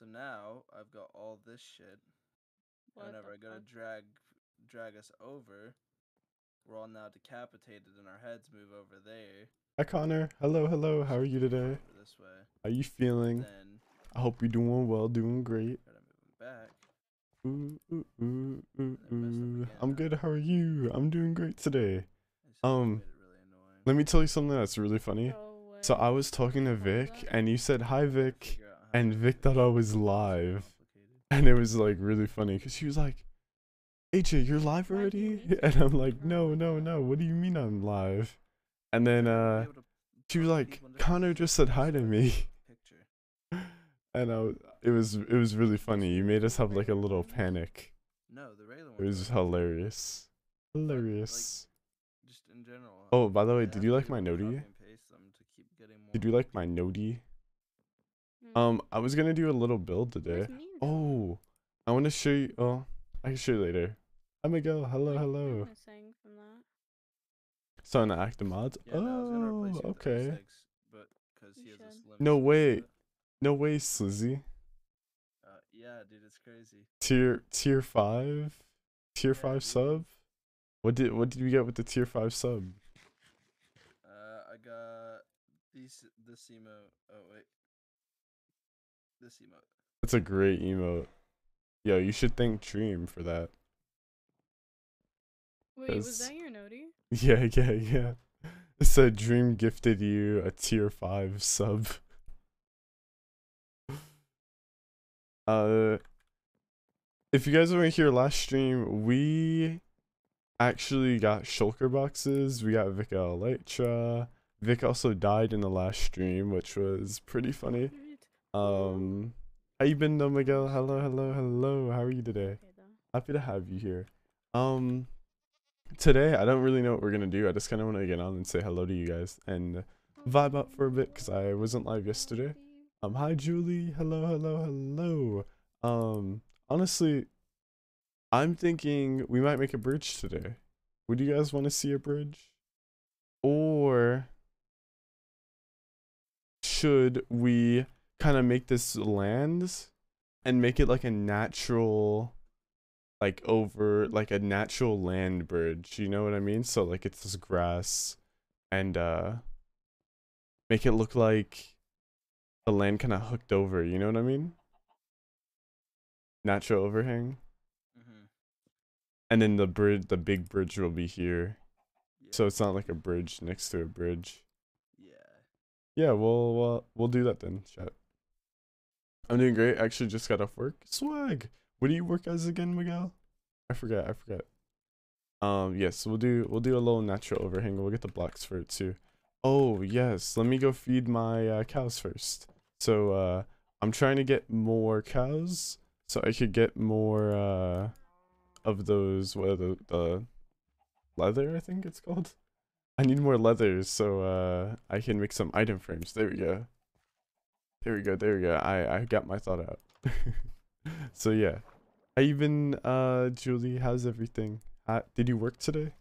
So now I've got all this shit. What Whenever I go to fuck? drag drag us over, we're all now decapitated and our heads move over there. Hi Connor. Hello, hello. How are you today? Over this way. How you feeling? Then I hope you're doing well, doing great. gotta move 'em back. Ooh, ooh, ooh, ooh, then messed up ooh. I'm good. How are you? I'm doing great today. I see you Um, really. Let me tell you something that's really funny. Go So. I was talking to Vic, and you said hi, Vic, Figure out how and Vic thought I was shit. It's so live. and it was like really funny because she was like, "AJ, you're live Why do you already?" And I'm like, "No, no, no. What do you mean I'm live?" And then uh, be able to she was like, people in different "Connor just said hi to me." And I it was it was really funny. You made us have like a little panic. No, the Raylan It was hilarious, hilarious. Just in general. Oh, by the way, did you like my noti? and paste them to keep getting Did you like my noti? Mm. Um, I was gonna do a little build today. Oh, I want to show you. Oh, I can show you later. Hi Miguel. Hello, Wait, what am hello. I saying from that? So on active mods. Yeah, no, I was gonna replace oh, you okay. X6, but because he You has a should. slim. No way. No way, Slizzy. Uh, yeah, dude, it's crazy. Tier tier five, tier Yeah, five dude. sub. What did what did we get with the tier five sub? Uh, I got these this emote. Oh wait, this emote. That's a great emote. Yo, you should thank Dream for that. Wait, was that your noti? Yeah, yeah, yeah. It said Dream gifted you a tier five sub. Uh, if you guys weren't here last stream, we actually got shulker boxes. We got Vic Elytra. Vic also died in the last stream, which was pretty funny. Um, how you been though, Miguel? Hello, hello, hello. How are you today? Happy to have you here. Um, today I don't really know what we're gonna do. I just kind of want to get on and say hello to you guys and vibe out for a bit because I wasn't live yesterday. Um, hi Julie. Hello, hello, hello. Um, honestly, I'm thinking we might make a bridge today. Would you guys want to see a bridge? Or should we kind of make this land and make it like a natural like over like a natural land bridge, you know what I mean? So like it's this grass and uh make it look like the land kind of hooked over, you know what I mean? Natural overhang. Mm-hmm. And then the bridge the big bridge will be here. Yeah. So it's not like a bridge next to a bridge. yeah. Yeah, we'll we'll, we'll do that then, chat. I'm doing great. I actually just got off work. Swag. What do you work as again, Miguel? I forgot. I forgot. Um, yes, we'll do we'll do a little natural overhang. We'll get the blocks for it too. Oh yes, let me go feed my uh, cows first. So uh, I'm trying to get more cows so I could get more uh of those what are the the leather I think it's called. I need more leathers so uh I can make some item frames. There we go. There we go. There we go. I I got my thought out. so yeah. You been, uh, Julie? How's everything? Uh, did you work today?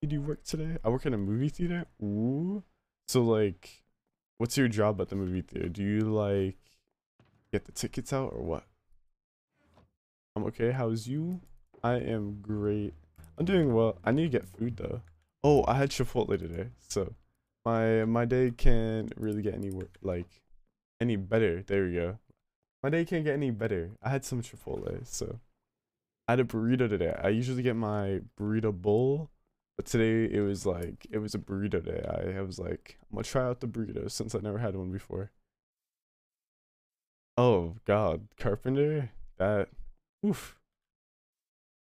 Did you work today? I work in a movie theater. Ooh. So like, what's your job at the movie theater? Do you like get the tickets out or what? I'm okay. How's you? I am great. I'm doing well. I need to get food though. Oh, I had Chipotle today, so my my day can't really get any wor- like any better. There we go. My day can't get any better. I had some Chipotle, so I had a burrito today. I usually get my burrito bowl, but today it was like it was a burrito day. I, I was like, I'm gonna try out the burrito since I never had one before. Oh God, Carpenter, that, oof,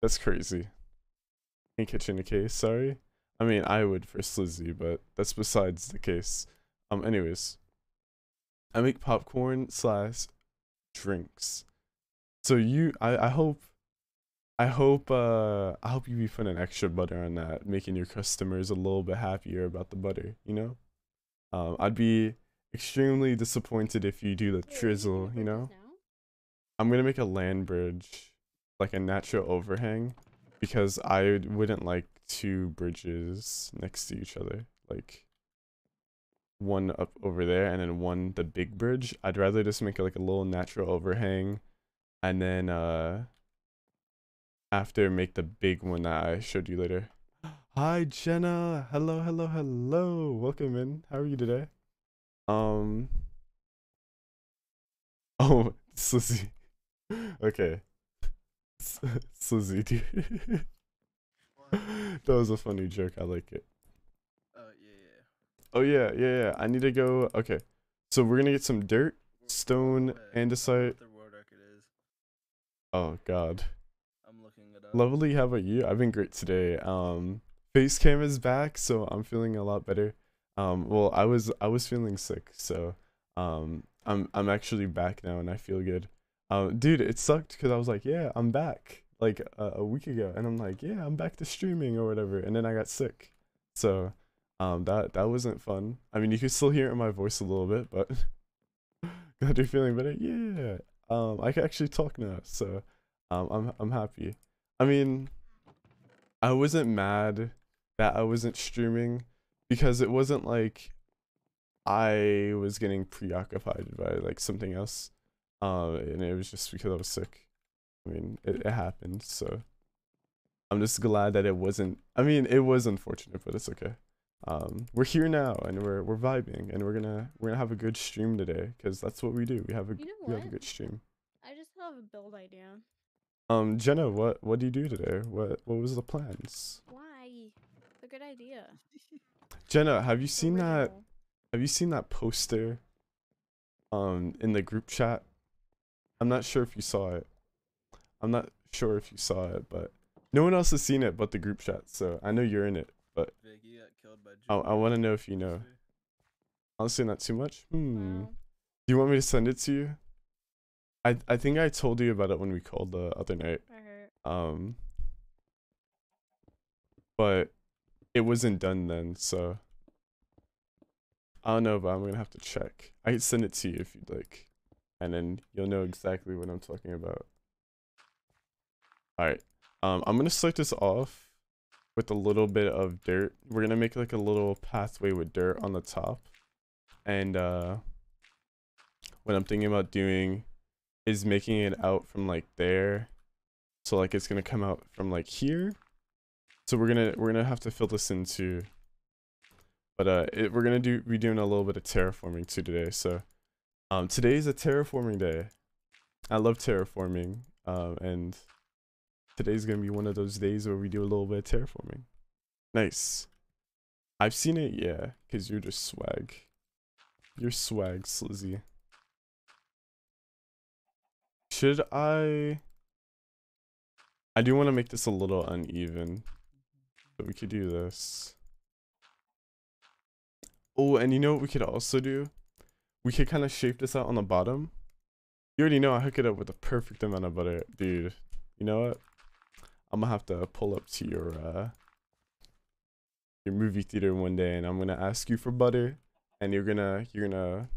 that's crazy. Ain't catching a case. Sorry. I mean, I would for Slizzy, but that's besides the case. Um, anyways, I make popcorn slash drinks. So you, I, I hope, I hope, uh, I hope you be putting an extra butter on that, making your customers a little bit happier about the butter. You know, um, I'd be extremely disappointed if you do the Wait, are you drizzle. You know, now? I'm gonna make a land bridge, like a natural overhang, because I wouldn't like two bridges next to each other. Like, one up over there and then one the big bridge. I'd rather just make it like a little natural overhang and then uh after make the big one that I showed you later. Hi Jenna. Hello, hello, hello. Welcome in. How are you today? Um Oh, Slizzy. Okay. S- Slizzy, dude. that was a funny joke. I like it. Oh yeah, yeah. Yeah. I need to go. Okay, so we're gonna get some dirt, stone, andesite. What the world record is? Oh god, I'm looking it up. lovely. How about you? I've been great today. Um, face cam is back, so I'm feeling a lot better. Um, well, I was I was feeling sick, so um, I'm I'm actually back now and I feel good. Um, dude, it sucked because I was like, yeah, I'm back like a, a week ago, and I'm like, yeah, I'm back to streaming or whatever, and then I got sick, so um, that that wasn't fun. I mean, you can still hear it in my voice a little bit, but glad you're feeling better. Yeah, um, I can actually talk now, so um, I'm I'm happy. I mean, I wasn't mad that I wasn't streaming because it wasn't like I was getting preoccupied by like something else. Um, and it was just because I was sick. I mean, it, it happened, so I'm just glad that it wasn't. I mean, it was unfortunate, but it's okay. Um, we're here now, and we're we're vibing, and we're gonna we're gonna have a good stream today, cause that's what we do. We have a You know we have a good stream. I just have a build idea. Um, Jenna, what what do you do today? What what was the plans? Why? It's a good idea. Jenna, have you seen that? Have you seen that poster? Um, in the group chat. I'm not sure if you saw it. I'm not sure if you saw it, but no one else has seen it but the group chat. So I know you're in it, but Vic, you got killed by. I I want to know if you know. Honestly, not too much. Hmm. Wow. Do you want me to send it to you? I I think I told you about it when we called the other night. I heard. Um. But it wasn't done then, so I don't know, but I'm gonna have to check. I can send it to you if you'd like, and then you'll know exactly what I'm talking about. All right. Um, I'm gonna start this off with a little bit of dirt. We're gonna make like a little pathway with dirt on the top, and uh, what I'm thinking about doing is making it out from like there. So like it's gonna come out from like here. So we're gonna we're gonna have to fill this in too. But uh it, we're gonna do be doing a little bit of terraforming too today. So um today is a terraforming day. I love terraforming um and today's gonna be one of those days where we do a little bit of terraforming nice i've seen it yeah because you're just swag you're swag slizzy should i I do want to make this a little uneven. But we could do this. Oh, and you know what we could also do? We could kind of shape this out on the bottom. You already know I hook it up with the perfect amount of butter. Dude, you know what? I'm gonna have to pull up to your uh your movie theater one day and I'm gonna ask you for butter and you're gonna you're gonna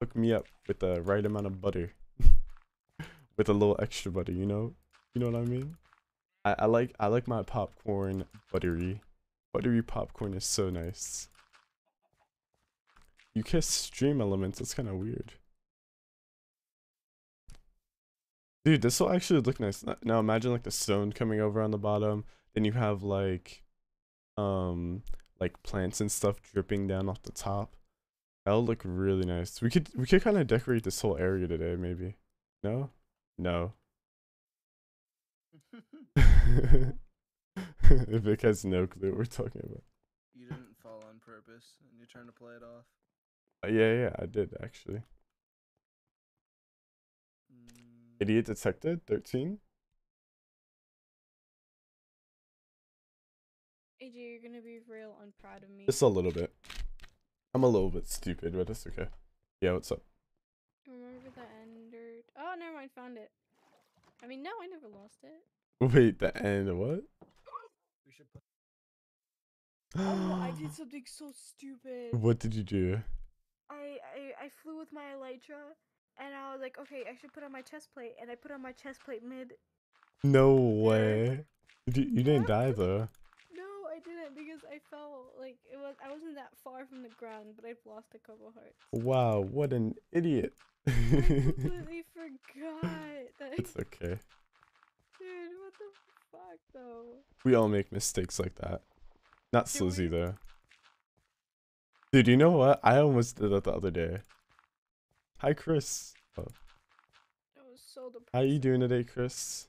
hook me up with the right amount of butter. with a little extra butter, you know? You know what I mean? I, I like I like my popcorn buttery. Buttery popcorn is so nice. You kiss stream elements, that's kinda weird. Dude, this will actually look nice. Now imagine like the stone coming over on the bottom. Then you have like um like plants and stuff dripping down off the top. That'll look really nice. We could we could kind of decorate this whole area today, maybe. No? No. Vic has no clue what we're talking about. you didn't fall on purpose, and you're trying to play it off. Uh, yeah, yeah, I did actually. Mm, Idiot detected, 13. AJ, you're gonna be real unproud of me. Just a little bit. I'm a little bit stupid, but it's okay. Yeah, what's up? Remember the ender? Oh, never mind. Found it. I mean, no, I never lost it. Wait, the end of what? we should put. Oh, I did something so stupid. What did you do? I, I I flew with my elytra, and I was like, okay, I should put on my chest plate, and I put on my chest plate mid. No way. You, you didn't die though. No, I didn't. because I fell like it was I wasn't that far from the ground, but I've lost a couple hearts. Wow, what an idiot. I completely forgot. That, it's okay. dude, what the fuck though? We all make mistakes like that. Not Slizzy we? though. Dude, you know what? I almost did that the other day. Hi, Chris. Oh, That was so depressing. how are you doing today, Chris?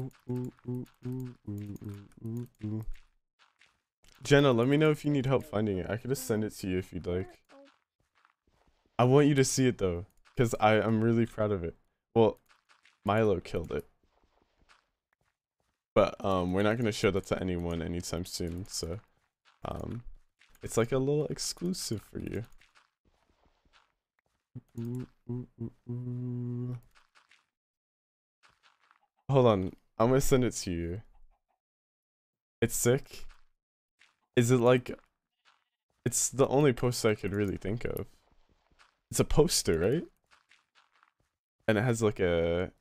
Ooh, ooh, ooh, ooh, ooh, ooh, ooh, ooh. Jenna, let me know if you need help finding it. I could just send it to you if you'd like. I want you to see it though, because I I'm really proud of it. Well, Milo killed it, but um, we're not gonna show that to anyone anytime soon. So, um, it's like a little exclusive for you. Ooh, ooh, ooh, ooh. Hold on, I'm gonna send it to you. It's sick. Is it like? It's the only poster I could really think of. It's a poster, right? And it has like a.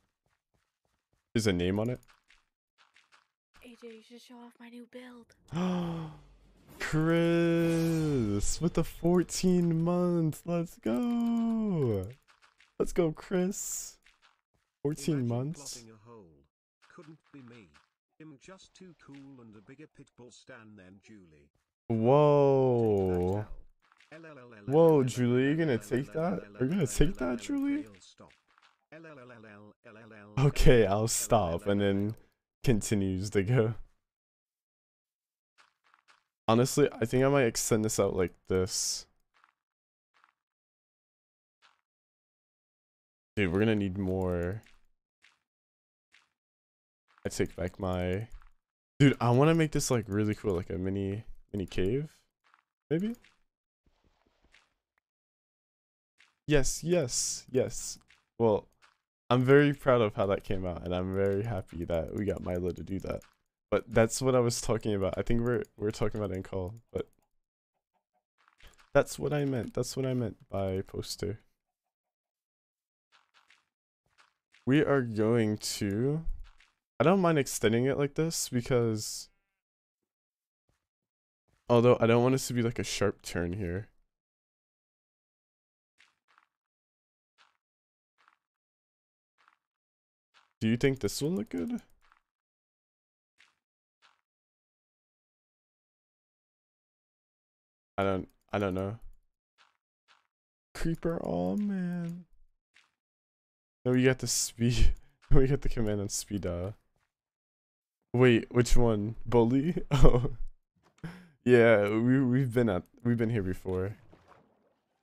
There's a name on it. AJ, you should show off my new build. Chris with the 14 months. Let's go. Let's go, Chris. 14 Imagine months. Couldn't be me. I'm just too cool and a bigger pitbull stan than Julie. Whoa. Whoa, Julie, you gonna take that? Are you gonna take that, Julie? Okay, I'll stop and then continues to go. Honestly, I think I might extend this out like this. Dude, we're gonna need more. I take back my. Dude, I want to make this like really cool, like a mini mini cave, maybe. Yes, yes, yes. Well, I'm very proud of how that came out, and I'm very happy that we got Milo to do that. But that's what I was talking about. I think we're we're talking about it in call, but that's what I meant. That's what I meant by poster. We are going to. I don't mind extending it like this because. Although I don't want this to be like a sharp turn here. Do you think this will look good? I don't I don't know. Creeper, oh man. No, we got the speed we got the command on speed uh Wait, which one? Bully? Oh Yeah, we we've been at we've been here before.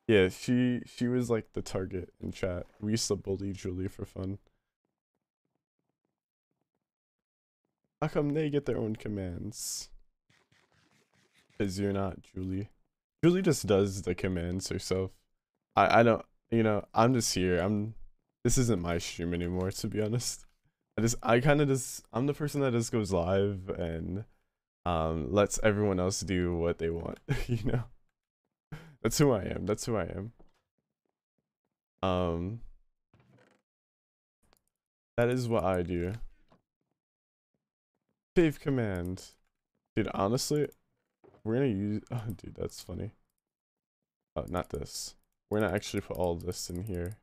Yeah, she she was like the target in chat. We used to bully Julie for fun. How come they get their own commands? Cause you're not Julie. Julie just does the commands herself. I I don't you know, I'm just here. I'm this isn't my stream anymore to be honest. I just I kind of just I'm the person that just goes live and um lets everyone else do what they want, you know. That's who I am. That's who I am. Um That is what I do. Save command. Dude, honestly, we're gonna use oh dude, that's funny. Oh, not this. We're gonna actually put all this in here.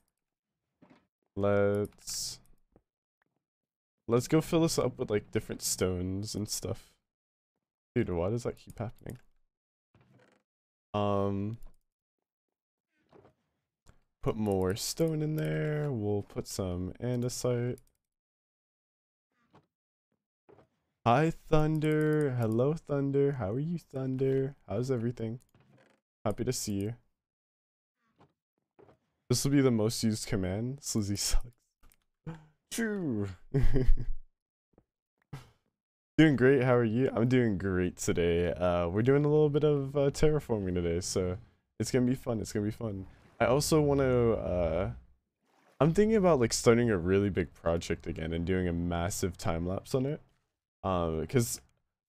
Let's Let's go fill this up with like different stones and stuff. Dude, why does that keep happening? Um Put more stone in there. We'll put some andesite. Hi Thunder. Hello Thunder. How are you Thunder? How's everything? Happy to see you. This will be the most used command. Slizzy sucks. True. doing great. How are you? I'm doing great today. Uh, we're doing a little bit of uh, terraforming today, so it's gonna be fun. It's gonna be fun. I also want to. Uh, I'm thinking about like starting a really big project again and doing a massive time lapse on it. Um, because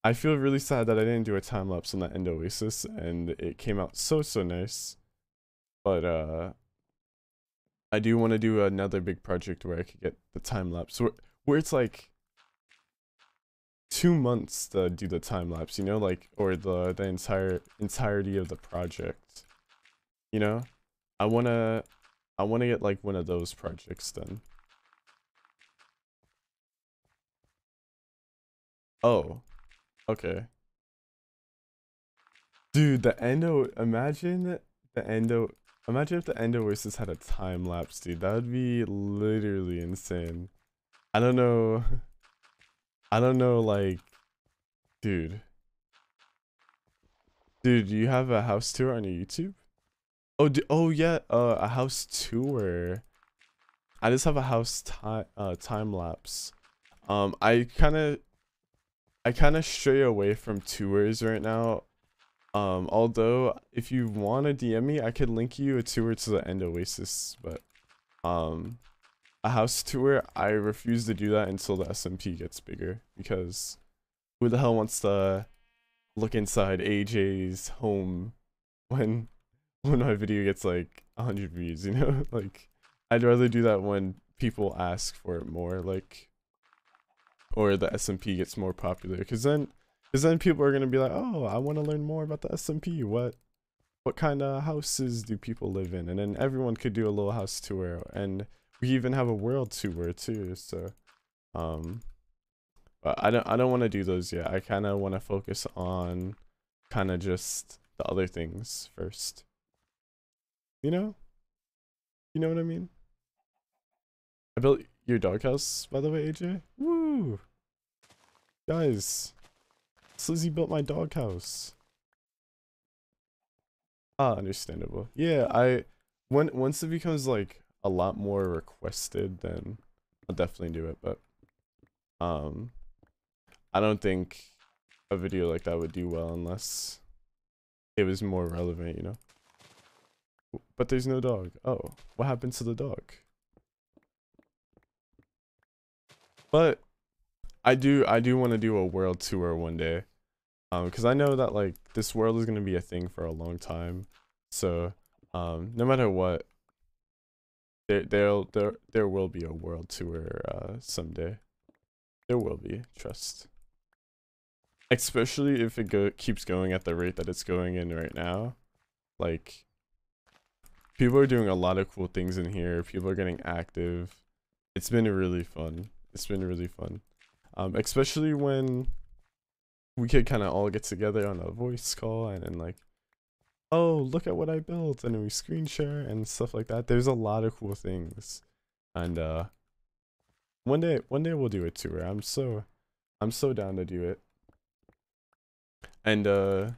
I feel really sad that I didn't do a time lapse on that End Oasis, and it came out so so nice. But uh, I do want to do another big project where I could get the time lapse, where where it's like two months to do the time lapse, you know, like or the the entire entirety of the project. You know, I wanna I wanna get like one of those projects done. Oh, okay. Dude, the endo. Imagine the endo. Imagine if the endo oasis had a time lapse, dude. That would be literally insane. I don't know. I don't know, like, dude. Dude, you have a house tour on your YouTube? Oh, d oh yeah, uh, a house tour. I just have a house time uh time lapse. Um, I kind of, I kind of stray away from tours right now. Um, although if you want to DM me, I could link you a tour to the End Oasis, but um, a house tour, I refuse to do that until the SMP gets bigger because who the hell wants to look inside AJ's home when when my video gets like 100 views, you know? like I'd rather do that when people ask for it more like or the SMP gets more popular cuz then cuz then people are going to be like, "Oh, I want to learn more about the SMP. What what kind of houses do people live in?" And then everyone could do a little house tour and we even have a world tour too so um but i don't i don't want to do those yet. I kind of want to focus on kind of just the other things first. You know? You know what i mean? I built your doghouse by the way aj woo guys slizzy built my doghouse ah understandable yeah i when once it becomes like a lot more requested, then I'll definitely do it. But um, I don't think a video like that would do well unless it was more relevant, you know. But there's no dog. Oh, what happened to the dog? But I do I do want to do a world tour one day. Um, because I know that like this world is gonna be a thing for a long time. So um, no matter what, there there there there will be a world tour uh someday. There will be, trust. Especially if it go keeps going at the rate that it's going in right now. Like people are doing a lot of cool things in here. People are getting active. It's been really fun. It's been really fun. Um especially when we could kind of all get together on a voice call and, and like oh, look at what I built, and we screen share and stuff like that. There's a lot of cool things, and uh, one day, one day we'll do it too I'm so, I'm so down to do it. And uh,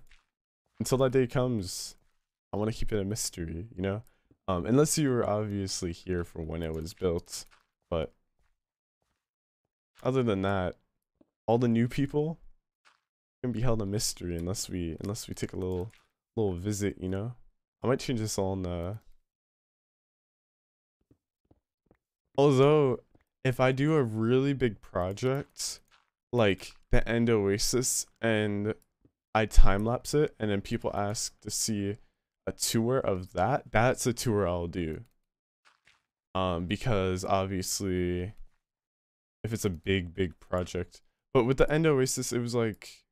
until that day comes, I want to keep it a mystery, you know. Um, unless you were obviously here for when it was built, but other than that, all the new people can be held a mystery unless we unless we take a little little visit, you know? I might change this on uh Although if I do a really big project like the End Oasis and I time lapse it and then people ask to see a tour of that, that's a tour I'll do. Um because obviously if it's a big big project. But with the End Oasis it was like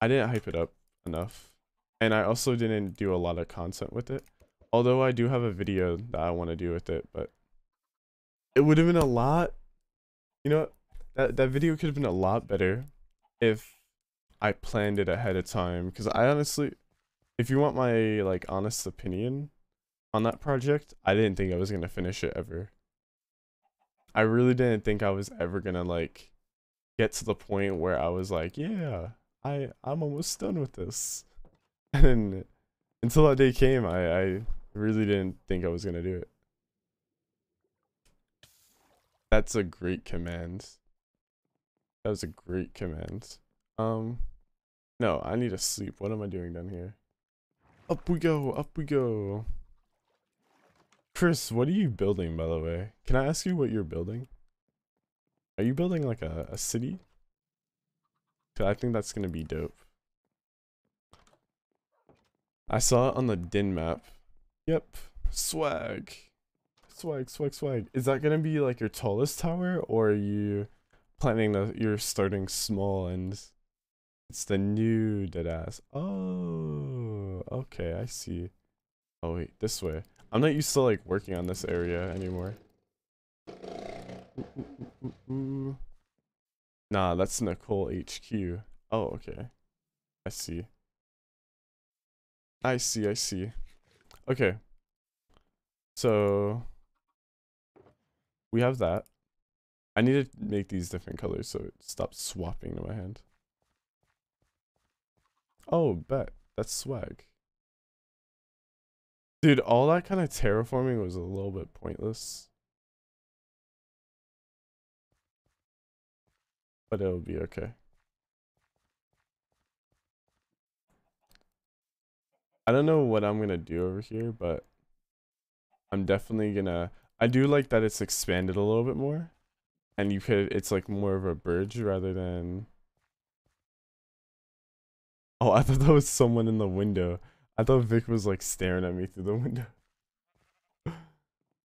I didn't hype it up enough and I also didn't do a lot of content with it. Although I do have a video that I want to do with it, but it would have been a lot. You know, that that video could have been a lot better if I planned it ahead of time. Because I honestly, if you want my like honest opinion on that project, I didn't think I was gonna finish it ever. I really didn't think I was ever gonna like get to the point where I was like, yeah, I I'm almost done with this. And until that day came, I, I really didn't think I was to do it. That's a great command. That was a great command. Um, no, I need to sleep. What am I doing down here? Up we go, up we go. Chris, what are you building, by the way? Can I ask you what you're building? Are you building like a, a city? I think that's going to be dope. I saw it on the Dynmap. Yep. Swag. Swag, swag, swag. Is that gonna be like your tallest tower or are you planning that you're starting small and it's the new dead ass. Oh, okay, I see. Oh wait, this way. I'm not used to like working on this area anymore. Ooh, ooh, ooh. Nah, that's Nicole HQ. Oh, okay. I see. I see, I see. Okay. So we have that. I need to make these different colors so it stops swapping to my hand. Oh, bet. That's swag. Dude, all that kind of terraforming was a little bit pointless. But it'll be okay. I don't know what I'm gonna do over here, but I'm definitely gonna I do like that it's expanded a little bit more. And you could it's like more of a bridge rather than Oh, I thought that was someone in the window. I thought Vic was like staring at me through the window.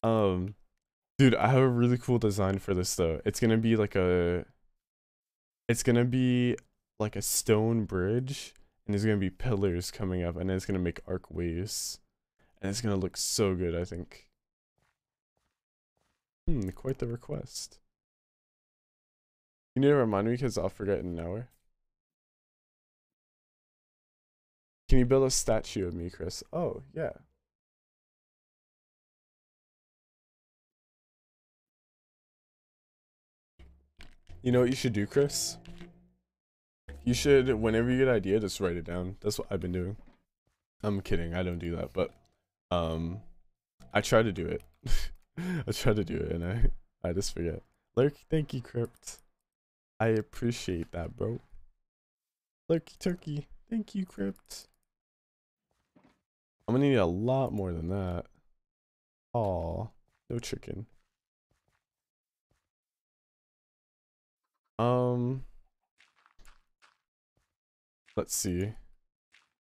um dude, I have a really cool design for this though. It's gonna be like a it's gonna be like a stone bridge and there's gonna be pillars coming up and it's gonna make arcways. And it's gonna look so good, I think. Hmm, quite the request. You need to remind me because I'll forget in an hour. Can you build a statue of me, Chris? Oh, yeah. You know what you should do, Chris? You should, whenever you get an idea, just write it down. That's what I've been doing. I'm kidding, I don't do that, but um, I try to do it. I try to do it, and I I just forget. Lurk, thank you, Crypt. I appreciate that, bro. Lurky Turkey, thank you, Crypt. I'm gonna need a lot more than that. Oh, no chicken. Um, let's see.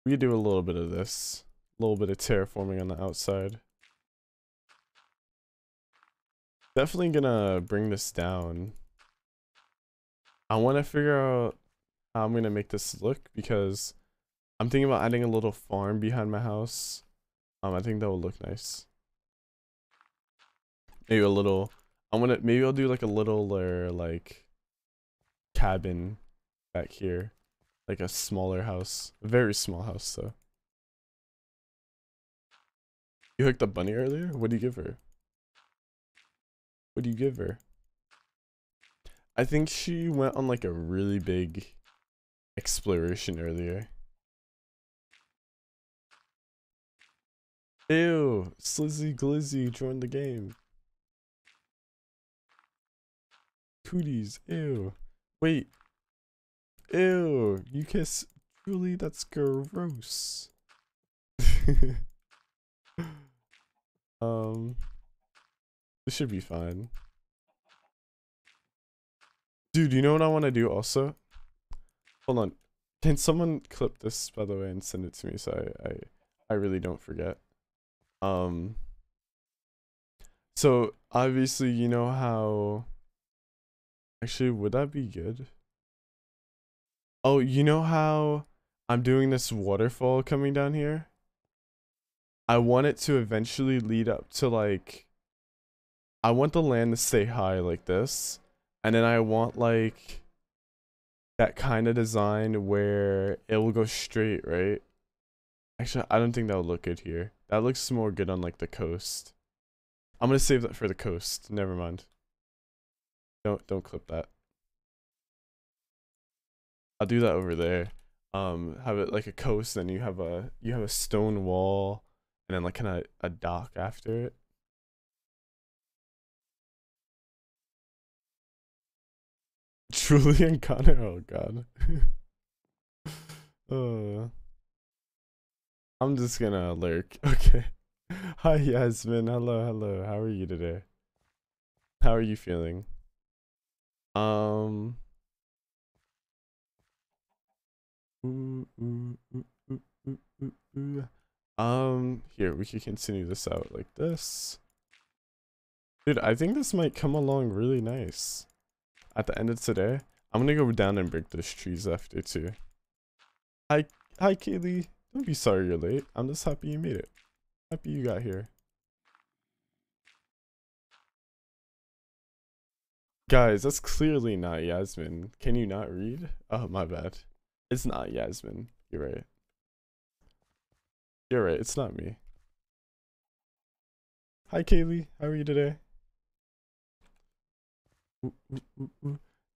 We do a little bit of this. A little bit of terraforming on the outside. Definitely gonna bring this down. I want to figure out how I'm gonna make this look because I'm thinking about adding a little farm behind my house. Um, I think that will look nice. Maybe a little. I'm gonna. Maybe I'll do like a little uh, like cabin back here, like a smaller house, a very small house though. You hooked up Bunny earlier? What do you give her? What do you give her? I think she went on like a really big exploration earlier. Ew, Slizzy Glizzy joined the game. Cooties, ew. Wait. Ew, you kiss Julie, that's gross. um, this should be fine. Dude, you know what I want to do also? Hold on. Can someone clip this, by the way, and send it to me so I, I, I really don't forget? Um, so obviously, you know how, actually, would that be good? Oh, you know how I'm doing this waterfall coming down here? I want it to eventually lead up to like, I want the land to stay high like this. And then I want like that kind of design where it will go straight, right? Actually, I don't think that would look good here. That looks more good on like the coast. I'm gonna save that for the coast. Never mind. Don't don't clip that. I'll do that over there. Um, have it like a coast, then you have a you have a stone wall, and then like kind of a dock after it. Julian Connor, oh god. uh, I'm just gonna lurk. Okay. Hi Yasmin. Hello, hello. How are you today? How are you feeling? Um. Ooh. Um, here we can continue this out like this. Dude, I think this might come along really nice. at the end of today, I'm gonna go down and break those trees after too. Hi, hi, Kaylee. Don't be sorry you're late. I'm just happy you made it. Happy you got here. Guys, that's clearly not Yasmin. Can you not read? Oh, my bad. It's not Yasmin. You're right. You're right. It's not me. Hi, Kaylee. How are you today?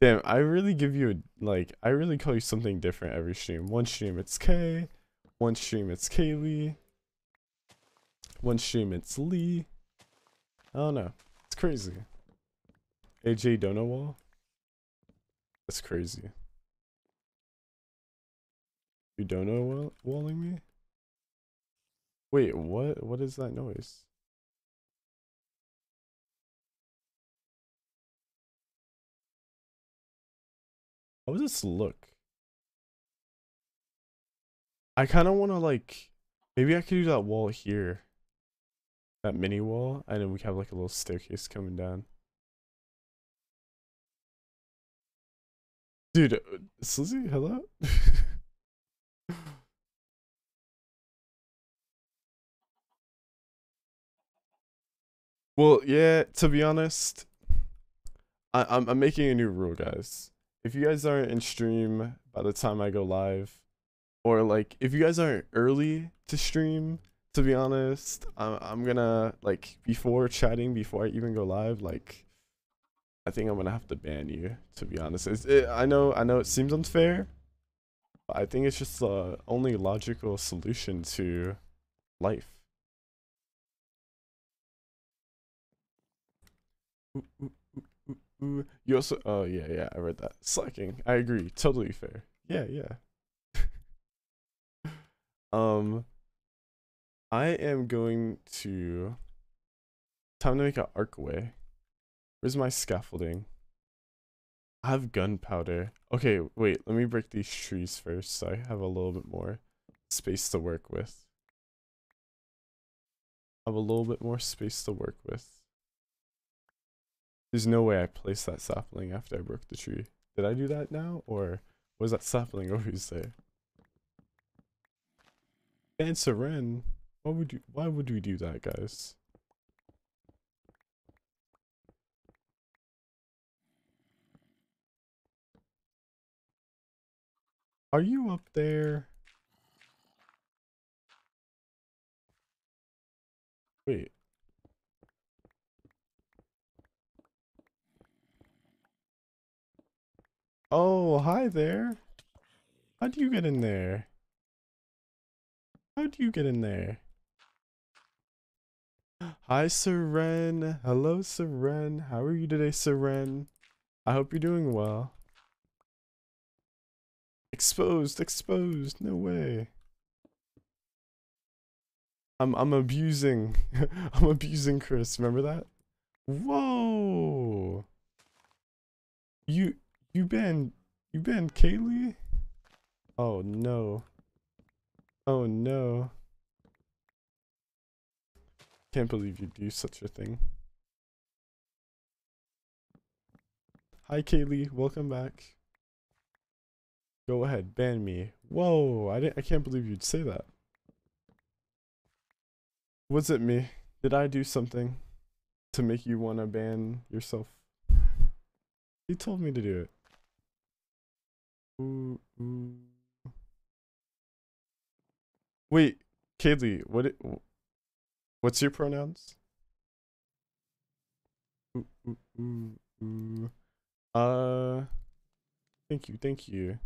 Damn, I really give you a, like, I really call you something different every stream. One stream it's Kay, one stream it's Kaylee, one stream it's Lee. I don't know. It's crazy. AJ Donowall? That's crazy. You don't know wall walling me? Wait, what? What is that noise? How does this look? I kind of want to like, maybe I could do that wall here. That mini wall, and then we have like a little staircase coming down. Dude, uh, Slizzy, hello? well, yeah, to be honest, I, I'm, I'm making a new rule, guys. If you guys aren't in stream by the time I go live, or like if you guys aren't early to stream, to be honest, I'm, I'm gonna like before chatting, before I even go live, like I think I'm gonna have to ban you. To be honest, it, I know I know it seems unfair, but I think it's just the only logical solution to life. Ooh, ooh, ooh. You also, oh yeah, yeah, I read that. Slacking. I agree. Totally fair. Yeah, yeah. Um, I am going to. Time to make an archway. Where's my scaffolding? I have gunpowder. Okay, wait, let me break these trees first so I have a little bit more space to work with. I have a little bit more space to work with. There's no way I placed that sapling after I broke the tree. Did I do that now? Or was that sapling always there? And Seren, why would you why would we do that, guys? Are you up there? Wait. Oh, hi there. How do you get in there? How do you get in there? Hi, Seren. Hello, Seren. How are you today, Seren? I hope you're doing well. Exposed, exposed. No way. I'm I'm abusing. I'm abusing Chris. Remember that? Whoa. You you banned you banned Kaylee? Oh no. Oh no. Can't believe you do such a thing. Hi Kaylee, welcome back. Go ahead, ban me. Whoa, I didn't I can't believe you'd say that. Was it me? Did I do something to make you want to ban yourself? He told me to do it. Ooh, ooh. Wait, Kaylee, what? It, what's your pronouns? Ooh, ooh, ooh. Uh, thank you, thank you.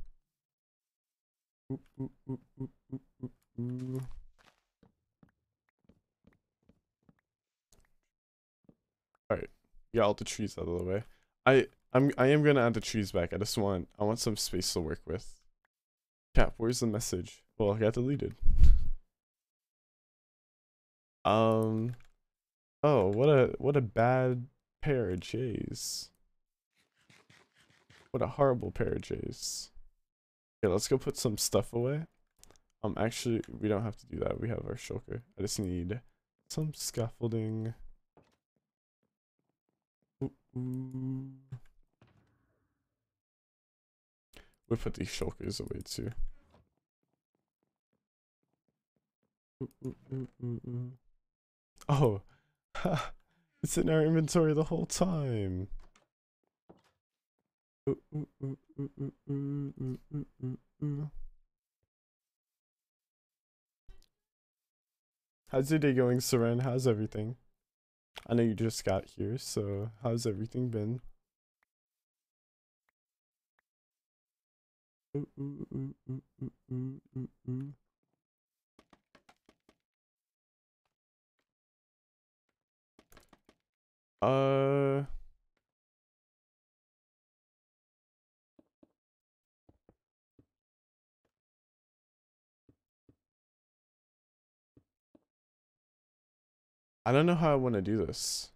Alright, got all the trees out of the way. I I'm I am gonna add the trees back. I just want I want some space to work with. Cap, where's the message? Well, I got deleted. um Oh, what a what a bad pair of J's. What a horrible pair of J's. Okay, let's go put some stuff away. Um actually we don't have to do that. We have our shulker. I just need some scaffolding. Ooh, ooh. We put these shulkers away too. Ooh, ooh, ooh, oh, it's in our inventory the whole time. How's your day going, Saren? How's everything? I know you just got here, so how's everything been? Uh. I don't know how I want to do this.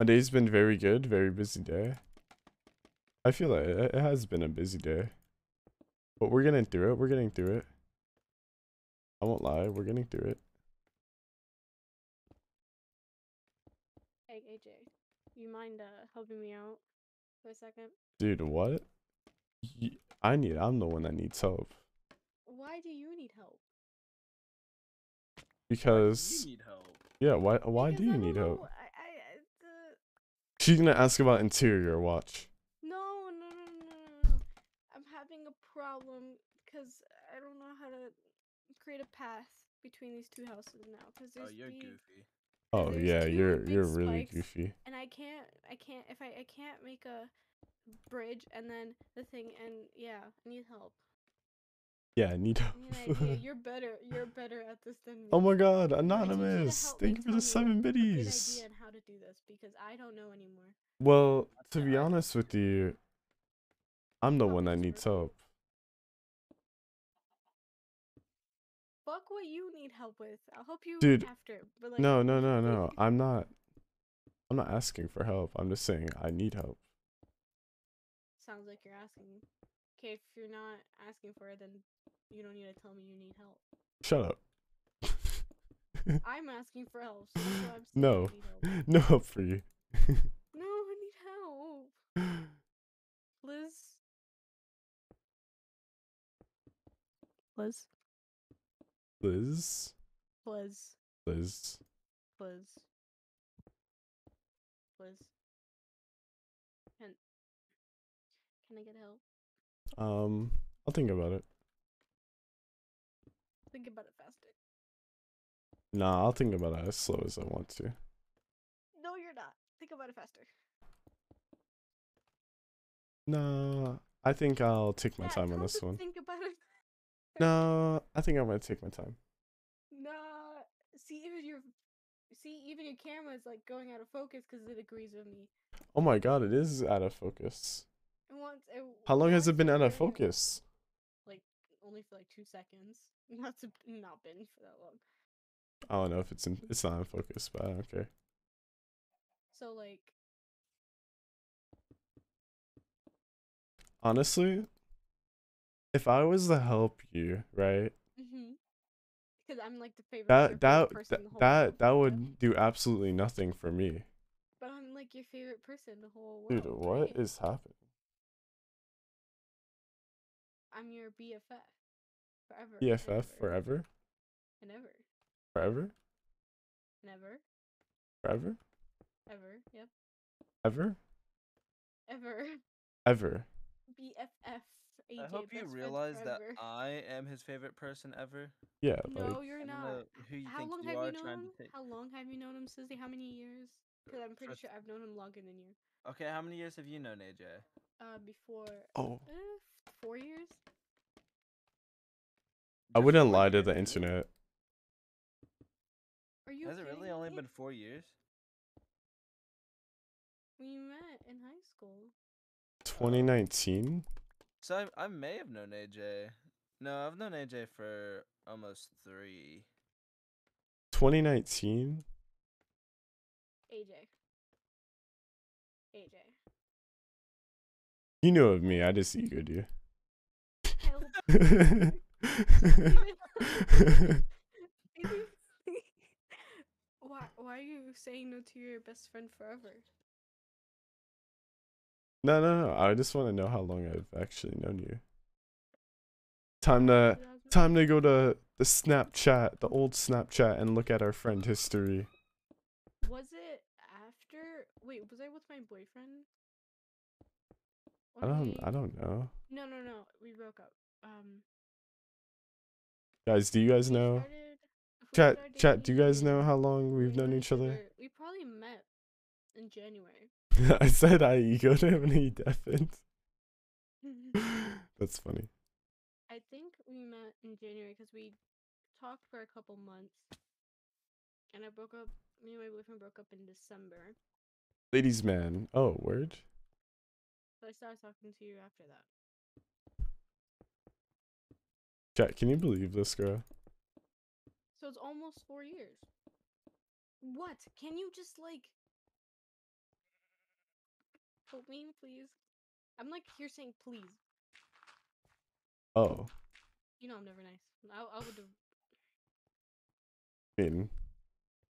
My day's been very good, very busy day. I feel like it it has been a busy day. But we're getting through it. We're getting through it. I won't lie, we're getting through it. Hey AJ, you mind uh helping me out for a second? Dude, what? I need I'm the one that needs help. Why do you need help? Because you need help. yeah, why why Because do you don't need help? know, I, I, I the, She's gonna ask about interior watch. no, no, no, no, no, no. I'm having a problem because I don't know how to create a path between these two houses now. Because Oh, there's you're big, goofy. Oh there's yeah, you're you're really goofy. and I can't, I can't, if I, I can't make a bridge and then the thing, and yeah, I need help. Yeah, I need I need idea. help. You're better. You're better at this than oh me. oh my god, I you anonymous. Thank you for the seven a biddies. idea on how to do this because I don't know anymore. Well, to be honest with you, I'm the one that needs help. Fuck what you need help with. I'll help you Dude, after. But like, No, no, no, no. I'm not. I'm not asking for help. I'm just saying I need help. Sounds like you're asking. Okay, if you're not asking for it, then you don't need to tell me you need help. Shut up. I'm asking for help. So No. Help. no help for you. No, I need help. Liz. Liz. Liz. Liz. Liz. Liz. Liz. Can Can I get help? Um, I'll think about it. Think about it faster. Nah, I'll think about it as slow as I want to. No, you're not. Think about it faster. Nah, I think I'll take my Yeah, time on this one. Think about it. No, I think I'm gonna take my time. Nah. See even your see even your camera is like going out of focus because it agrees with me. Oh my god, it is out of focus. It wants. It How long has it been out of focus? Like only for like two seconds. Not to not been for that long. I don't know if it's in. It's not in focus, but I don't care. So like Honestly, if I was to help you, right? Mm-hmm. Because I'm like the favorite. That that person that in the whole that, world, that would do absolutely nothing for me. But I'm like your favorite person in the whole world. Dude, what right? is happening? I'm your BFF. Forever. BFF ever, forever? And ever. Forever? Never. Forever? Ever. Yep. Ever? Ever. Ever. BFF. AJ, I hope you realize that. I am his favorite person ever. Yeah, No, like you're don't who you How think long you have are you known him? to. How long have you known him, Susie? How many years? Because I'm pretty For- sure I've known him longer than you. Okay, how many years have you known AJ? Uh, before Oh. uh, four years. I wouldn't four lie to the internet. Are you? Has it really only me? been four years? We met in high school. 2019? So I, I may have known AJ. No, I've known AJ for almost three. 2019? AJ. AJ. You know of me, I just egoed you. Help. why? Why are you saying no to your best friend forever? No, no, no. I just want to know how long I've actually known you. Time to time to go to the Snapchat, the old Snapchat, and look at our friend history. Was it after? Wait, was I with my boyfriend? I don't we- I don't know. No, no, no. We broke up. Um. Guys, do you guys know? started- Chat chat, do you guys know how long we we've known each other? We probably met in January. I said I egoed him and he deafened. That's funny. I think we met in January because we talked for a couple months, and I broke up. Me and my boyfriend broke up in December, Ladies man. Oh, word? so I started talking to you after that. Chat, can you believe this girl? So it's almost four years. What? Can you just like help me, please? I'm like here saying please. Oh. You know I'm never nice. I I would I mean,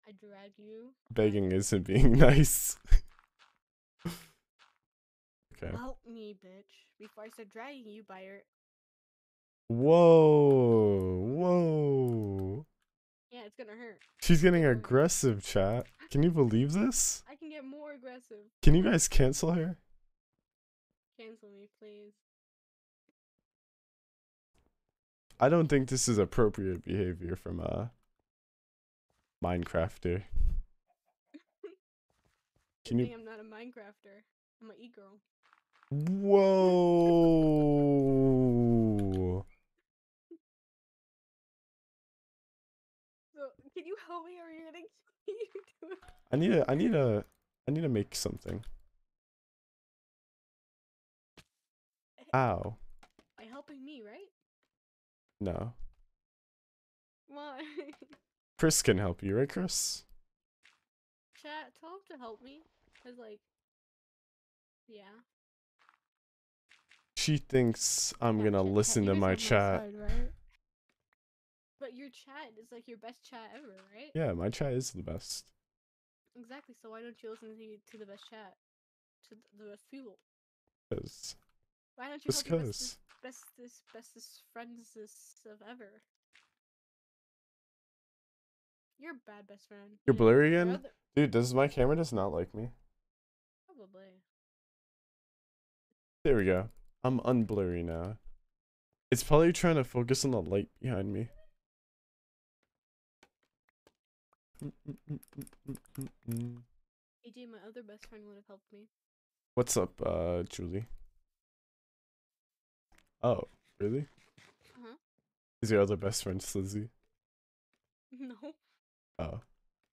I drag you. begging isn't being nice. okay. Help me, bitch. Before I start dragging you by your Whoa. Whoa. yeah, it's gonna hurt. She's getting aggressive, chat. Can you believe this? Get more aggressive. Can you guys cancel her? Cancel me, please. I don't think this is appropriate behavior from a Minecrafter. Can you I'm not a Minecrafter. I'm an e-girl. Whoa. So can you help me, or are you gonna? I need to I need to I need to make something. Eh, Ow. By helping me, right? No. Why? Chris can help you, right, Chris? Chat, tell him to help me. Cause like, yeah. She thinks I'm Yeah, gonna listen to my chat. side, right? But your chat is like your best chat ever, right? Yeah, my chat is the best. Exactly. So why don't you listen to, to the best chat, to the best people? 'Cause- Why don't you Just help your 'cause. bestest, bestest, bestest friends of ever? You're a bad best friend. You're You- blurry again? other- Dude, does my camera does not like me? Probably. There we go. I'm unblurry now. It's probably trying to focus on the light behind me. AJ, my other best friend would have helped me. What's up, uh, Julie? Oh, really? Uh-huh. Is your other best friend Slizzy? No. Oh,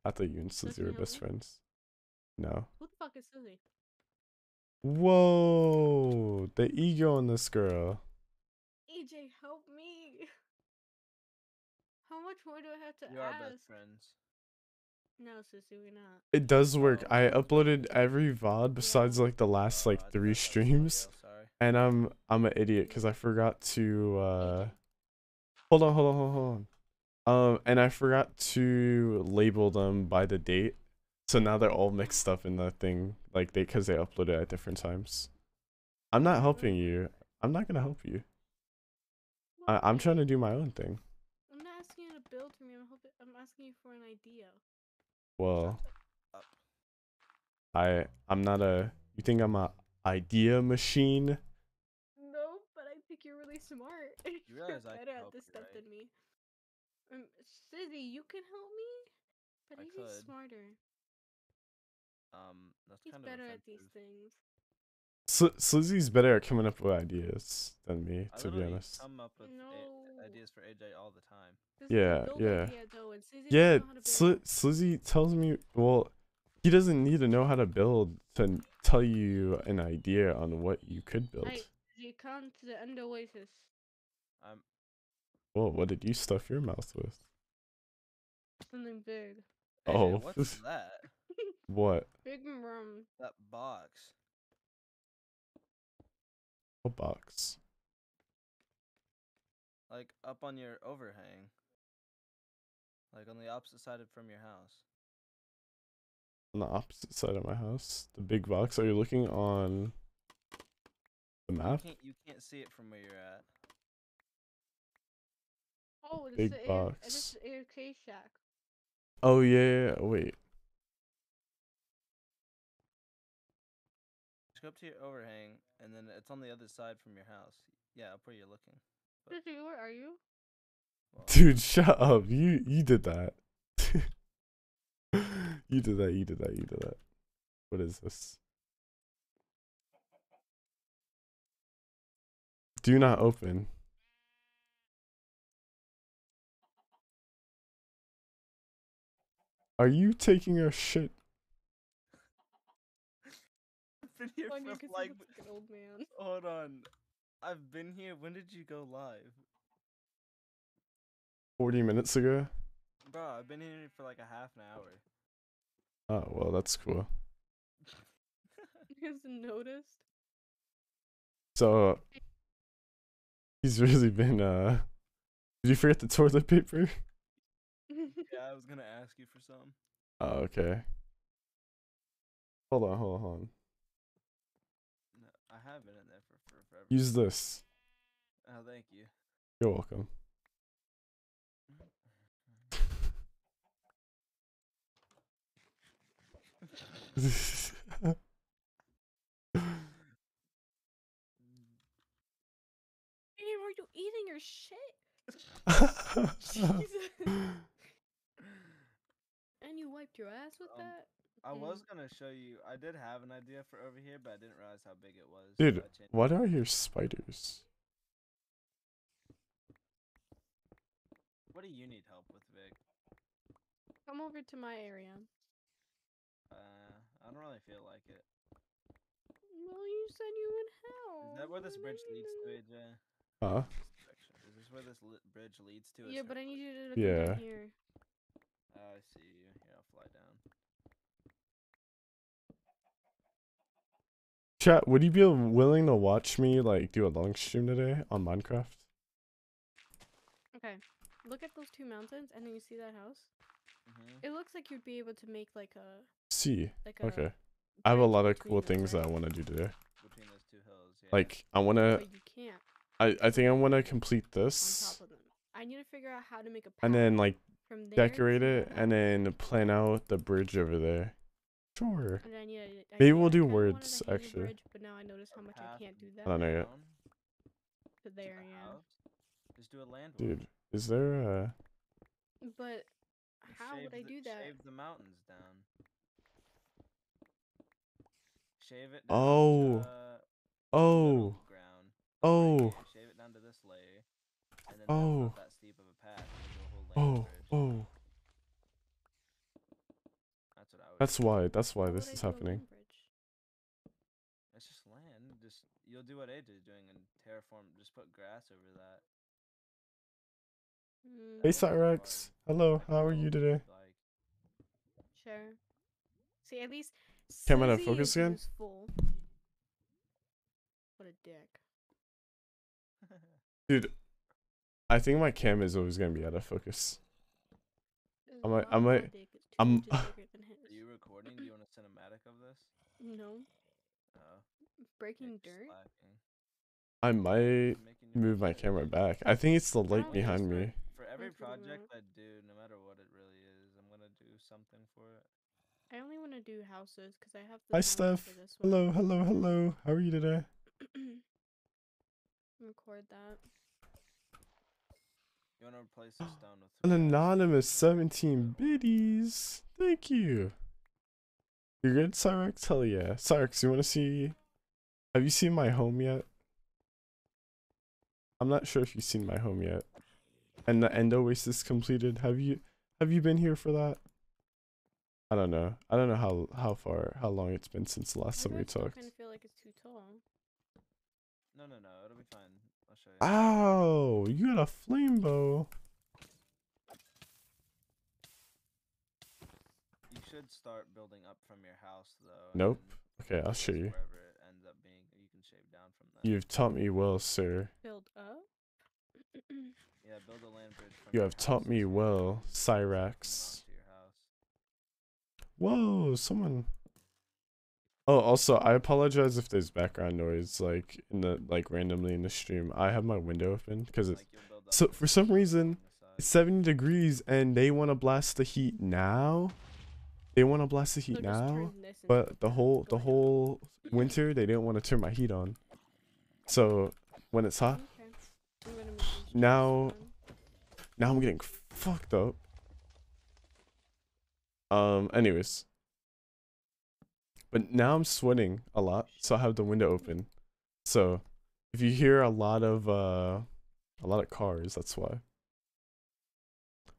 I thought you and Does Slizzy were best friends. No. Who the fuck is Susie? Whoa, the ego in this girl. AJ, help me. How much more do I have to You are ask? best friends. No, Sissy, we're not. It does work. Oh. I uploaded every VOD besides like the last like three streams. Sorry. And I'm I'm an idiot because I forgot to uh hold on, hold on, hold on, hold on. Um and I forgot to label them by the date. So now they're all mixed up in the thing like they cuz they uploaded at different times. I'm not helping you. I'm not going to help you. I I'm trying to do my own thing. I'm not asking you to build for me. I'm hoping. I'm asking you for an idea. Well, I I'm not a you think I'm a idea machine? No, but I think you're really smart. you're better at this you, stuff right? than me. Um, Sizzy, you can help me, but I he's could. smarter. Um, that's He's kind of better at these things. Sl- Slizzy's better at coming up with ideas than me, to be literally honest. come up with No. ideas for AJ all the time. This is a Yeah, yeah. though, Yeah, doesn't know how to Sli- build. Slizzy tells me, well, he doesn't need to know how to build to tell you an idea on what you could build. Hey, you come to the end oasis. I'm Whoa, what did you stuff your mouth with? Something big. AJ, Oh. what's that? What? Big room. That box. What box? Like up on your overhang. Like on the opposite side of from your house. On the opposite side of my house? The big box? Are you looking on The You map? can't, you can't see it from where you're at. Oh, it's Big the air, box. it's the AirK shack. Oh yeah, yeah, yeah. Wait. Just go up to your overhang, and then it's on the other side from your house. Yeah, up where you're looking. But- Sissy, where are you? Well, Dude, shut up. You you did that. you did that, you did that, you did that. What is this? Do not open. Are you taking a shit? I've been here Funny, for 'cause like. like an old man. Hold on. I've been here. When did you go live? 40 minutes ago? Bro, I've been here for like a half an hour. Oh, well, that's cool. you hasn't noticed. So, he's really been, uh. Did you forget the toilet paper? yeah, I was gonna ask you for some. Oh, okay. Hold on, hold on, hold on. No, I have been in there for, for forever. Use this. Oh, thank you. You're welcome. Damn, are you eating your shit? Jesus. And you wiped your ass with Um, that? I Mm. was gonna show you. I did have an idea for over here, but I didn't realize how big it was. Dude, I changed why it. do I hear spiders? What do you need help with, Vic? Come over to my area. Uh, I don't really feel like it. Well, you said you would help. Is that where this bridge leads to, AJ? Huh? Is this where this li- bridge leads to? Yeah, but I need you to come Yeah. down here. Oh, I see you. Here, I'll fly down. Chat, would you be willing to watch me, like, do a long stream today on Minecraft? Okay. Look at those two mountains, and then you see that house. hmm It looks like you'd be able to make like a See. like a. Okay. I have a lot of cool them, things that I want to do today. Between those two hills. Yeah. Like, I want to. But you can't I, I think I want to complete this. top of them. I need to figure out how to make a path And then, like, from there decorate it. that And then plan out the bridge over there. Sure. And I need. a- I Maybe need- we'll I do kinda words, to hang a actually. Bridge, but now I notice how much I can't do that. I don't know yet. down To to there, the yeah. Just do a land one. Dude, is there a. But Just how would shave I the- do that? Shave the mountains down. Shave it down Oh. to Oh. oh. ground. Oh. here, Shave it down to this layer. And then Oh. that's not that steep of a path. You do a whole Oh. Oh. That's what I would That's do. why. That's why this is happening. land bridge? It's just land. Just you'll do what AJ is doing and terraform. Just put grass over that. Mm, Hey, That's. Cyrex. Hello. How are you today? Sure. See, at least. Camera to Sizzy focus again? useful. What a dick. Dude, I think my cam is always gonna be out of focus. I might- I might- dick is I'm- recording? Do you want a cinematic of this? No. Oh, Breaking dirt? slacking. I might You're making your move my camera back. I think it's the light behind me. For every project. I do, no matter what it really is, I'm gonna do something for it. I only want to do houses because I have the Hi, Steph. for this one. Hello, hello, hello. How are you today? Record that. You wanna replace the stone with An anonymous 17 biddies. Thank you. You're good, Cyrex? Hell yeah. Cyrex, you want to see? Have you seen my home yet? I'm not sure if you've seen my home yet. And the end oasis completed. Have you have you been here for that? I don't know. I don't know how how far how long it's been since the last I time we still talked. kind of feel like it's too tall. No, no, no. It'll be fine. I'll show you. Ow! You got a flame bow. Should start building up from your house, though. Nope. Okay, I'll show you. Wherever it ends up being, you can shave down from that. You've taught me well, sir. Build up. Yeah, build a land bridge from You have taught me well, Cyrax. onto your house. Whoa, someone. Oh, also, I apologize if there's background noise, like in the like randomly in the stream. I have my window open because it's Like, you'll build that so for some reason on the side. it's 70 degrees and they want to blast the heat now. They want to blast the heat now, turn this into but the whole the whole winter they didn't want to turn my heat on. So when it's hot, Okay. I'm gonna move these Now- now I'm getting fucked up. Um. Anyways, but now I'm sweating a lot, so I have the window open. So if you hear a lot of uh, a lot of cars, that's why.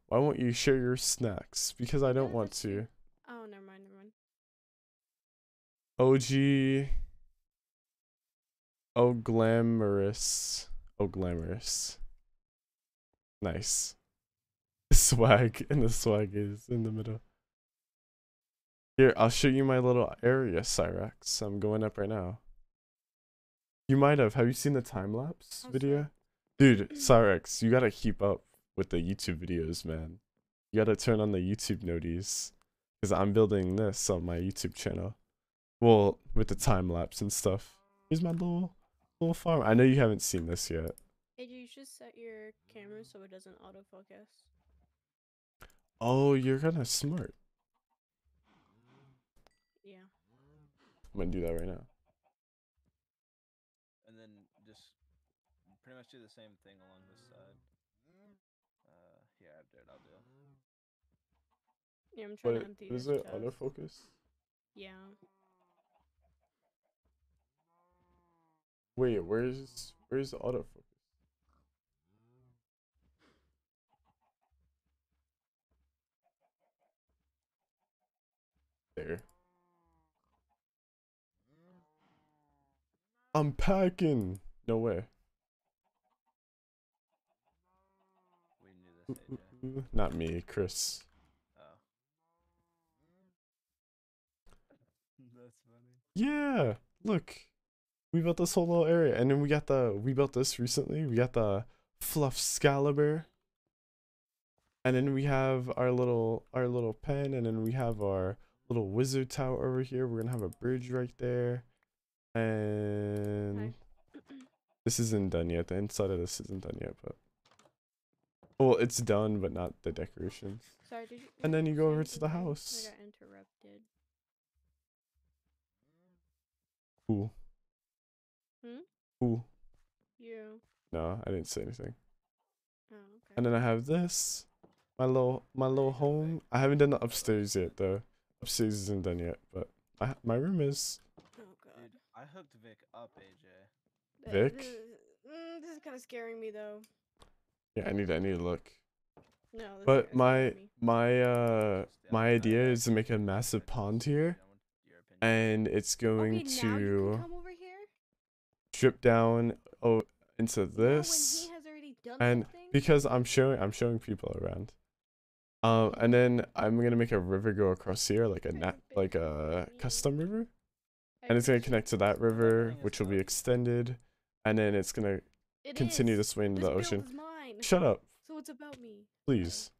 Why won't you share your snacks? Because I don't want to. true. Oh, never mind, never mind. OG. Oh, glamorous. Oh, glamorous. Nice. Swag, and the swag is in the middle. Here, I'll show you my little area, Cyrax. I'm going up right now. You might have. Have you seen the time lapse video? Dude, Cyrax, you gotta keep up with the YouTube videos, man. You gotta turn on the YouTube noties. Because I'm building this on my YouTube channel. Well, with the time lapse and stuff. Here's my little little farm. I know you haven't seen this yet. Hey, you should set your camera so it doesn't autofocus. Oh, you're kind of smart. Yeah. I'm gonna do that right now. and then just pretty much do the same thing along this side. Uh, here, I have dirt. I'll do. Yeah, I'm trying But to empty is it autofocus? Yeah. Wait, where's where's the autofocus? There. I'm packing. No way. We knew this, Not me, Chris. Oh. That's funny. Yeah, look. We built this whole little area and then we got the we built this recently. We got the fluff scalibur. And then we have our little our little pen and then we have our little wizard tower over here. We're going to have a bridge right there. And this isn't done yet. The inside of this isn't done yet, but well, it's done but not the decorations. Sorry, did you? And then you go over to the house. I got interrupted. Ooh. Ooh. You. No, I didn't say anything. Oh, okay. And then I have this, my little my little home. I haven't done the upstairs yet though. Upstairs isn't done yet, but I, my room is. oh god. Dude, I hooked Vic up, AJ. Vic? This, mm, this is kind of scaring me though. Yeah, I need I need to look. No. But my my uh my idea is to make a massive pond here, I want your opinion. and it's going okay, now you to can come over here. Drip down oh into this, and because I'm showing I'm showing people around. Um, and then I'm gonna make a river go across here, like a nat like a custom river. And it's gonna connect to that river, which will be extended, and then it's gonna It continue is. this way into This the ocean. Shut up, So it's about me. please.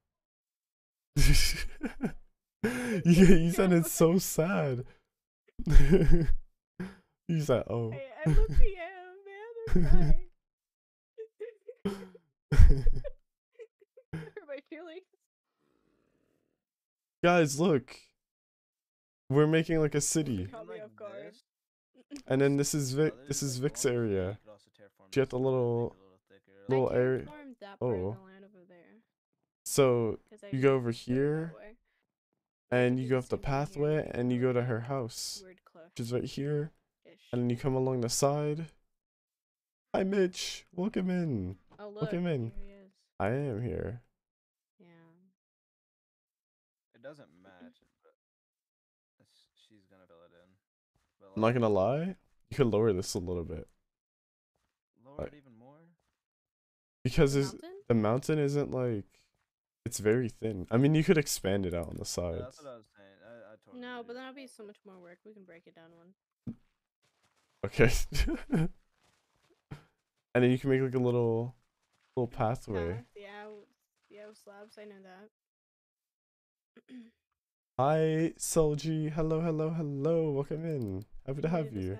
you, you sounded so sad. Mm. you said, "Oh." I, I look yeah, man. I'm crying. Hurt my feelings. Guys, look. We're making like a city, Caught me Like off guard. this? and then this is Vic. This is Vic's area. you could She had the a little, little- make it a little thicker. little I area- terraformed that part oh. of the land over there. So 'cause I you go over here, and you go up the same thing here, pathway, and you go to her house, Weird which is right here, ish. And then you come along the side. Hi, Mitch. Welcome in. oh look, him in. He is. I am here. Yeah. It doesn't match, but she's gonna fill it in. But I'm not gonna lie. You could lower this a little bit Lower like- it even more. because The mountain? the mountain isn't like it's very thin. I mean, you could expand it out on the Yeah, sides. that's what I was saying. I, I totally No, get but it. that'll be so much more work. We can break it down one. Okay. and then you can make like a little little pathway. Path, yeah, yeah, slabs. I know that. Hi, Solji. Hello, hello, hello. Welcome in. Happy to have you.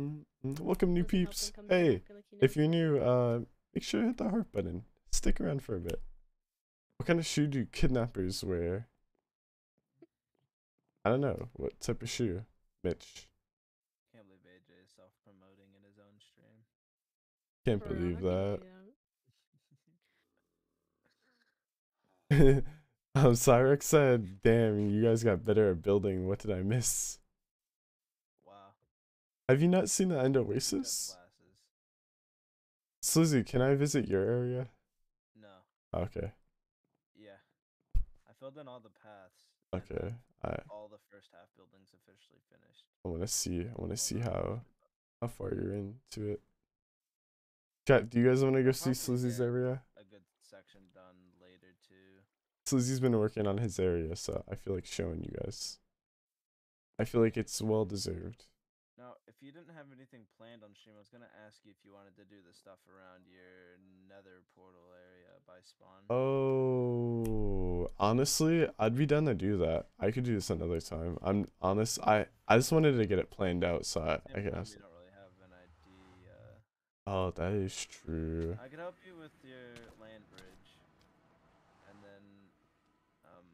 Mm, mm, Welcome, new peeps. when it comes to Hey, Hacker, like, you if you're new, uh, make sure to hit the heart button. Stick around for a bit. What kind of shoe do kidnappers wear? I don't know. What type of shoe? Mitch. Can't believe AJ is self promoting in his own stream. Can't For believe how that. um, Cyrex said, "Damn, you guys got better at building. What did I miss? Wow. Have you not seen the End Good Oasis? classes. Slizzy, can I visit your area? No. Okay, Yeah. I filled in all the paths. and All the first half buildings officially finished. I want to see. I want to see how how far you're into it. Chat, do you guys want to go see Slizzy's area? A good section done later too. Slizzy's been working on his area, so I feel like showing you guys. I feel like it's well deserved. If you didn't have anything planned on stream, I was gonna ask you if you wanted to do the stuff around your nether portal area by spawn. Oh, honestly, I'd be down to do that. I could do this another time. I'm honest. I I just wanted to get it planned out, so I, I could ask. You don't really have an idea. Oh, that is true. I could help you with your land bridge, and then um,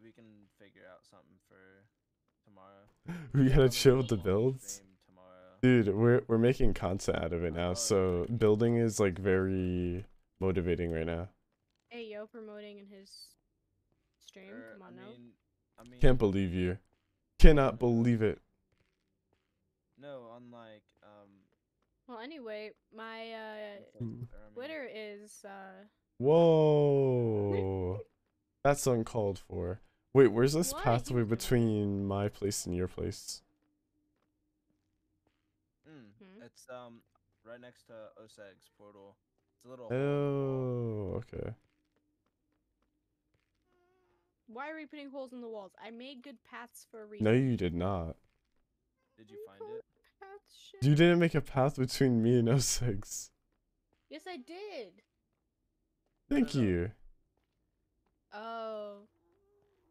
we can figure out something for tomorrow. We gotta chill with the builds. Stream tomorrow. Dude, we're we're making content out of it Oh, now, so building is like very motivating right now. Hey, yo, promoting in his stream. Er, Come on I now. I mean, Can't believe you. Cannot believe it. no, unlike um, Well, anyway, my uh, or, I mean, Twitter is uh. Whoa. That's uncalled for. Wait, where's this What? pathway between my place and your place? Mm, Hmm? It's um right next to Oseg's portal. It's a little. Oh, okay. Why are we putting holes in the walls? I made good paths for a reason. No, you did not. Did you find it? Paths, shit. You didn't make a path between me and O6. Yes, I did. Thank no. you. Oh.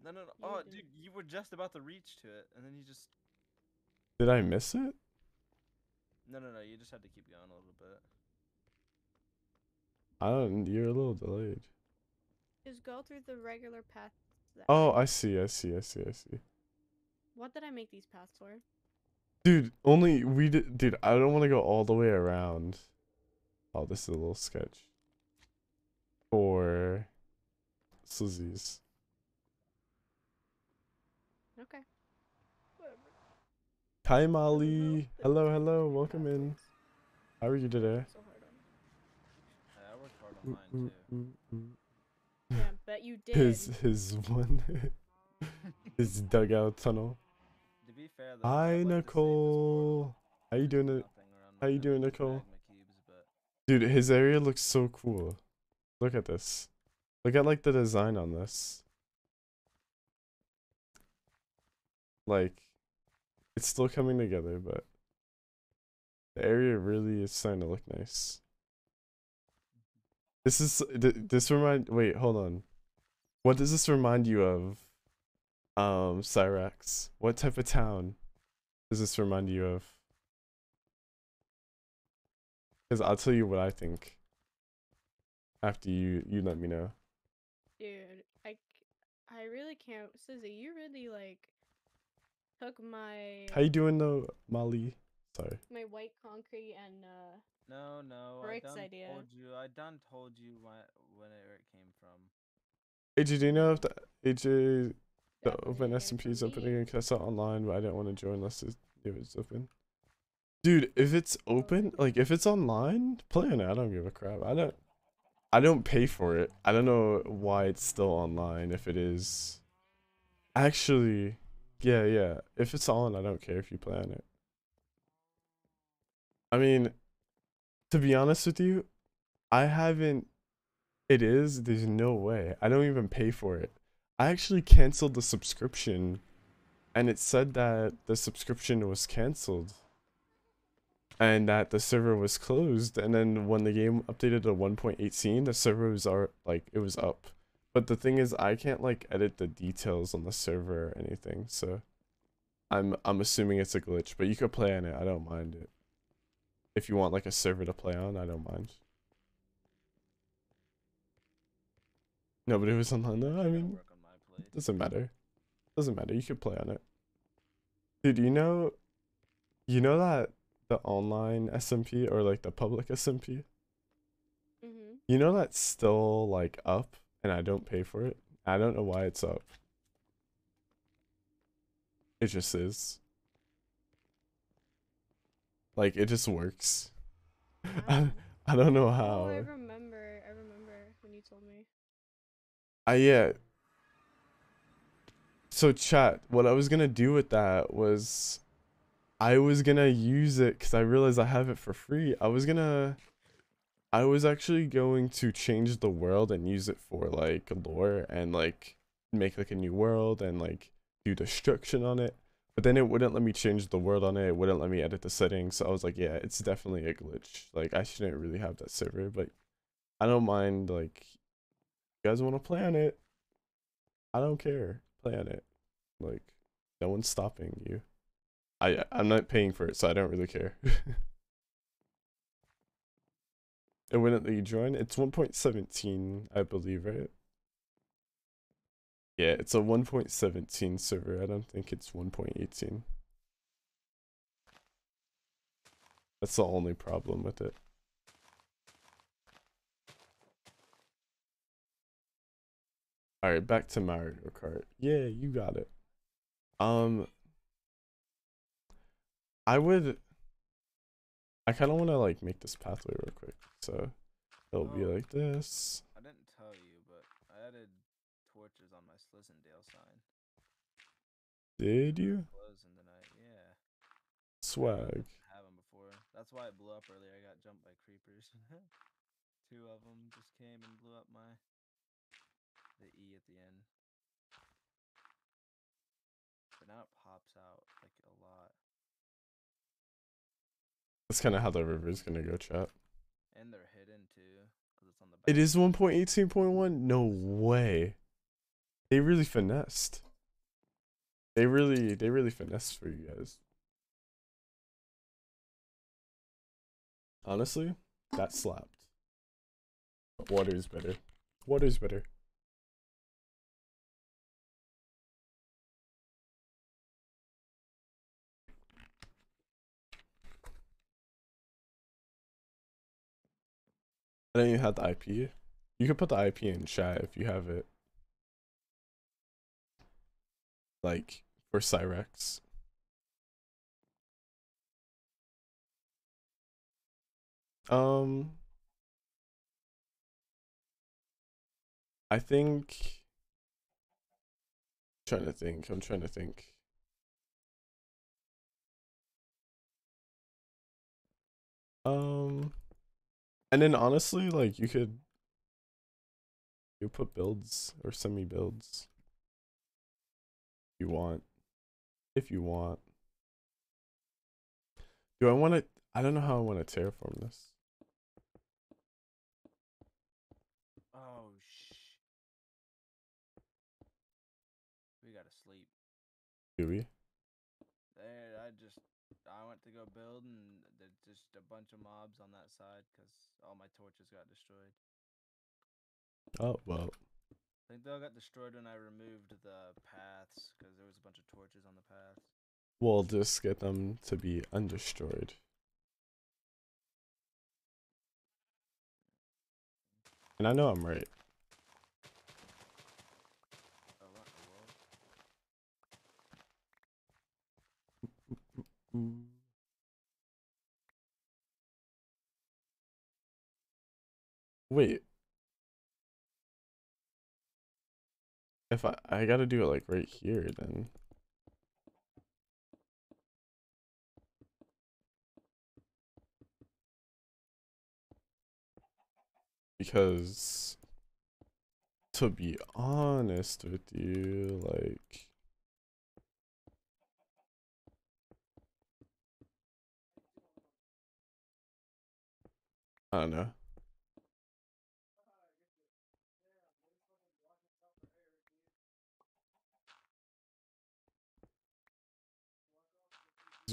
No, no, no. You Oh, didn't. dude, you were just about to reach to it, and then you just. Did I miss it? No, no, no. You just had to keep going a little bit. I don't. You're a little delayed. Just go through the regular path. that Oh, I- I see. I see. I see. I see. What did I make these paths for? Dude, only we did. Dude, I don't want to go all the way around. Oh, this is a little sketch. For Slizzies. Okay. Whatever. Hi, Molly. Hello, hello. Welcome in. How are you today? So hard on. Yeah, I worked hard on Mm, mm, mm. Yeah, bet you did. His his one his dugout tunnel. To be fair, though, Hi, I'd like to save this Nicole. How you doing? It? How you doing, magma Nicole? Dude, his area looks so cool. Look at this. Look at like the design on this. Like, it's still coming together, but the area really is starting to look nice. This is this remind. Wait, hold on. What does this remind you of? Um, Cyrax. What type of town does this remind you of? Because I'll tell you what I think. After you you let me know. Dude, I I really can't. Sizzy, you really like took my How you doing though, Molly? Sorry. my white concrete and uh no, no. I Rick's done idea. told you. I done told you why, when it came from. AJ, do you know if the AJ the definitely open came SMP from is open me. again? Cause I saw it online, but I didn't want to join unless it's, if it's open. Dude, if it's open, like if it's online, play on it. I don't give a crap. I don't. I don't pay for it. I don't know why it's still online. If it is, actually, yeah, yeah. If it's on, I don't care if you play on it. I mean, to be honest with you, I haven't. It is. There's no way. I don't even pay for it. I actually canceled the subscription, and it said that the subscription was canceled, and that the server was closed. And then when the game updated to 1.18, the server was ar- like it was up, But the thing is, I can't like edit the details on the server or anything, so I'm I'm assuming it's a glitch. But you could play on it. I don't mind it. If you want like a server to play on, I don't mind. Nobody was online though. I mean, work on my place. doesn't matter. Doesn't matter. You could play on it. Dude, you know, you know that the online SMP or like the public SMP, Mhm. you know that's still like up and I don't pay for it. I don't know why it's up. It just is. Like it just works. I, I don't know how. Oh, I remember. I remember when you told me. I yeah. So chat, what I was gonna do with that was, I was gonna use it because I realized I have it for free. I was gonna, I was actually going to change the world and use it for like lore and like make like a new world and like do destruction on it. But then it wouldn't let me change the world on it. It wouldn't let me edit the settings. So I was like, yeah, it's definitely a glitch. Like I shouldn't really have that server, but I don't mind like you guys want to play on it, I don't care. Play on it. Like, no one's stopping you. I I'm not paying for it, so I don't really care. and wouldn't you join? It's 1.17, I believe, right? Yeah, it's a 1.17 server. I don't think it's 1.18. That's the only problem with it. Alright, back to Mario Kart. Yeah, you got it. Um I would I kinda wanna like make this pathway real quick. So it'll be Oh. like this. I didn't tell you, but I added torches on my Slizendale sign. Did you? Yeah. Swag. Have them before. That's why it blew up earlier. I got jumped by creepers. Two of them just came and blew up my the E at the end. But now it pops out That's kinda how the river's gonna go, chat. and they're hidden too, cause it's on the. It is 1.18.1? No way. They really finessed. They really they really finessed for you guys. Honestly, that slapped. But water's better. Water's better. I don't even have the IP. You could put the IP in chat if you have it. Like for Cyrex. Um I think trying to think. I'm trying to think. Um and then honestly, like you could you put builds or semi builds. You want. If you want. Do I want to I don't know how I want to terraform this. Oh sh. We gotta sleep. Do we? There, I just I went to go build and there's just a bunch of mobs on that side because all my torches got destroyed. Oh well. I think they all got destroyed when I removed the paths because there was a bunch of torches on the paths. We'll just get them to be undestroyed. And I know I'm right. Oh, Wait. If I I gotta do it like right here then. Because to be honest with you, like I don't know.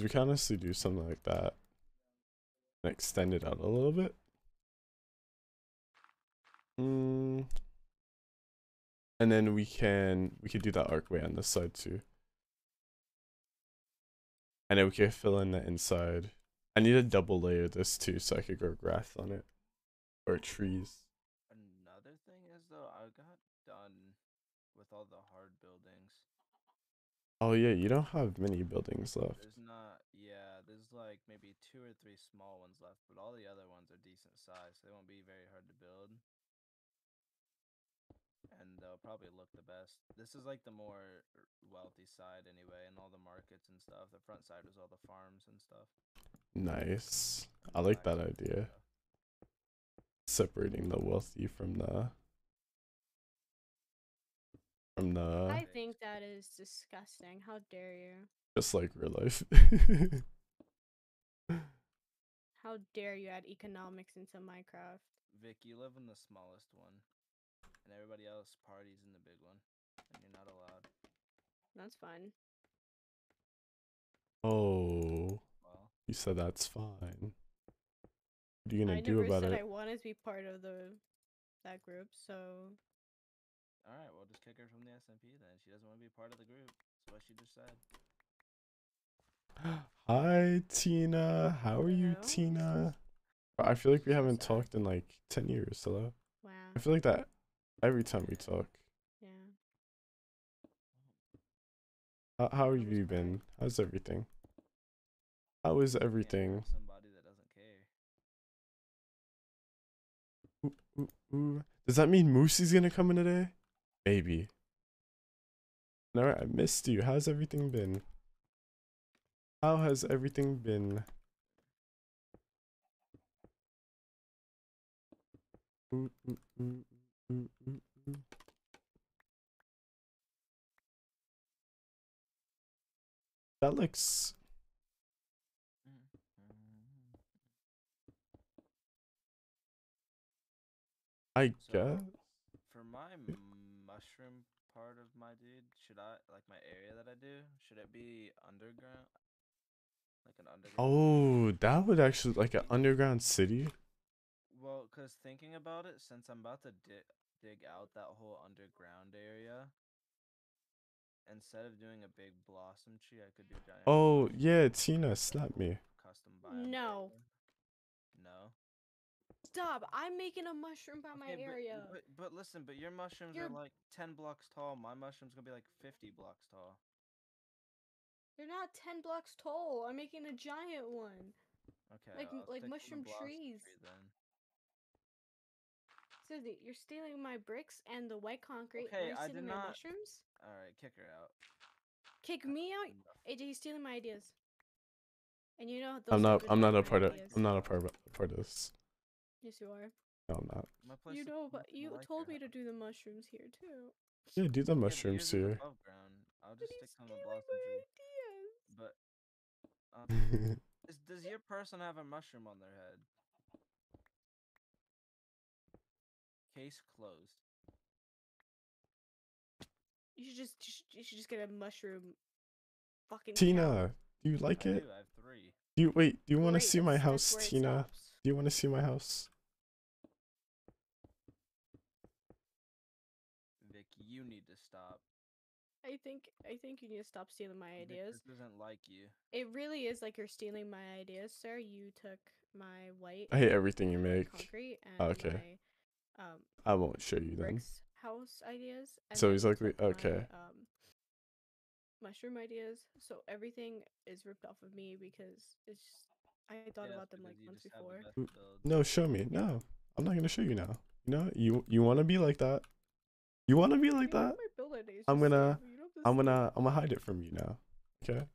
We can honestly do something like that and extend it out a little bit. Mm. And then we can we could do that archway on this side too. And then we could fill in the inside. I need to double layer this too so I could grow grass on it. Or trees. Another thing is though, I got done with all the hard buildings. Oh yeah, you don't have many buildings left. There's not, yeah, there's like maybe two or three small ones left, but all the other ones are decent size, so they won't be very hard to build. And they'll probably look the best. This is like the more er, wealthy side anyway, and all the markets and stuff. The front side was all the farms and stuff. Nice. I like that idea. Separating the wealthy from the from the I think that is disgusting. How dare you? just like real life. How dare you add economics into Minecraft? Vic, you live in the smallest one, and everybody else parties in the big one, and you're not allowed. That's fine. oh, Well, you said that's fine. What are you gonna I do never about said it? I wanted to be part of the that group, so all right, well, just kick her from the SMP then. She doesn't want to be part of the group. That's what she just said. Hi Tina, how are you, Hello? Tina? I feel like we haven't talked in like ten years. Hello. wow. I feel like that every time we talk. Yeah. How, how have you been? How's everything? How is everything? Somebody that doesn't care. Ooh, ooh, ooh. Does that mean Moosey's gonna come in today? Maybe. Alright, I missed you. How's everything been? How has everything been? Ooh, ooh, ooh. That looks I So- guess. For my mushroom part of my dude, should I like my area that I do? Should it be underground? Like an underground? Oh, that would actually like an underground city. Well, cause thinking about it, since I'm about to dig dig out that whole underground area, instead of doing a big blossom tree, I could do giant. Oh yeah, Tina, slap me. Custom biome No. No. Stop! I'm making a mushroom by my Okay, but- area. But, but listen, but your mushrooms You're- are like ten blocks tall. My mushroom's gonna be like fifty blocks tall. They're not ten blocks tall. I'm making a giant one. Okay. Like- I'll like stick the mushroom trees. tree then. Suzy, you're stealing my bricks and the white concrete. Okay, and I did stealing my not- mushrooms. All right, kick her out. Kick me out, Enough. AJ. He's stealing my ideas. And you know those I'm not. I'm not a Enderman part of. I'm not a part of, part of this. Yes, you are. No, I'm not. My place You know, but you like told your me to do the mushrooms here too. Yeah, do the mushrooms yours is here. above ground. I'll just he's stick on the stealing blossom my tree. ideas. But um, is, does your person have a mushroom on their head? Case closed. You should just, you should, just get a mushroom. Fucking cow. Tina, do you like I it? do. I have three. Do you wait? Do you want to see my house, that's where it Tina? Do you want to see my house? Vic, you need to stop. I think I think you need to stop stealing my ideas. This isn't like you. It really is like you're stealing my ideas, sir. You took my white. I hate everything you make. Concrete and Okay. my um I won't show you then. house ideas. And So he's like, likely- took my, okay. um, mushroom ideas. So everything is ripped off of me because it's. Just, I thought Yes, about them like you months just have the before. best Ooh, builds. No, show me. No, I'm not gonna show you now. You know, you you want to be like that. You want to be like that. my build ideas, I'm gonna- it, you don't have to I'm gonna. I'm gonna hide it from you now. Okay.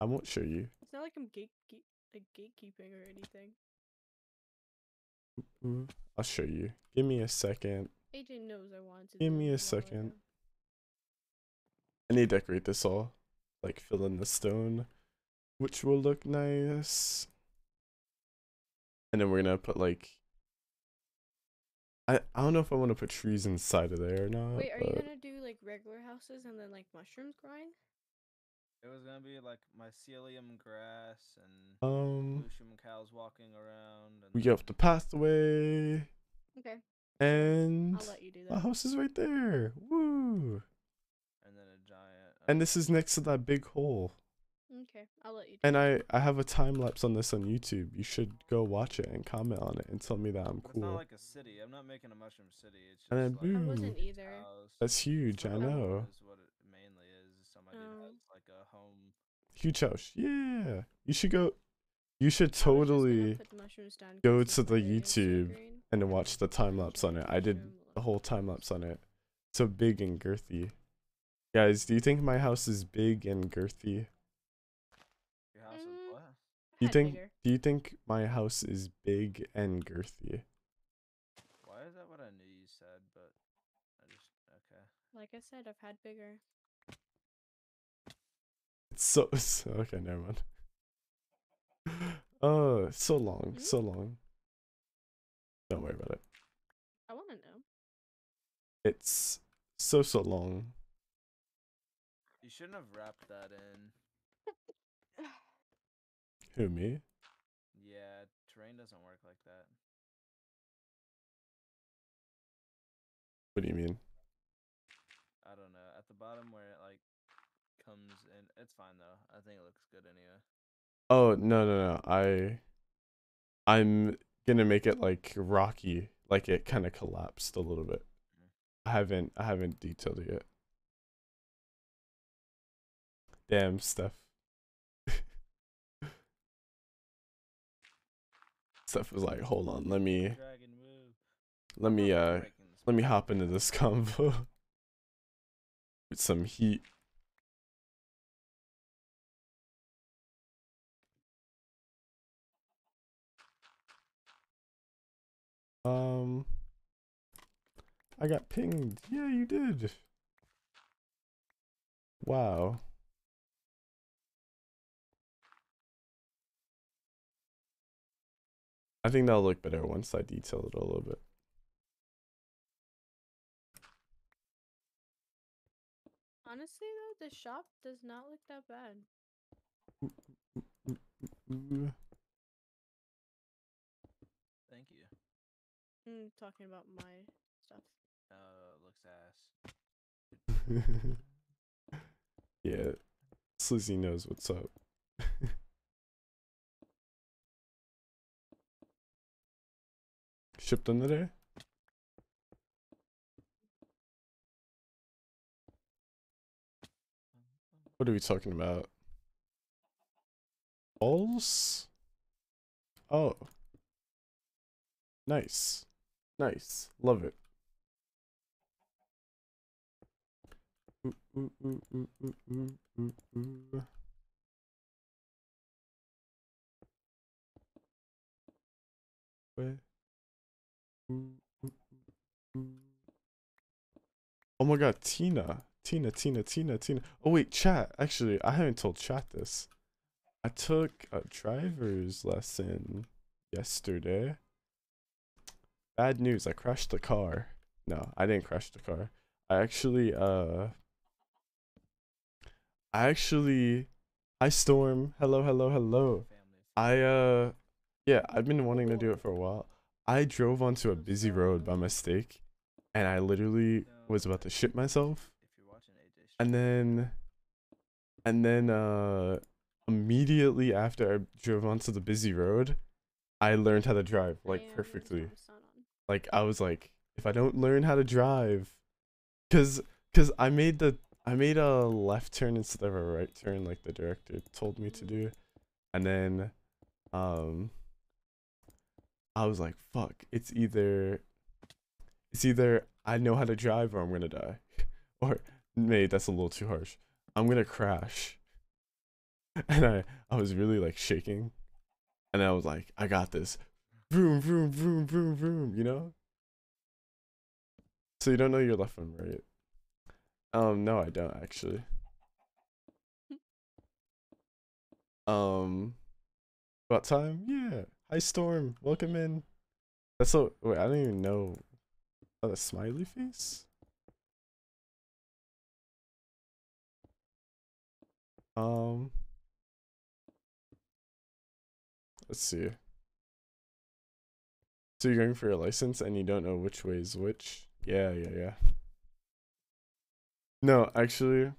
I won't show you. It's not like I'm gate, gate like gatekeeping or anything. Ooh, I'll show you. Give me a second. AJ knows I wanted to. Give me a second. I need to decorate this all, like fill in the stone, which will look nice. And then we're gonna put like. I I don't know if I want to put trees inside of there or not. Wait, are you gonna like regular houses and then like mushrooms growing? It was gonna be like mycelium grass and Um, Lucium cows walking around. And we get up the pathway, Okay, and I'll let you do that. my house is right there. Woo! and then a giant. And uh, this is next to that big hole. Okay, I'll let you. Do And I I have a time lapse on this on YouTube. You should go watch it and comment on it and tell me that I'm It's not cool. like a city. I'm not making a mushroom city. It's just And then like boom. I wasn't either. cows. That's huge. I Somebody know. Is what it mainly is. Somebody Oh. has like a home. Huge house. Yeah. You should go. You should I was just gonna totally put the mushrooms down go 'cause to the fire YouTube green. and then watch the time lapse on it. I did Mushroom the whole time lapse on it. So big and girthy. Guys, do you think my house is big and girthy? Your house is Mm. what? Do you think bigger. do you think my house is big and girthy? Why is that what I knew you said? But I just okay. Like I said, I've had bigger. It's so, so okay, never mind. Oh, it's so long, Mhm. so long. Don't worry about it. I want to know. It's so so long. You shouldn't have wrapped that in. Who me? Yeah, terrain doesn't work like that. What do you mean? I don't know. At the bottom where it like comes in, it's fine though. I think it looks good anyway. Oh no no no! I I'm gonna make it like rocky, like it kind of collapsed a little bit. Mm. I haven't I haven't detailed it yet. Damn, Steph. Steph was like, "Hold on, let me let me uh let me hop into this convo with some heat." Um, I got pinged. Yeah, you did. Wow. I think that'll look better once I detail it a little bit. Honestly, though, the shop does not look that bad. Thank you. Mm, talking about my stuff. Uh, looks ass. yeah, Slizzy knows what's up. Shipped under there? What are we talking about? Balls? Oh. Nice. Nice. Love it. Ooh, ooh, ooh. Where? Oh my god, Tina. Tina, Tina, Tina, Tina. Oh wait, chat. Actually, I haven't told chat this. I took a driver's lesson yesterday. Bad news, I crashed the car. No, I didn't crash the car. I actually uh I actually Hi Storm. Hello, hello, hello. I uh yeah, I've been wanting to do it for a while. I drove onto a busy road by mistake and I literally was about to shit myself If you're watching AJ, and then and then uh immediately after I drove onto the busy road, I learned how to drive like perfectly. it's not on. Like I was like if I don't learn how to drive cuz cuz I made the I made a left turn instead of a right turn like the director told me to do. And then um I was like, fuck, it's either it's either I know how to drive or I'm going to die. or mate, that's a little too harsh. I'm going to crash. And I I was really like shaking. And I was like, I got this. Vroom vroom vroom vroom vroom, you know? So you don't know your left from right. Um no, I don't actually. Um about time? Yeah. Hi Storm, welcome in. That's so wait, I don't even know. Oh, the smiley face? Um. Let's see. So you're going for your license and you don't know which way is which? Yeah, yeah, yeah. No, actually,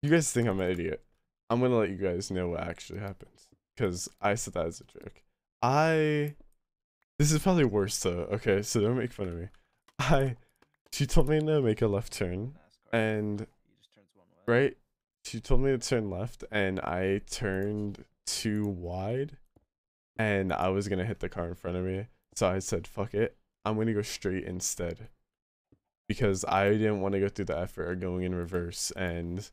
you guys think I'm an idiot. I'm gonna let you guys know what actually happens. Because I said that as a joke. I. This is probably worse though. Okay, so don't make fun of me. I. She told me to make a left turn, and right? She told me to turn left, and I turned too wide, and I was gonna hit the car in front of me. So I said, "Fuck it, I'm gonna go straight instead," because I didn't want to go through the effort of going in reverse and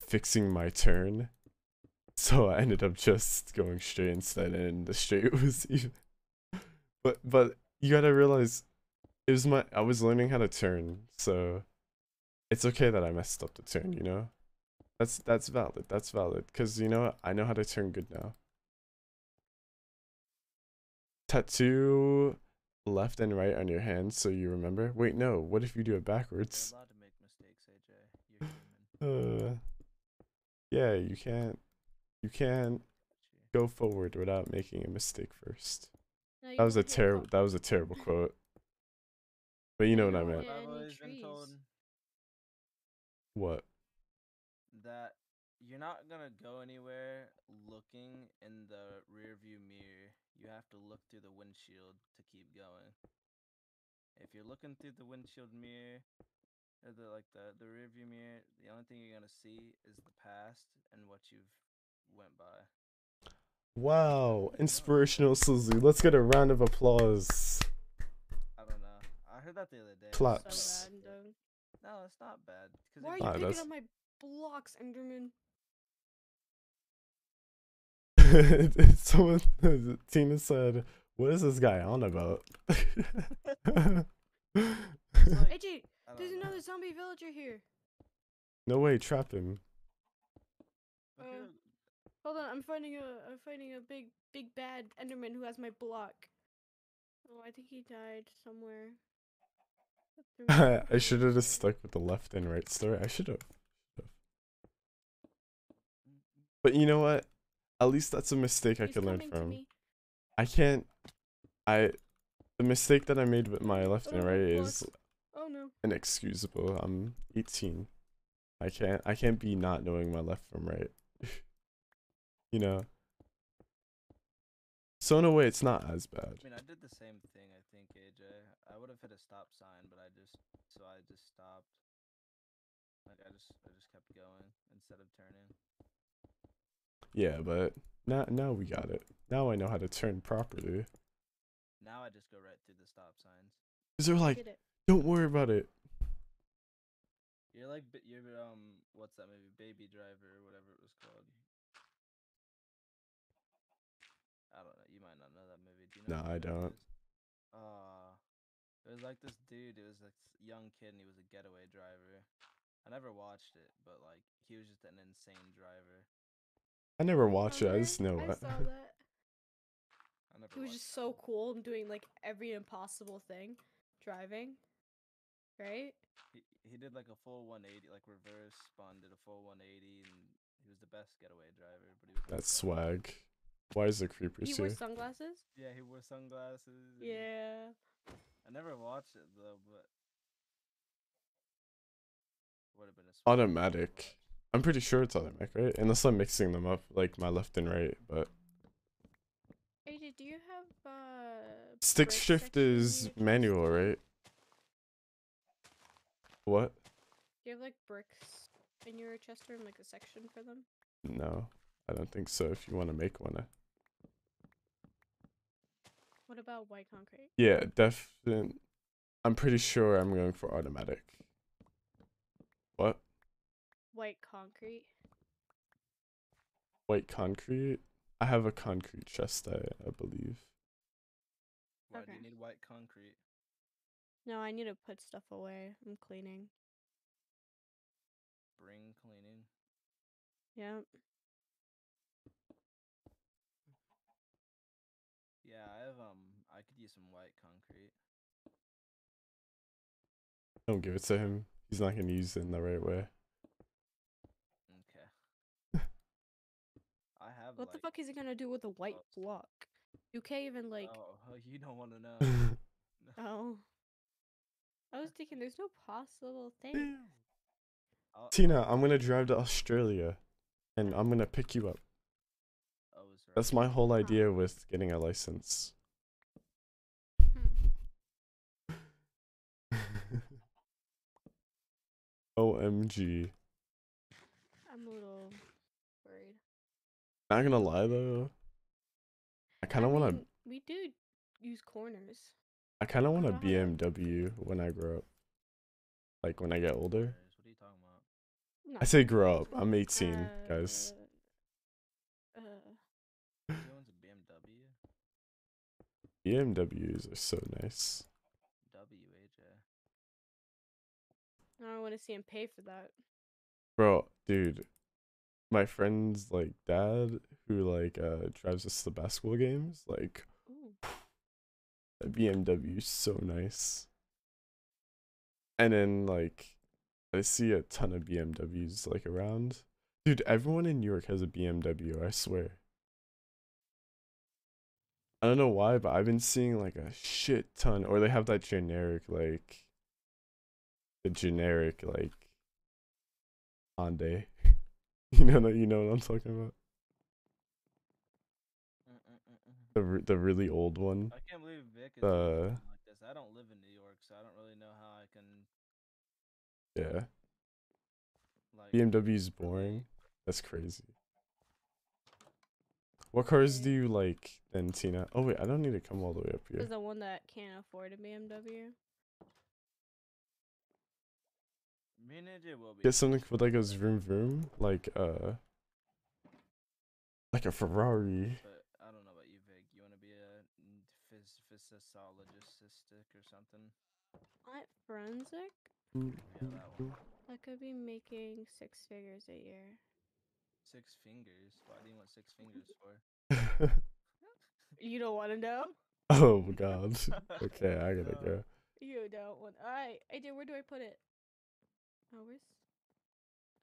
fixing my turn. So I ended up just going straight instead, and the straight was even. But but you gotta realize, it was my I was learning how to turn, so it's okay that I messed up the turn, you know? That's that's valid. That's valid cuz you know? I know how to turn good now. Tattoo left and right on your hands so you remember. Wait, no. What if you do it backwards? to make mistakes, AJ. You're human. Uh Yeah, you can't you can't go forward without making a mistake first. No, That was a terrible that was a terrible quote. But you know what I You meant. won't I've hit any always been told trees. What? that you're not gonna go anywhere looking in the rear view mirror. You have to look through the windshield to keep going. If you're looking through the windshield mirror, or the like the the rear view mirror, the only thing you're gonna see is the past and what you've went by. Wow, inspirational Suzu. Let's get a round of applause. I don't know. I heard that the other day. Clap. So Claps. bad. No, it's not bad. Why are you Ah, picking that's- up my blocks, Enderman? Someone, Tina said, "What is this guy on about?" like- AJ, I there's know. another zombie villager here. no way, trap him. Okay, Uh, Hold on, I'm finding a I'm finding a big big bad Enderman who has my block. Oh, I think he died somewhere. I should have just stuck with the left and right story. I should have. But you know what? At least that's a mistake I He's can learn from. I can't. I. The mistake that I made with my left and Oh, right is. Oh no. inexcusable. I'm 18. I can't. I can't be not knowing my left from right. you know. So in a way, it's not as bad. I mean, I did the same thing. I think AJ. I would have hit a stop sign, but I just so I just stopped. Like I just I just kept going instead of turning. Yeah, but now now we got it. Now I know how to turn properly. Now I just go right through the stop signs. Cause they're like, don't worry about it. You're like you're um what's that movie Baby Driver or whatever it was called. I don't know. You might not know that movie. Do you know? No, I don't. is? Uh, it was like this dude. It was like this young kid, and he was a getaway driver. I never watched it, but like he was just an insane driver. I never watched it. I just know I it. saw that. I. He was just that so cool and doing like every impossible thing, driving. Right? He he did like a full 180, like reverse spun, did a full 180, and he was the best getaway driver. But he was That's insane. swag. Why is there creepers He here? wore sunglasses. Yeah, he wore sunglasses. and- Yeah. I never watched it though, but would have been a sweet Automatic. I'm pretty sure it's automatic, right? Unless I'm mixing them up, like my left and right. But AJ, do you have uh? stick brake shift section is your manual, right? What? Do you have like bricks in your chest room, like a section for them? No, I don't think so. If you want to make one, uh, What about white concrete? yeah, definitely. I'm pretty sure I'm going for automatic. What? White concrete. White concrete? I have a concrete chest, I, I believe. Why do you Okay. need white concrete? No, I need to put stuff away. I'm cleaning. Bring cleaning. Yep. Yeah, I have um. I could use some white concrete. Don't give it to him. He's not gonna use it in the right way. Okay. I have What the fuck is he gonna do with a white Oops. block? You can't even like. Oh, oh you don't want to know. Oh. I was thinking there's no possible thing. I'll- oh, Tina, oh. I'm gonna drive to Australia, and I'm gonna pick you up. I was right. That's my whole idea with getting a license. OMG. I'm a little worried. Not gonna lie though. I kind of want to. mean, We do use corners. I kind of want a don't know how to- BMW when I grow up. Like when I get older. What are you talking about? I say grow up. I'm 18, guys. Uh, uh, You owns a BMW? BMWs are so nice. W AJ. I don't want to see him pay for that. Bro, dude, my friend's like dad who like uh drives us to basketball games, like Ooh. a BMW is so nice. And then like I see a ton of BMWs like around. Dude, everyone in New York has a BMW, I swear. I don't know why, but I've been seeing like a shit ton or they have that generic like the generic like Hyundai. you know that you know what I'm talking about? The re- the really old one. I can't believe Vic is Uh, like this. I don't live in New York, so I don't really know how I can Yeah. like. BMW's boring. That's crazy. What cars do you like then, Tina? Oh wait, I don't need to come all the way up Is here. the one that can't afford a BMW? Me and AJ will be. Get something with like goes vroom vroom, like uh, like a Ferrari. But I don't know about you, Vic. You want to be a phys- physiologist or something? What forensic? Yeah, that one. I could be making six figures a year. Six fingers. Why do you want six fingers for? You don't want to know? oh god. Okay, I gotta Uh, go. You don't want. Alright, AJ, where do I put it? Oh, where's?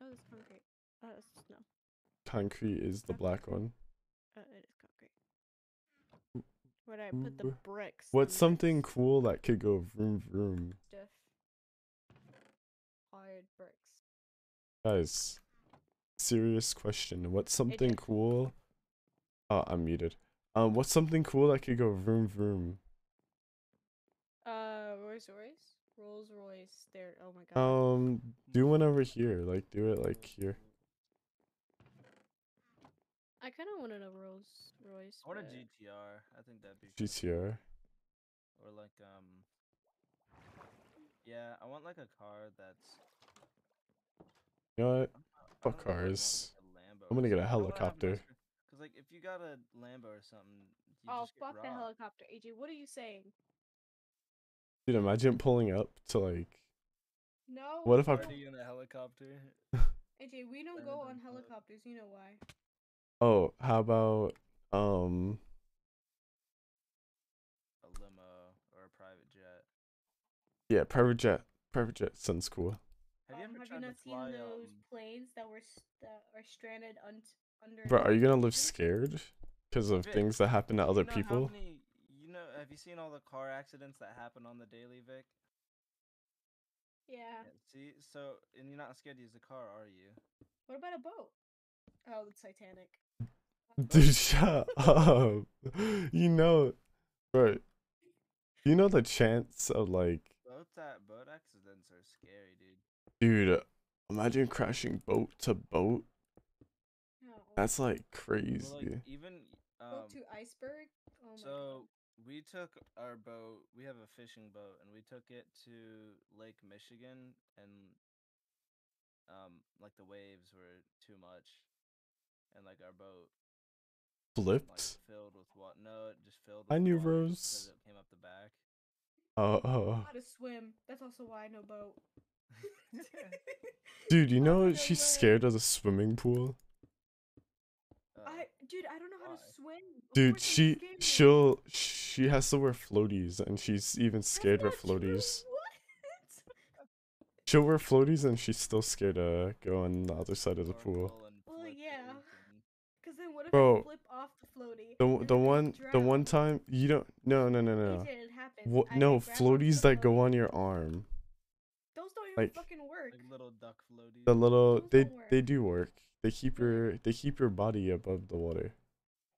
Oh, it's concrete. Oh, it's snow. Concrete is the black one. Oh, it is concrete. Where I put the bricks? What's something bricks? cool that could go vroom vroom? Stiff. Hard bricks. Guys, serious question. What's something cool? Oh, I'm muted. Um, what's something cool that could go vroom vroom? Uh, Rolls Royce. Rolls Royce. There. Oh my god. Um, do one over here. Like, do it like here. I kind of want a Rolls Royce. I want a GTR. I think that'd be. cool. GTR. Or like um. Yeah, I want like a car that's. You know what? I Fuck don't know if I'd want, cars. like, a Lambo I'm gonna get a something. I wanna helicopter. Cause like if you got a Lambo or something, you Oh just get fuck the helicopter, AJ. What are you saying? Dude, imagine pulling up to like. No. What if I we p- don't- Party in a helicopter. AJ, we don't go on on helicopters. You know why? Oh, how about um? a limo or a private jet. Yeah, private jet. Private jet sounds cool. Have you Um, ever have tried you to not fly? seen those planes that were s- that are stranded un- under? Bro, are you gonna live scared because of Vic, things that happen to other you how people? many- you know, have you seen all the car accidents that happen on the daily, Vic? Yeah. Yeah, See, so and you're not scared to use a car, are you? What about a boat? Oh, the Titanic. Dude, shut up. You know, bro. You know the chance of like, Boat that boat accidents are scary, dude. dude. Imagine crashing boat to boat. That's like Well, crazy. like even um, boat to iceberg. Oh my so we took our boat. We have a fishing boat, and we took it to Lake Michigan, and um, like the waves were too much, and like our boat like Flipped. filled with what? No, it just filled. I knew water Rose. because It came up the back. Oh, god. oh, How to swim. That's also why I know boat. dude. You know she's scared of the swimming pool. Uh, I dude, I don't know how to swim. Oh dude, course she scared of it. she'll she has to wear floaties, and she's even scared of floaties. What? She'll wear floaties, and she's still scared to go on the other side of the pool. snorkel Well, yeah. Cause then what if Bro, I flip off the floaty? The the one the one time you don't no no no no. AJ. What I- I no floaties that go on your arm. Those don't even like- fucking work. Like little duck floaties. The little Those they they do work. They keep your they keep your body above the water.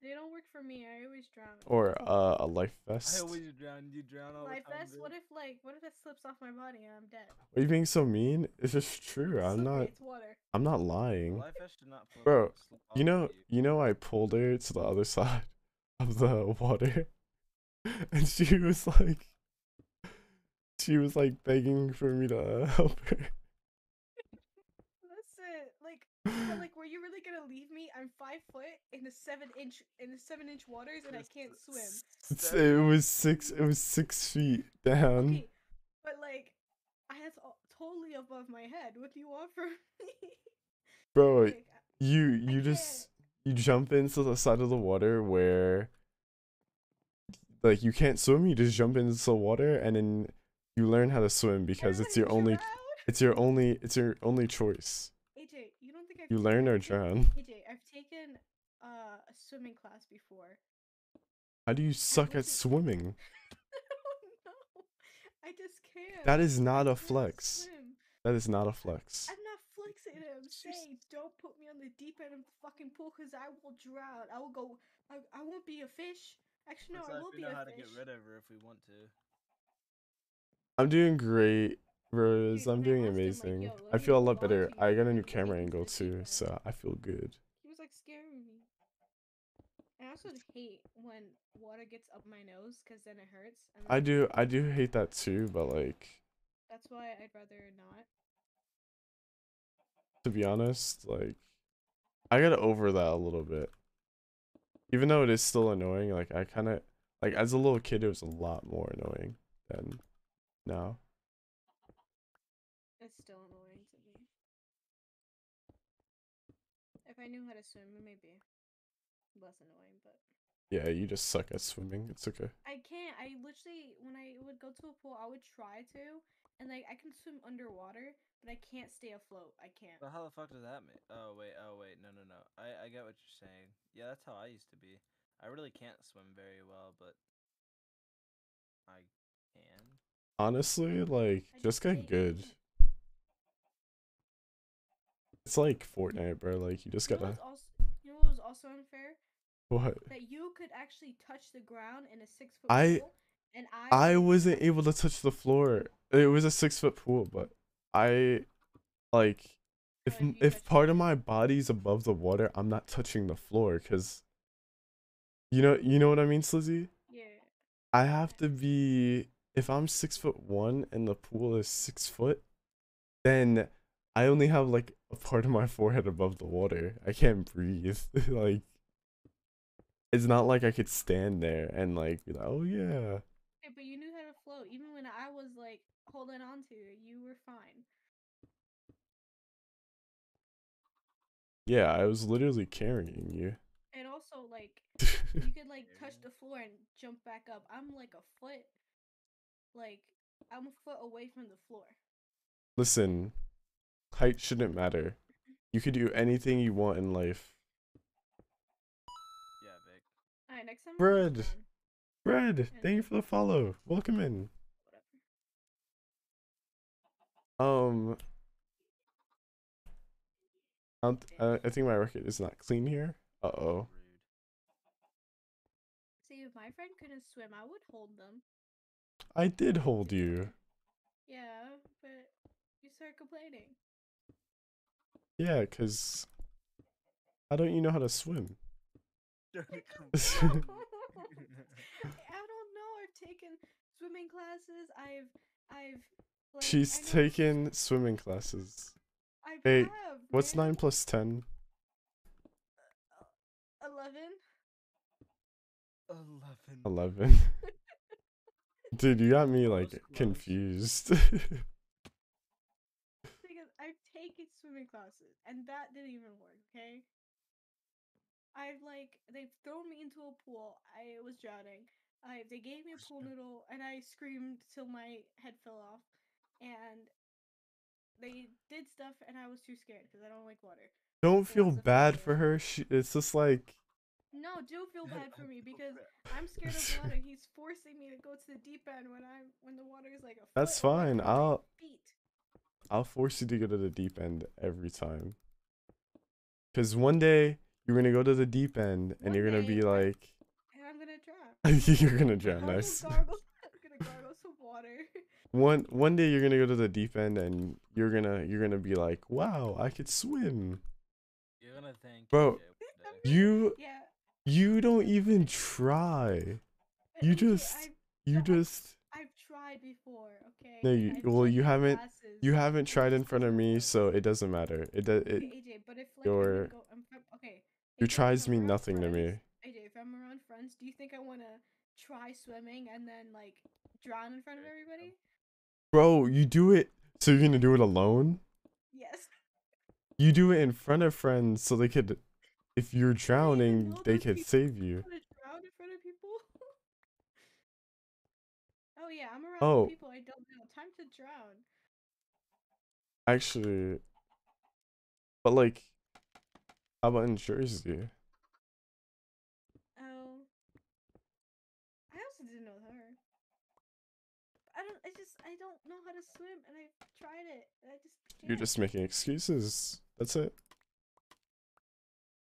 They don't work for me. I always drown. Or uh, a life vest. I always drown. You drown all Life the time. vest. What if like what if it slips off my body and I'm dead? Are you being so mean? It's just true. It's I'm slippery, not It's water. I'm not lying. life vest should not Bro, off- You know of you know I pulled her to the other side of the water and she was like she was like begging for me to help her. That's it. Like, but, like, were you really gonna leave me? I'm five foot in the seven inch in the seven inch waters and I can't swim. It's- It was six it was six feet down. Okay, but like, I that's all, totally above my head. What do you want from me? Bro, Like, you I you just you jump into the side of the water where like you can't swim you just jump into the water and then you learn how to swim because it's your only it's your only it's your only choice AJ, you don't think I've you taken- learn or drown AJ, I've taken uh, a swimming class before. how do you suck at swimming no, I just can't. that is not a flex that is not a flex I'm not flexing it. I'm saying don't put me on the deep end of the fucking pool because I will drown. I will go. I, I won't be a fish. Actually, no, I Besides, will we be know a how fish. to get rid of her if we want to. i'm doing great rose i'm doing asked him, like, amazing i feel a lot better i got a new camera angle to the deep too so i feel good He was like scaring me. I also hate when water gets up my nose because then it hurts. I do i do hate that too but like That's why I'd rather not. to be honest, like I got over that a little bit. Even though it is still annoying, like I kind of like as a little kid it was a lot more annoying than now. It's still annoying to me. If I knew how to swim, it may be less annoying, but Yeah, you just suck at swimming. It's okay. I can't. I literally, when I would go to a pool, I would try to, and like I can swim underwater, but I can't stay afloat. I can't. But how the fuck does that mean? Oh wait, oh wait, no no no. I I get what you're saying. Yeah, that's how I used to be. I really can't swim very well, but I can. Honestly, like I just say get you good. It's like Fortnite, bro. Like you just You know, gotta also, you know what was also unfair? what? That you could actually touch the ground in a six foot I- pool, and I I wasn't able to touch the floor. It was a six foot pool, but I like if if if part the of my body's above the water, I'm not touching the floor because you know you know what I mean, Slizzy. yeah. I have to be if I'm six foot one and the pool is six foot, then I only have like a part of my forehead above the water. I can't breathe. like it's not like I could stand there and like be like, oh yeah. Hey, but you knew how to float. Even when I was like holding on to you, you were fine. Yeah, I was literally carrying you. And also, like, you could like touch the floor and jump back up. I'm like a foot, like I'm a foot away from the floor. Listen, height shouldn't matter. You could do anything you want in life. Yeah, Vic. All right, next time. I'll Bread. just thank you for the follow. Welcome in. Um, I, uh, I think my record is not clean here. Uh oh. See, if my friend couldn't swim, I would hold them. I did hold you. Yeah, but you start complaining. Yeah, cause how don't you know how to swim? I don't know. I've taken swimming classes. I've, I've. Like, She's I know- taken swimming classes. I Hey, have, What's man. nine plus ten? Eleven. Eleven. Eleven. Dude, you got me like confused. Because I've swimming classes and that didn't even work, okay? I've like they've thrown me into a pool. I was drowning. I they gave me a pool noodle and I screamed till my head fell off. And they did stuff and I was too scared because I don't like water. Don't feel bad for her. She, it's just like No, do feel bad for me because I'm scared of water. He's forcing me to go to the deep end when I'm when the water is like a. That's fine, I'll- Feet. I'll force you to go to the deep end every time. Cause one day you're gonna go to the deep end and One you're gonna be like, And I'm gonna drown. you're gonna drown. Gargle, Nice. gargle. I'm gonna gargle some water. One one day you're gonna go to the deep end and you're gonna you're gonna be like, wow, I could swim. You're gonna thank Bro, AJ. You Yeah. you don't even try. You just I've, you no, I- just I've tried before. Okay. No, you- I've well, you haven't- classes. you haven't tried in front of me, so it doesn't matter. It does Okay, it AJ, but if like your- go, I'm, okay. your tries mean nothing to me. friends- AJ, if I'm around friends, do you think I want to try swimming and then like drown in front of everybody? Bro, you do it so you're gonna do it alone? Yes. You do it in front of friends so they could if you're drowning, they could save you. Want to drown in front of people? oh yeah, I'm around Oh. people I don't know. Time to drown. Actually But like how about in Jersey? Oh. I also didn't know her. I don't. I just. I don't know how to swim, and I tried it. And I just. You're just making excuses. That's it.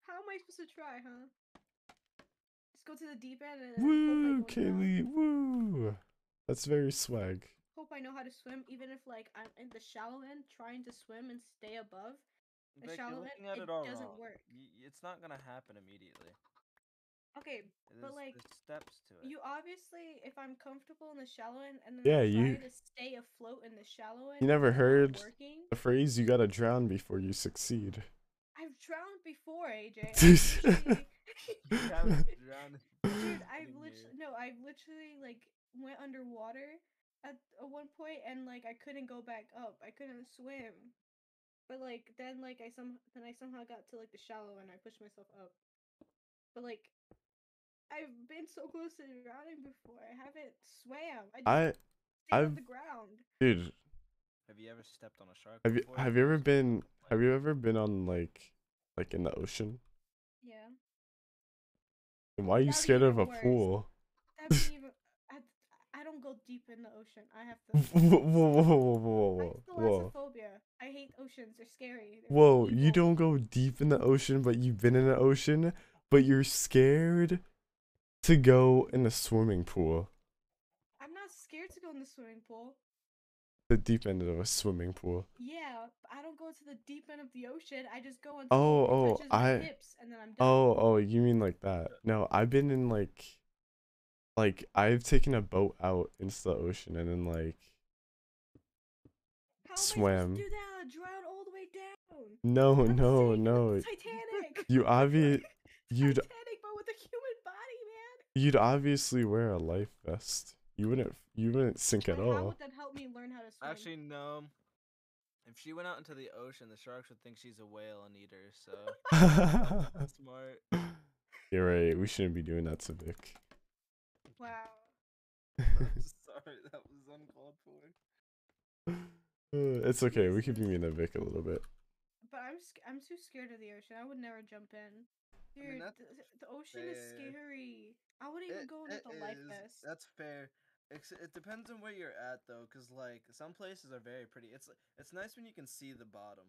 How am I supposed to try, huh? Just go to the deep end and then oh Woo, hope I don't drown? Kaylee, woo. That's very swag. Hope I know how to swim, even if like I'm in the shallow end trying to swim and stay above. The Vic, shallow end, it it doesn't wrong. work. Y- it's not gonna happen immediately. Okay, There's, like, steps to it. you obviously, if I'm comfortable in the shallow end and then Yeah, you- to stay afloat in the shallow end, You never and it's not heard working. The phrase you gotta drown before you succeed. I've drowned before, AJ. Dude. literally- You haven't drowned in Dude, I've literally no, I've literally like went underwater at, at one point and like I couldn't go back up. I couldn't swim. But like then like I some then I somehow got to like the shallow and I pushed myself up. But like I've been so close to drowning before. I haven't swam. I just I, stayed I've, the ground. dude, Have you ever stepped on a shark? have you before? have you ever been have you ever been on like like in the ocean? Yeah. And why are you That'd scared of a worse. pool? That'd be even I, I don't go deep in the ocean. I have Whoa, to whoa, whoa, whoa, whoa, I whoa, whoa. I hate oceans. They're scary. They're Whoa, you don't go deep in the ocean, but you've been in the ocean, but you're scared to go in the swimming pool. I'm not scared to go in the swimming pool. The deep end of a swimming pool. Yeah, but I don't go to the deep end of the ocean. I just go until Oh, oh, I- hips, and then I'm oh, done. Oh, oh, you mean like that? No, I've been in like, like I've taken a boat out into the ocean and then like, How am swam. do that? Drown all the way down. no, I'm no, sinking no, Titanic. you obvi- you'd Titanic, but with a human body, man. you'd obviously wear a life vest. You wouldn't, you wouldn't sink at But How all. would that help me learn how to swim? Actually, no. If she went out into the ocean, the sharks would think she's a whale and eat her. So smart. You're right. We shouldn't be doing that to Vic. Wow. Sorry, that was uncalled for. Uh, it's okay. We could be mean to Vic a little bit. But I'm sc- I'm too scared of the ocean. I would never jump in. Dude, I mean, the, the ocean is scary. I wouldn't even It- go in with it a life vest. That's fair. It depends on where you're at though, cause like some places are very pretty. It's it's nice when you can see the bottom.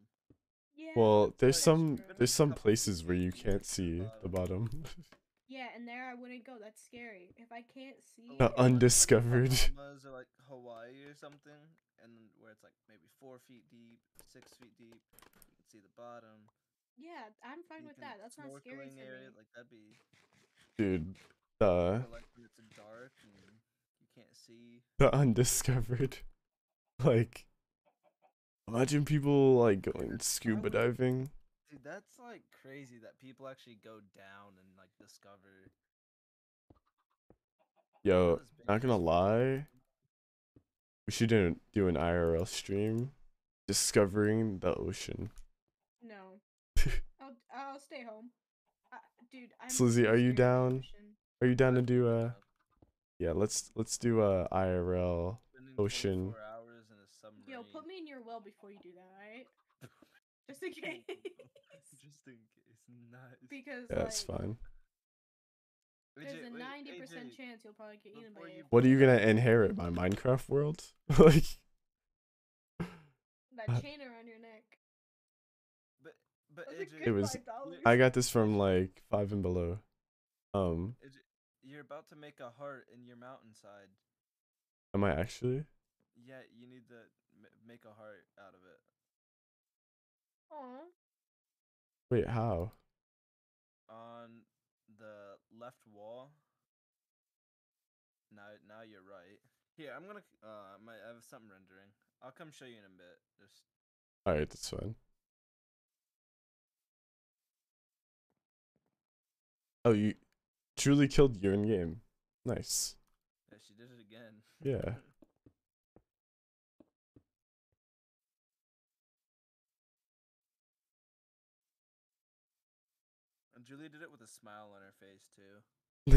Yeah. Well, there's some there's some places where you can't see the bottom. Yeah, and there I wouldn't go. That's scary. If I can't see uh, undiscovered. Bahamas or like Hawaii or something, and where it's like maybe four feet deep, six feet deep, you can see the bottom. Yeah, I'm fine deep with that. That's not scary to area, me. Like that'd be. Dude, the Or like it's dark and you can't see. the undiscovered. Like imagine people like going scuba would- diving. Dude, that's like crazy that people actually go down and like discover. Yo, not gonna lie. We should do do an IRL stream discovering the ocean. No, I'll I'll stay home. Uh, dude, I'm Slizzy, are you scared of the down? Are you down to do a down. Yeah, let's let's do a IRL. Ocean. 24 hours in a submarine. Yo, put me in your well before you do that, alright? just in case. Just in case. Nice. because Yeah, it's like, fine. there's AJ, a ninety percent chance you'll probably get eaten by you- What are you gonna inherit? My Minecraft world? like, that Uh, chain around your neck. But but That's a AJ, good It was- $5. I got this from like five and below. Um, AJ, you're about to make a heart in your mountainside. am I actually? Yeah, you need to m- make a heart out of it. Aw. Wait, how? On the left wall. Now now you're right. Here, I'm gonna uh my I have something rendering. I'll come show you in a bit. Just All right, that's fine. Oh, you truly killed you in game. Nice. yeah, she did it again. Yeah. And did it with a smile on her face too.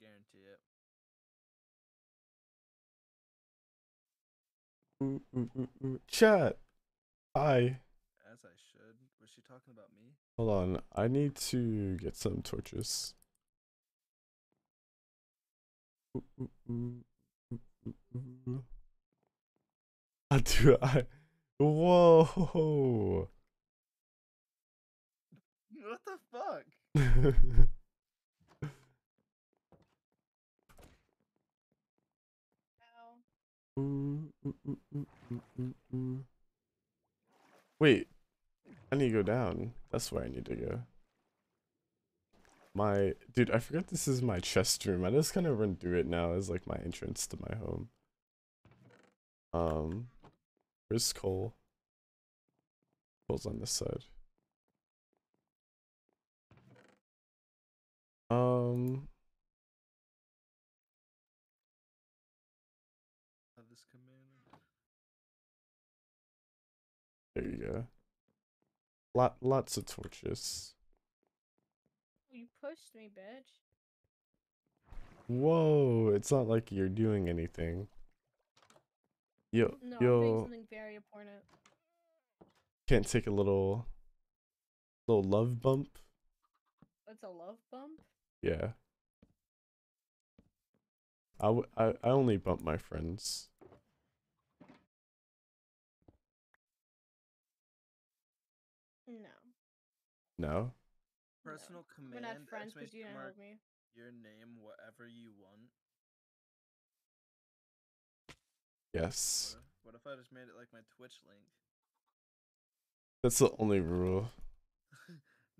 Guarantee it. Ooh, ooh, ooh, ooh. Chat. Hi. As I should. Was she talking about me? Hold on. I need to get some torches. I do. I. Whoa. What the fuck? Wait, I need to go down. That's where I need to go. My dude, I forgot this is my chest room. I just kind of run through it now as like my entrance to my home. Um, where's Cole? Cole's on this side. Um, Of this command. there you go. Lot, lots of torches. You pushed me, bitch. Whoa, it's not like you're doing anything. Yo, No, I'm doing yo, something very important. can't take a little, little love bump? It's a love bump. Yeah. I, w- I, I only bump my friends. No. No? Personal no. command. We're not friends because you didn't mark, me. Your name, whatever you want. Yes. What if, what if I just made it like my Twitch link? That's the only rule.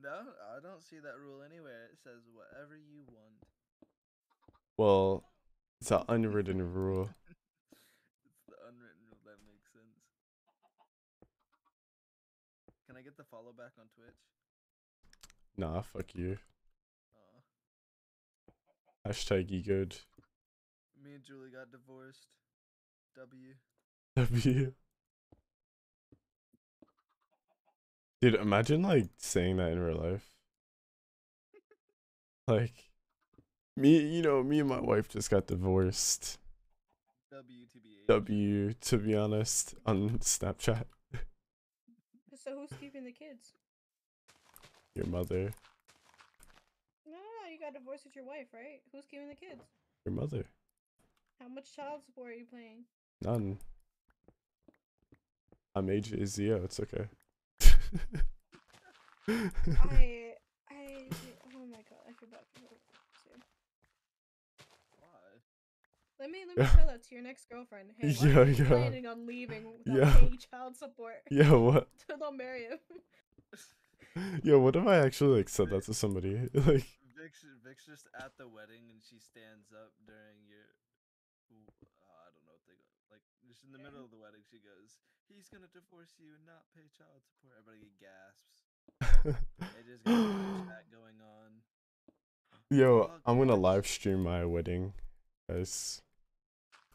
No, I don't see that rule anywhere. It says whatever you want. Well, it's an unwritten rule. it's the unwritten rule that makes sense. Can I get the follow back on Twitch? Nah, fuck you. Aw. Hashtag egoed. Me and Julie got divorced. W. W. Dude, imagine like saying that in real life. Like, me, you know, me and my wife just got divorced. WTBH. W, to be honest, on Snapchat. So who's keeping the kids? Your mother. No, no, no. You got divorced with your wife, right? Who's keeping the kids? Your mother. How much child support are you paying? None. I'm age Izio, it's okay. I, I, oh my god, I feel bad too. Why? Let me, let me Yeah. tell that to your next girlfriend. Hey, why Yeah, are you yeah. planning on leaving without Yeah. paying child support? yeah, what? So don't marry him. Yeah, what if I actually like said that to somebody? Like, Vic's, Vic's just at the wedding and she stands up during your. w- Uh, I don't know what they go. Like, just in the middle of the wedding, she goes, He's gonna divorce you and not pay child support. Everybody gasps. It is that going on. yo, I'm gonna live stream my wedding, guys.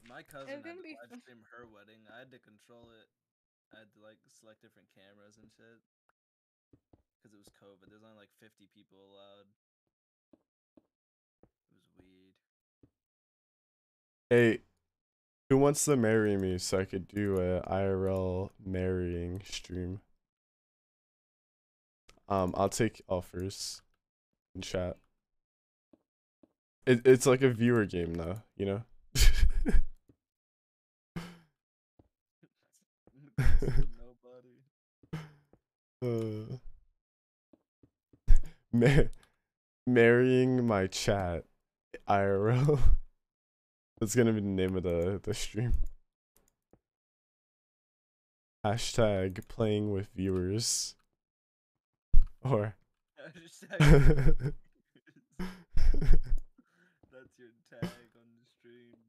My cousin had gonna be live stream her wedding. I had to control it. I had to like select different cameras and shit. Because it was COVID. There's only like 50 people allowed. It was weird. Hey, who wants to marry me so I could do a IRL marrying stream? Um, I'll take offers in chat. It it's like a viewer game though, you know. Nobody. Uh, ma- marrying my chat IRL. That's gonna be the name of the the stream. Hashtag playing with viewers. Or Hashtag- That's your tag on the stream.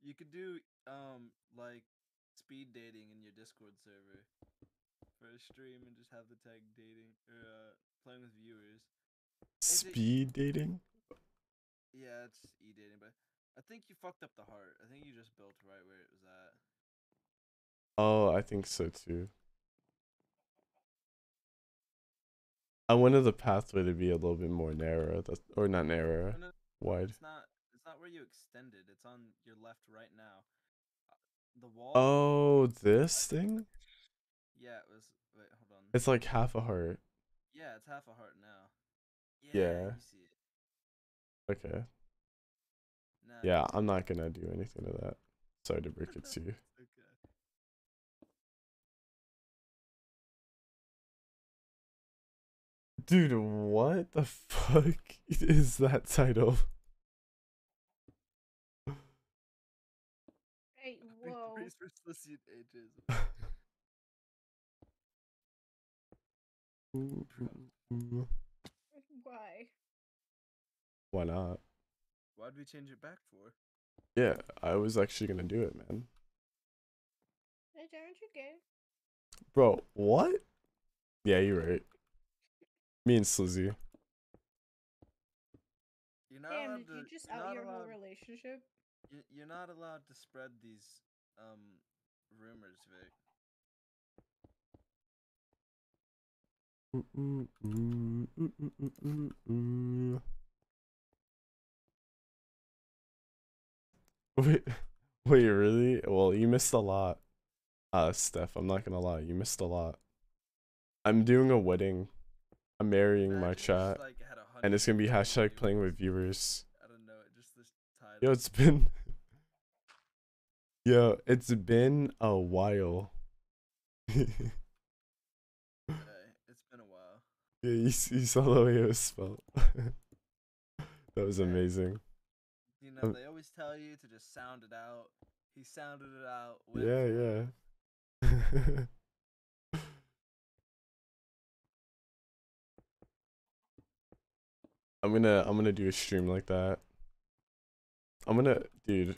You could do um like speed dating in your Discord server for a stream and just have the tag dating or uh, playing with viewers. Speed dating. Yeah, it's e dating, but I think you fucked up the heart. I think you just built right where it was at. Oh, I think so too. I wanted the pathway to be a little bit more narrow, that's, or not narrow, No, no, wide. It's not. It's not where you extended. It's on your left right now. Uh, The wall. Oh, this thing? Yeah, it was. Wait, hold on. It's like half a heart. yeah, it's half a heart now. Yeah. You see it. Okay. Nah, Yeah, I'm not gonna do anything to that. Sorry to break it to you. Dude, what the fuck is that title? Hey, whoa. Why? Why not? Why'd we change it back for? Yeah, I was actually gonna do it, man. Hey, aren't you gay? Bro, what? Yeah, you're right. Me and Slizzy. You're not Damn, allowed did to. you just you're out not your whole relationship? you- You're not allowed to spread these um rumors, Vic. Wait, wait, really? Well, you missed a lot. Uh, Steph, I'm not gonna lie, you missed a lot. I'm doing a wedding. I'm marrying my Imagine chat, like, and it's gonna be hashtag playing with viewers. I don't know. Just this title. Yo, it's been. Yo, it's been a while. yeah, Okay, it's been a while. you, you saw the way it was spelled. that was amazing. You know, Um, they always tell you to just sound it out. He sounded it out. Yeah, yeah. I'm gonna I'm gonna do a stream like that. I'm gonna dude,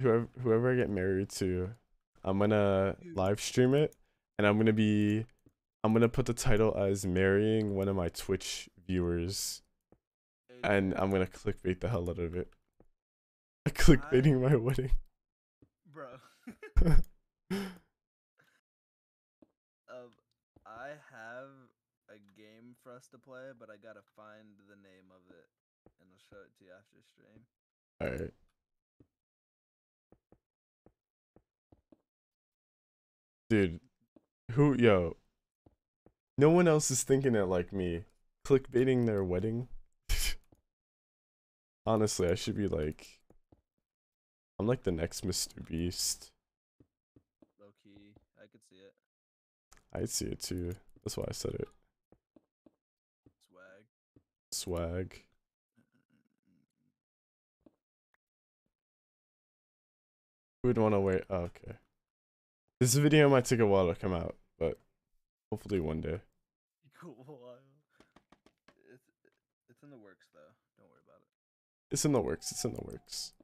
whoever whoever I get married to, I'm gonna live stream it and I'm gonna be I'm gonna put the title as marrying one of my Twitch viewers and I'm gonna clickbait the hell out of it. Clickbaiting my wedding. bro. um, I have a game for us to play, but I gotta find the name of it, and I'll show it to you after stream. Alright. Dude, who, yo, no one else is thinking it like me. Clickbaiting their wedding? Honestly, I should be like, I'm like the next Mr. Beast. Low key, I could see it. I'd see it too. That's why I said it. Swag. Swag. Who would want to wait? Oh, okay. This video might take a while to come out, but hopefully one day. Cool. It's it's in the works though. Don't worry about it. It's in the works. It's in the works.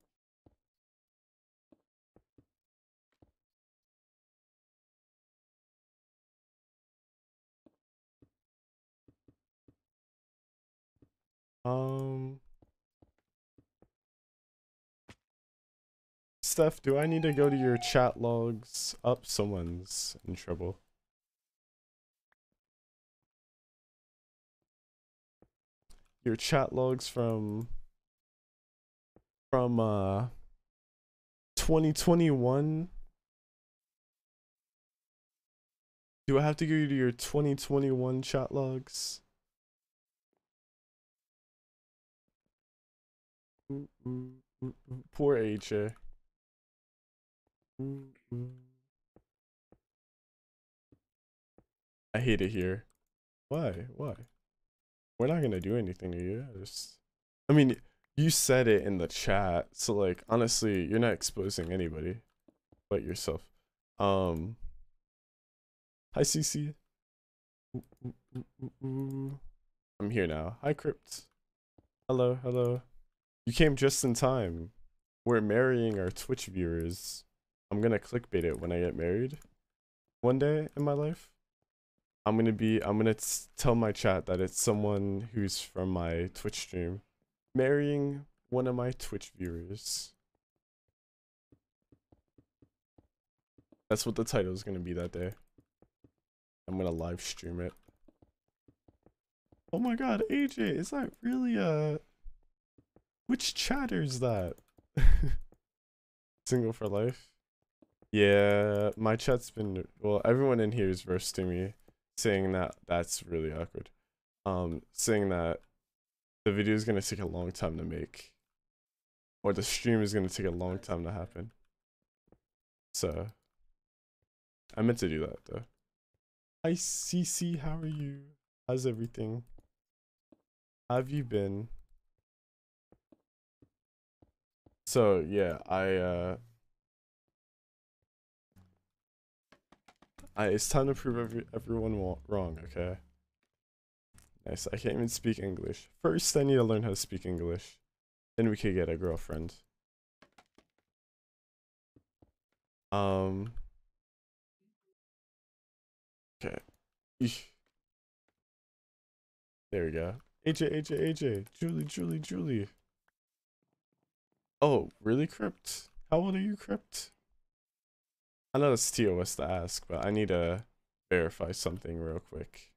Um. Steph, do I need to go to your chat logs? Up, someone's in trouble. Your chat logs from from uh 2021 Do I have to go to your 2021 chat logs? Poor AJ. I hate it here. Why? Why? We're not gonna do anything to you. I Just, I mean, you said it in the chat, so like, honestly, you're not exposing anybody, but yourself. Um. Hi, CC. I'm here now. Hi, Crypt. Hello, hello. You came just in time. We're marrying our Twitch viewers. I'm gonna clickbait it when I get married. One day in my life. I'm gonna be. I'm gonna tell my chat that it's someone who's from my Twitch stream, marrying one of my Twitch viewers. That's what the title is gonna be that day. I'm gonna live stream it. Oh my god, AJ, is that really a which chatter is that? Single for life? Yeah, my chat's been well, everyone in here is roasting me, saying that that's really awkward. Um, saying that the video is gonna take a long time to make. Or the stream is gonna take a long time to happen. So I meant to do that though. Hi CC, how are you? How's everything? Have you been? So yeah, I uh It's time to prove every everyone wrong, okay? Nice. I can't even speak English. First, I need to learn how to speak English. Then we could get a girlfriend. Um. Okay. Eesh. There we go. AJ, AJ, AJ. Julie, Julie, Julie. Oh, really, Crypt? How old are you, Crypt? I know it's TOS to ask, but I need to verify something real quick.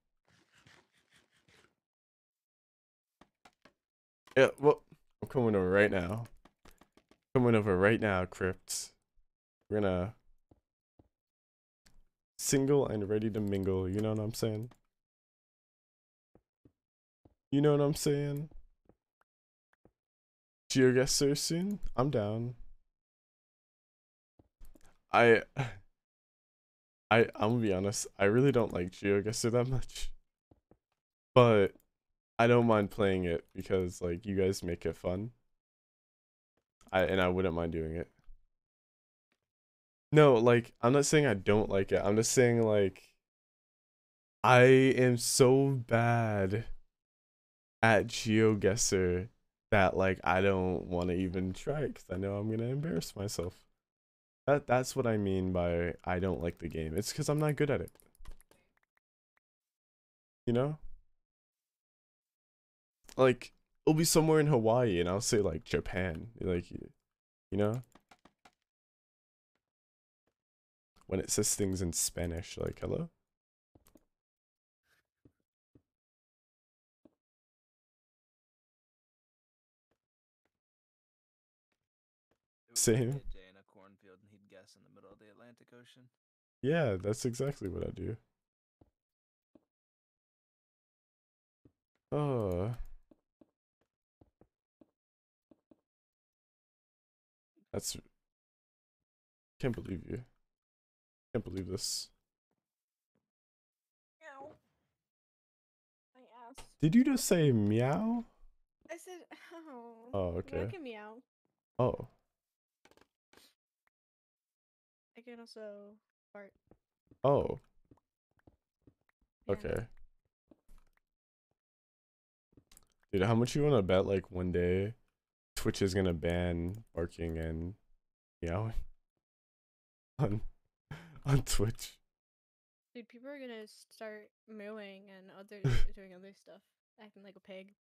Yeah, well, I'm coming over right now. Coming over right now, Crypt. We're gonna single and ready to mingle. You know what I'm saying? You know what I'm saying? GeoGuessr soon? I'm down. I I I'm gonna be honest, I really don't like GeoGuessr that much. But I don't mind playing it because like you guys make it fun. I and I wouldn't mind doing it. No, like I'm not saying I don't like it. I'm just saying like I am so bad at GeoGuessr that like I don't want to even try it because I know I'm gonna embarrass myself. That that's what I mean by I don't like the game. It's because I'm not good at it. You know? Like it'll be somewhere in Hawaii and I'll say like Japan. Like you know? When it says things in Spanish, like hello? Same. Get Jay in a cornfield and he'd guess in the middle of the Atlantic Ocean. Yeah, that's exactly what I do. Oh. That's can't believe you. Can't believe this. Meow. I asked. Did you just say meow? I said, oh. Oh, I okay. can meow. Oh. I can also fart. Oh. Yeah. Okay. Dude, how much you wanna bet like one day Twitch is gonna ban barking and meowing on on Twitch? Dude, people are gonna start mooing and other doing other stuff, acting like a pig.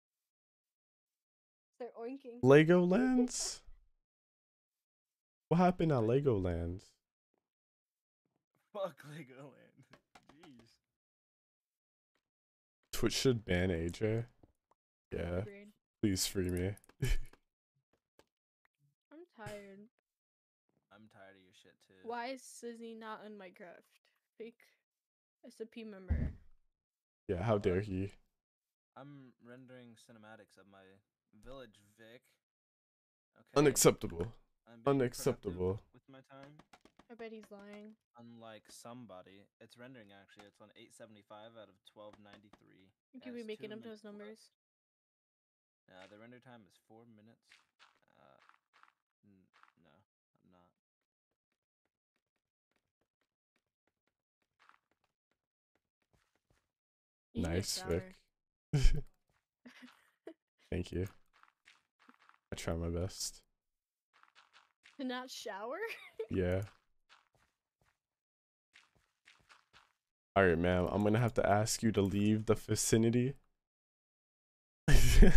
Start oinking. Legolands? What happened at Legoland? Fuck Legoland. Jeez. Twitch should ban AJ. Yeah, Agreed. please free me. I'm tired. I'm tired of your shit too. Why is Sizzy not in Minecraft? Fake. SMP member. Yeah, how dare he? I'm rendering cinematics of my village, Vic. Okay. Unacceptable. I'm being Unacceptable. With my time, I bet he's lying. unlike somebody, it's rendering actually. It's on 875 out of 1293. You It could be has making up those numbers. left. Uh, the render time is four minutes. Uh, n- no, I'm not. You Nice, shower. Vic. Thank you. I try my best. To not shower? Yeah. All right, ma'am. I'm gonna have to ask you to leave the vicinity. the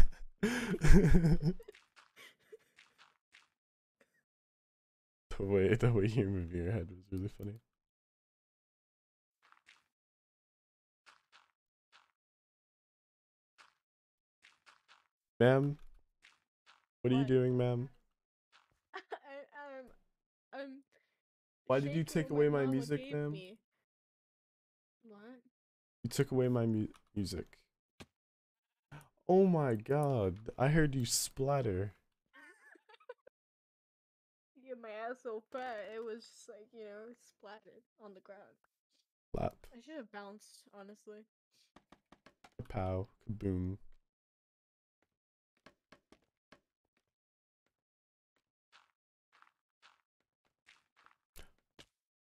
way the way you're moving your head was really funny. Ma'am, what are you doing, ma'am? I, um, I'm. Why did you take away my music, ma'am? me. You took away my mu- music. Oh my god, I heard you splatter. Yeah, my ass so fat, it was just like, you know, splattered on the ground. Slap. I should have bounced, honestly. Pow. Kaboom.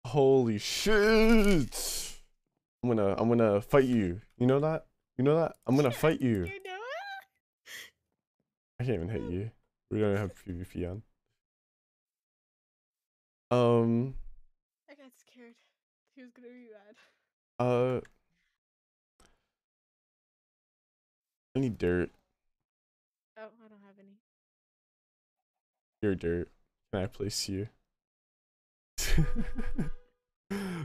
Holy shit! I'm gonna I'm gonna fight you. You know that? You know that? I'm gonna fight you. You know it? I can't even hit you. We don't have PvP on. Um I got scared. He was gonna be bad. uh I need dirt. Oh, I don't have any. You're dirt. Can I place you? the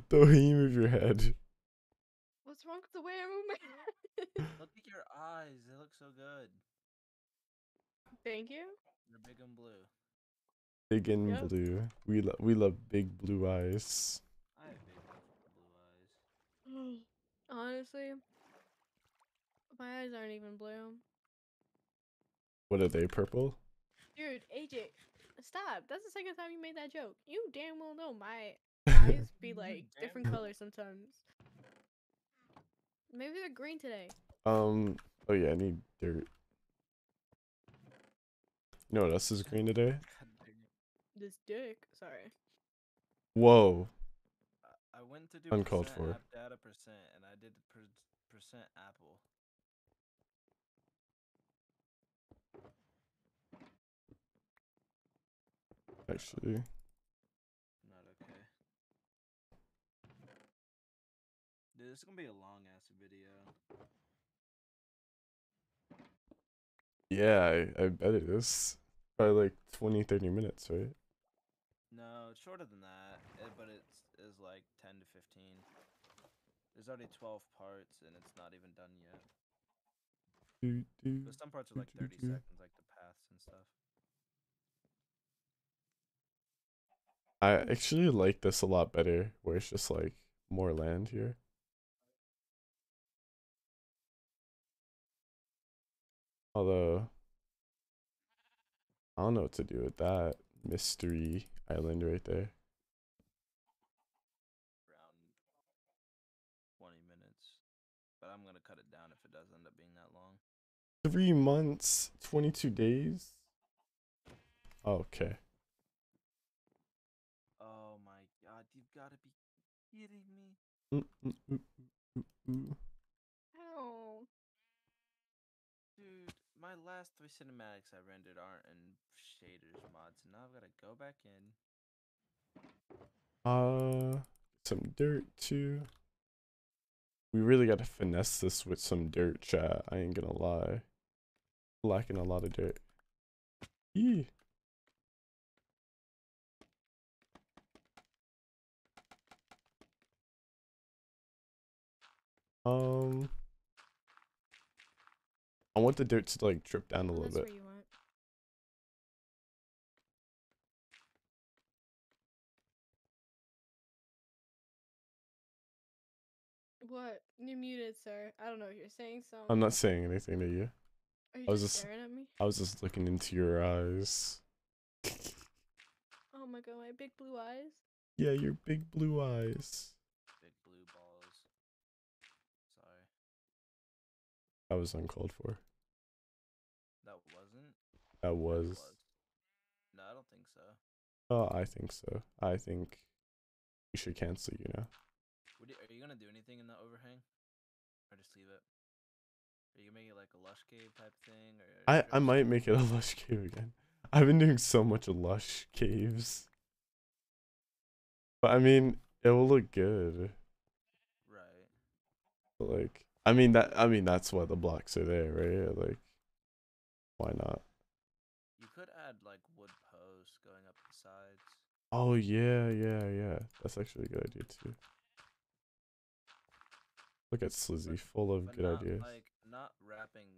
you move your head. What's wrong with the way I move my? Look at your eyes. They look so good. Thank you. They're big and blue. Big and Yep. blue. We lo- we love big blue eyes. I have big blue eyes. Honestly, my eyes aren't even blue. What are they? Purple? Dude, AJ, stop. That's the second time you made that joke. You damn well know my eyes be like different colors sometimes. Maybe they're green today. um. Oh yeah, I need dirt. You know what else is green today? God dang it. This dick. Sorry. Whoa. I- I went to do Uncalled for. data percent, and I did per- percent apple. Actually, Not okay. Dude, this is gonna be a long ass video. yeah, I, I bet it is. Probably like 20, 30 minutes, right? No, it's shorter than that, eh, but it's like 10 to 15. There's already 12 parts, and it's not even done yet. Do, do. But some parts are like 30 Do-do-do. seconds, like the paths and stuff. I actually like this a lot better, where it's just like more land here. Although, I don't know what to do with that mystery island right there. Around 20 minutes. But I'm gonna cut it down if it does end up being that long. Three months, 22 days? Okay. Oh my god, you've gotta be kidding me. Mm, mm, mm, mm, mm, mm. Ow. Dude, my last three cinematics I rendered aren't in shaders mods, and now I've gotta go back in. Uh, some dirt too. We really gotta finesse this with some dirt, chat. I ain't gonna lie. Lacking a lot of dirt. Yee. Um, I want the dirt to like drip down a Oh, little that's bit. where you want. What? You're muted, sir. I don't know if you're saying something. I'm not saying anything to you. Are you I was just just- staring at me? I was just looking into your eyes. Oh my god, my big blue eyes. Yeah, your big blue eyes. Big blue balls. Sorry. That was uncalled for. That wasn't? That It was. No, I don't think so. Oh, I think so. I think we should cancel you now. What you, are you gonna do anything in the overhang? Or just leave it? Are you gonna make it like a lush cave type thing? Or I, I might make it a lush cave again. I've been doing so much lush caves. But I mean, it will look good. Right. But like, I mean that. I mean that's why the blocks are there, right? Like, why not? You could add like wood posts going up the sides. Oh yeah, yeah, yeah. That's actually a good idea too. Look at Slizzy, full of But good not, ideas. Like not wrapping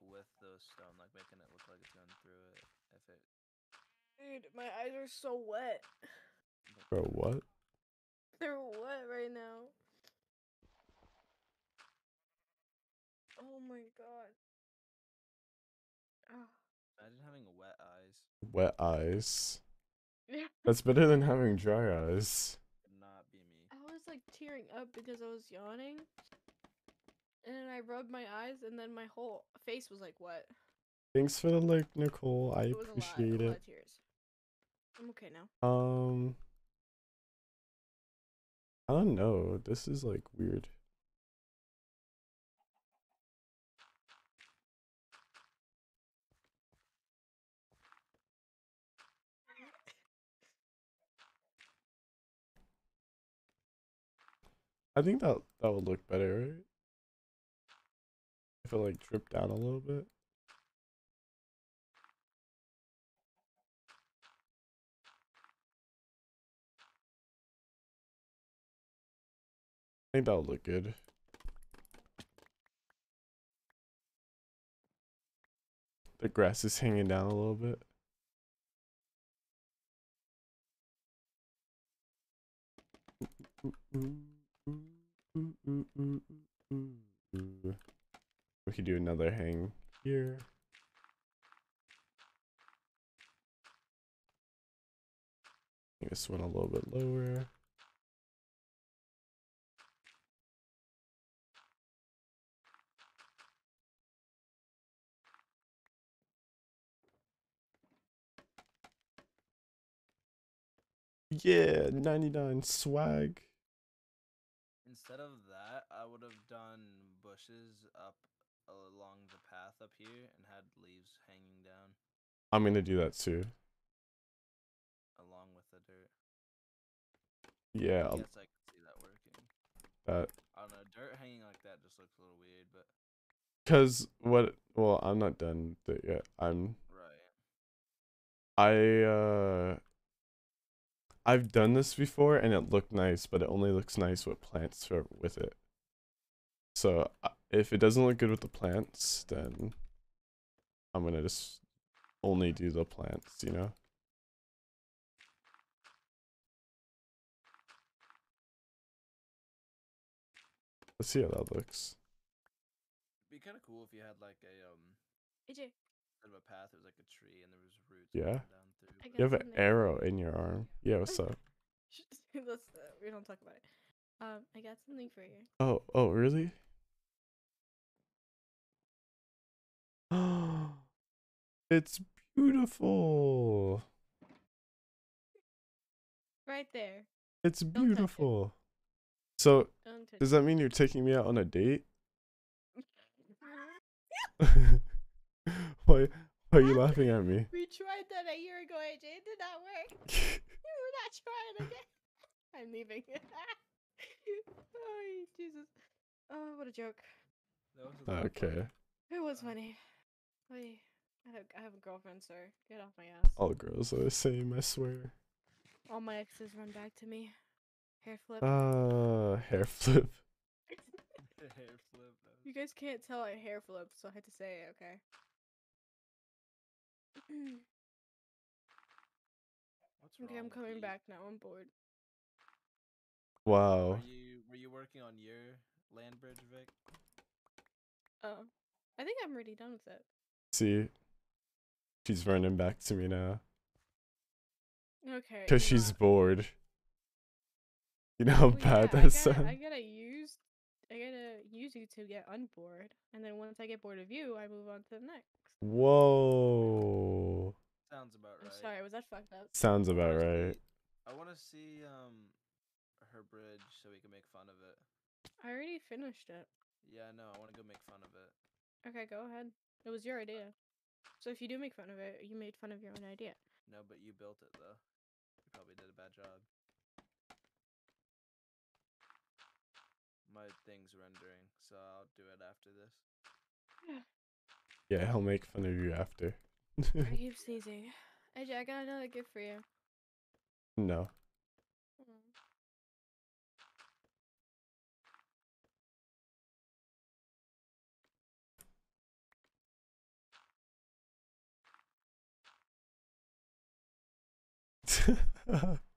with those stone, like making it look like it's going through it. If it Dude, my eyes are so wet. Bro, what? They're wet right now. Oh my god. Ah. imagine having wet eyes. Wet eyes. Yeah. That's better than having dry eyes. Not be me. I was like tearing up because I was yawning. And then I rubbed my eyes and then my whole face was like wet. Thanks for the like, Nicole. I it appreciate lot, it. I'm okay now. Um, I don't know. This is like weird. I think that that would look better, right? If it like dripped down a little bit. I think that would look good. The grass is hanging down a little bit. Mm, mm, mm. We could do another hang here. This one a little bit lower. Yeah, 99 swag. Instead of that, I would have done bushes up along the path up here and had leaves hanging down I'm gonna do that too. along with the dirt. Yeah, I I'll- guess I can see that working. that I don't know. Dirt hanging like that just looks a little weird, but Cause what? Well, I'm not done yet. I'm. right. I uh. I've done this before and it looked nice, but it only looks nice with plants or with it. So uh, if it doesn't look good with the plants, then I'm gonna just only do the plants. You know. Let's see how that looks. It'd be kind of cool if you had like a um AJ, instead of a path, it was like a tree and there was roots Yeah. Going down through. I You have an arrow in your arm. Yeah, what's up? Let's, uh, we don't talk about it. Um, I got something for you. Oh, oh, really? it's beautiful. Right there. It's touch it. beautiful. So, does that mean you're taking me out on a date? why, why are you laughing at me? We tried that a year ago, AJ. It did not work. We're not trying again. I'm leaving. oh, Jesus. Oh, what a joke. That was a okay. funny. It was funny. Wait, I have, I have a girlfriend, sir. Get off my ass. All girls are the same, I swear. All my exes run back to me. Hair flip. Uh, hair flip. Hair flip. you guys can't tell I hair flip, so I had to say it, okay? What's okay, I'm coming you? back now. I'm bored. Wow. Were you Were you working on your land bridge, Vic? Oh, I think I'm already done with it. See, she's running back to me now Okay. because you she's what? bored. You know how Well, bad yeah, that I gotta, sounds. I gotta use, I gotta use you to get unbored, and then once I get bored of you, I move on to the next. Whoa, Sounds about I'm right. sorry, was that fucked up? sounds I about wanna right. see- I want to see um her bridge so we can make fun of it. I already finished it. Yeah, I know. I want to go make fun of it. Okay, go ahead. It was your idea. So if you do make fun of it, you made fun of your own idea. No, but you built it though. You probably did a bad job. My thing's rendering, so I'll do it after this. Yeah, he'll make fun of you after. I keep sneezing. AJ, I got another gift for you. no. Mm.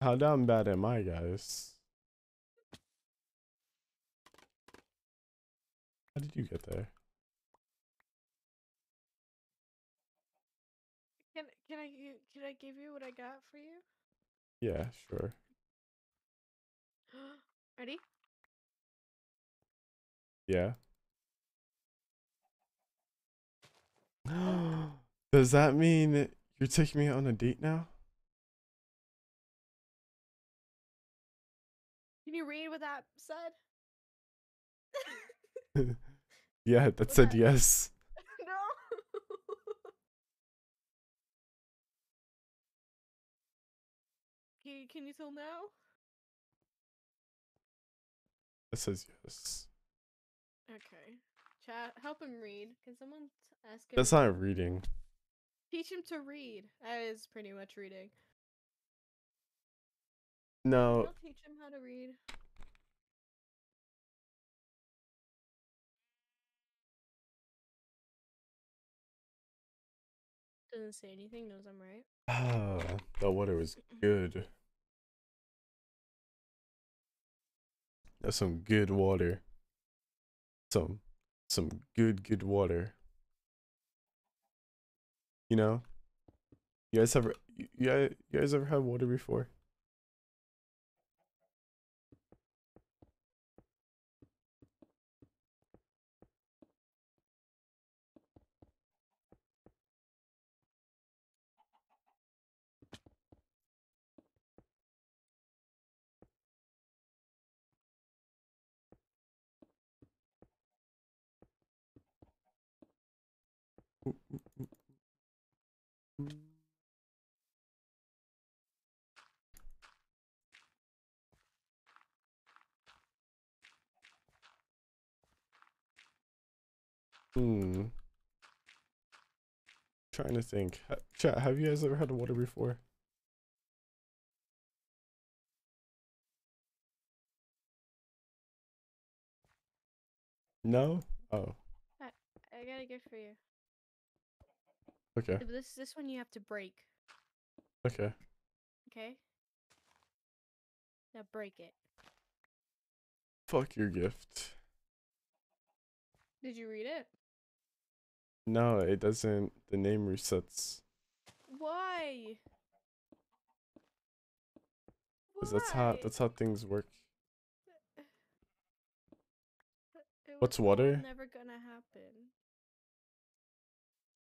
How damn bad am I, guys? How did you get there? Can can I can I give you what I got for you? Yeah, sure. Ready? Yeah. Does that mean you're taking me on a date now? You read what that said? yeah, that said yes. no. can you, can you tell now? That says yes. Okay. Chat, help him read. Can someone ask him? That's not reading. Teach him to read. That is pretty much reading. No, I'll teach him how to read. Doesn't say anything. Knows I'm right. ah, the water was good. That's some good water. Some, some good, good water. You know, you guys ever, you, you guys- you guys ever had water before? Hmm. Trying to think. Chat, have you guys ever had water before? No? Oh, I got a gift for you. okay. This this one you have to break. Okay. Okay. Now break it. Fuck your gift. Did you read it? No, it doesn't. The name resets. Why? Cause that's how that's how things work. What's water? Never gonna happen.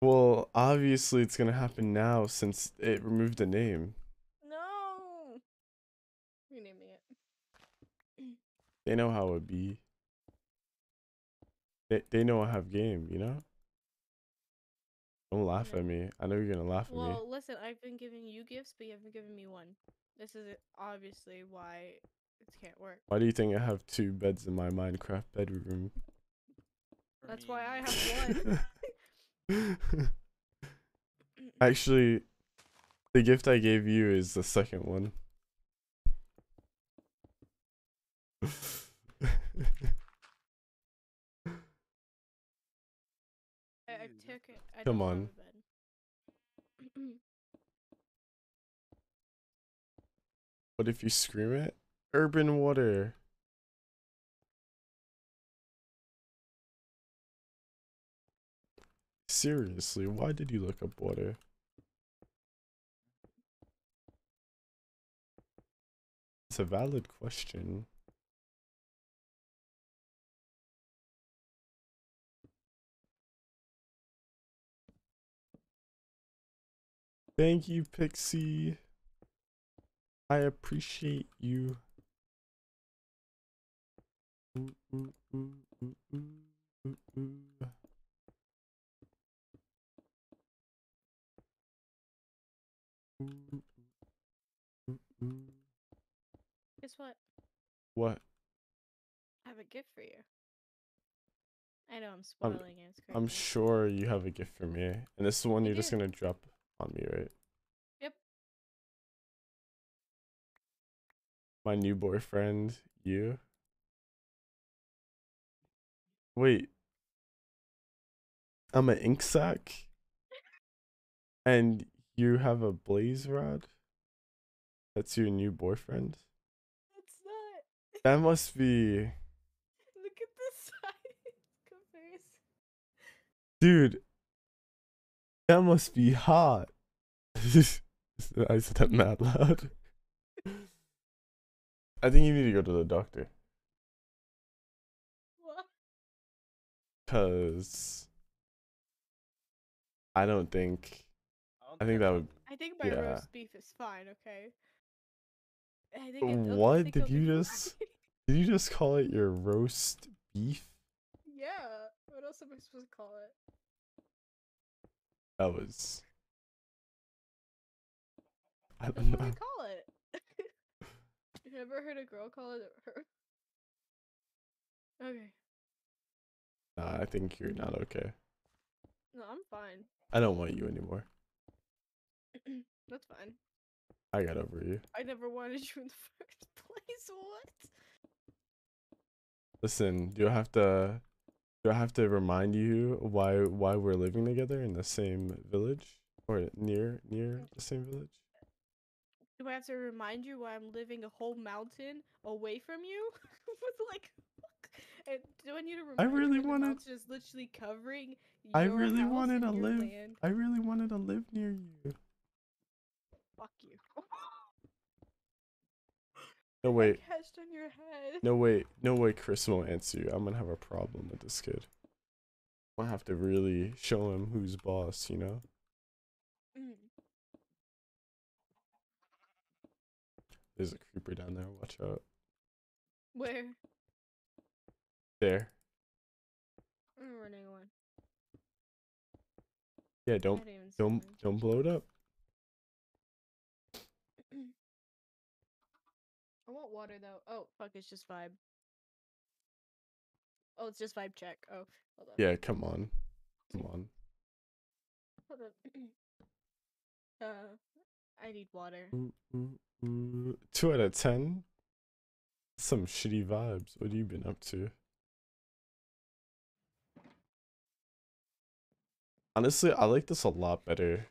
Well, obviously it's gonna happen now since it removed the name. No. Renaming it. They know how it be. They they know I have game, you know? Don't laugh at me. I know you're gonna laugh at me. Well, listen, I've been giving you gifts, but you haven't given me one. This is obviously why it can't work. Why do you think I have two beds in my Minecraft bedroom? That's why I have one. Actually, the gift I gave you is the second one. I, took it. I Come on. What if you scream it? Urban water. Seriously, why did you look up water? It's a valid question. Thank you, Pixie. I appreciate you. Ooh, ooh, ooh. Guess what? What? I have a gift for you. I know I'm I'm- spoiling it. It's crazy. I'm sure you have a gift for me, and this is the one I you're just gonna drop on me, right? Yep. My new boyfriend, you. Wait. I'm an ink sac, and you have a blaze rod. That's your new boyfriend. It's not. That must be, Look at the size comparison. dude. That must be hot. I said that mad loud. I think you need to go to the doctor. What? Cause I don't think I think that would I think my Yeah. roast beef is fine. Okay. I think it- What think did you fine. just- did you just call it your roast beef? yeah. What else am I supposed to call it? That was I don't what we call it. you never heard a girl call it her? Okay. Nah, I think you're not okay. No, I'm fine. I don't want you anymore. That's fine. I got over you. I never wanted you in the first place. What? Listen, I have to do I have to remind you why why we're living together in the same village or near near the same village? Do I have to remind you why I'm living a whole mountain away from you? With like, and do I need to remind I really wanna- mountain is literally covering? I really wanted to live land? I really wanted to live near you. Fuck you. No wait. I on your head. No wait, no way Chris won't answer you. I'm gonna have a problem with this kid. I'm gonna have to really show him who's boss, you know? Mm. There's a creeper down there, watch out. Where? There. I'm running one. Yeah, don't didn't even see don't don't blow it up. I want water though. Oh fuck! It's just vibe. Oh, it's just vibe check. Oh, hold on. Yeah, come on. Come on. Hold on. uh, I need water. Ooh, ooh, ooh. Two out of ten? Some shitty vibes. What have you been up to? Honestly, I like this a lot better.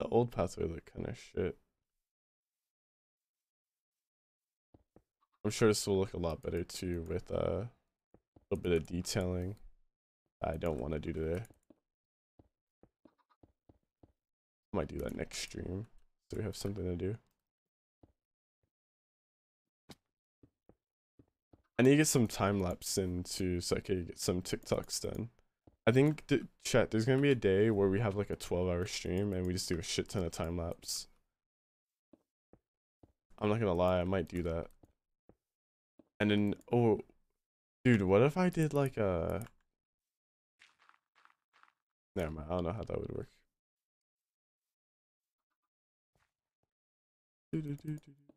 The old pathway looked kind of shit. I'm sure this will look a lot better too with uh, a little bit of detailing. I don't want to do today. Might do that next stream, so we have something to do. I need to get some time lapse in too, so I can get some TikToks done. I think, th- chat, there's gonna be a day where we have like a 12 hour stream and we just do a shit ton of time lapse. I'm not gonna lie, I might do that. And then, oh, dude, what if I did like a. Never mind, I don't know how that would work. Do-do-do-do-do. Mm.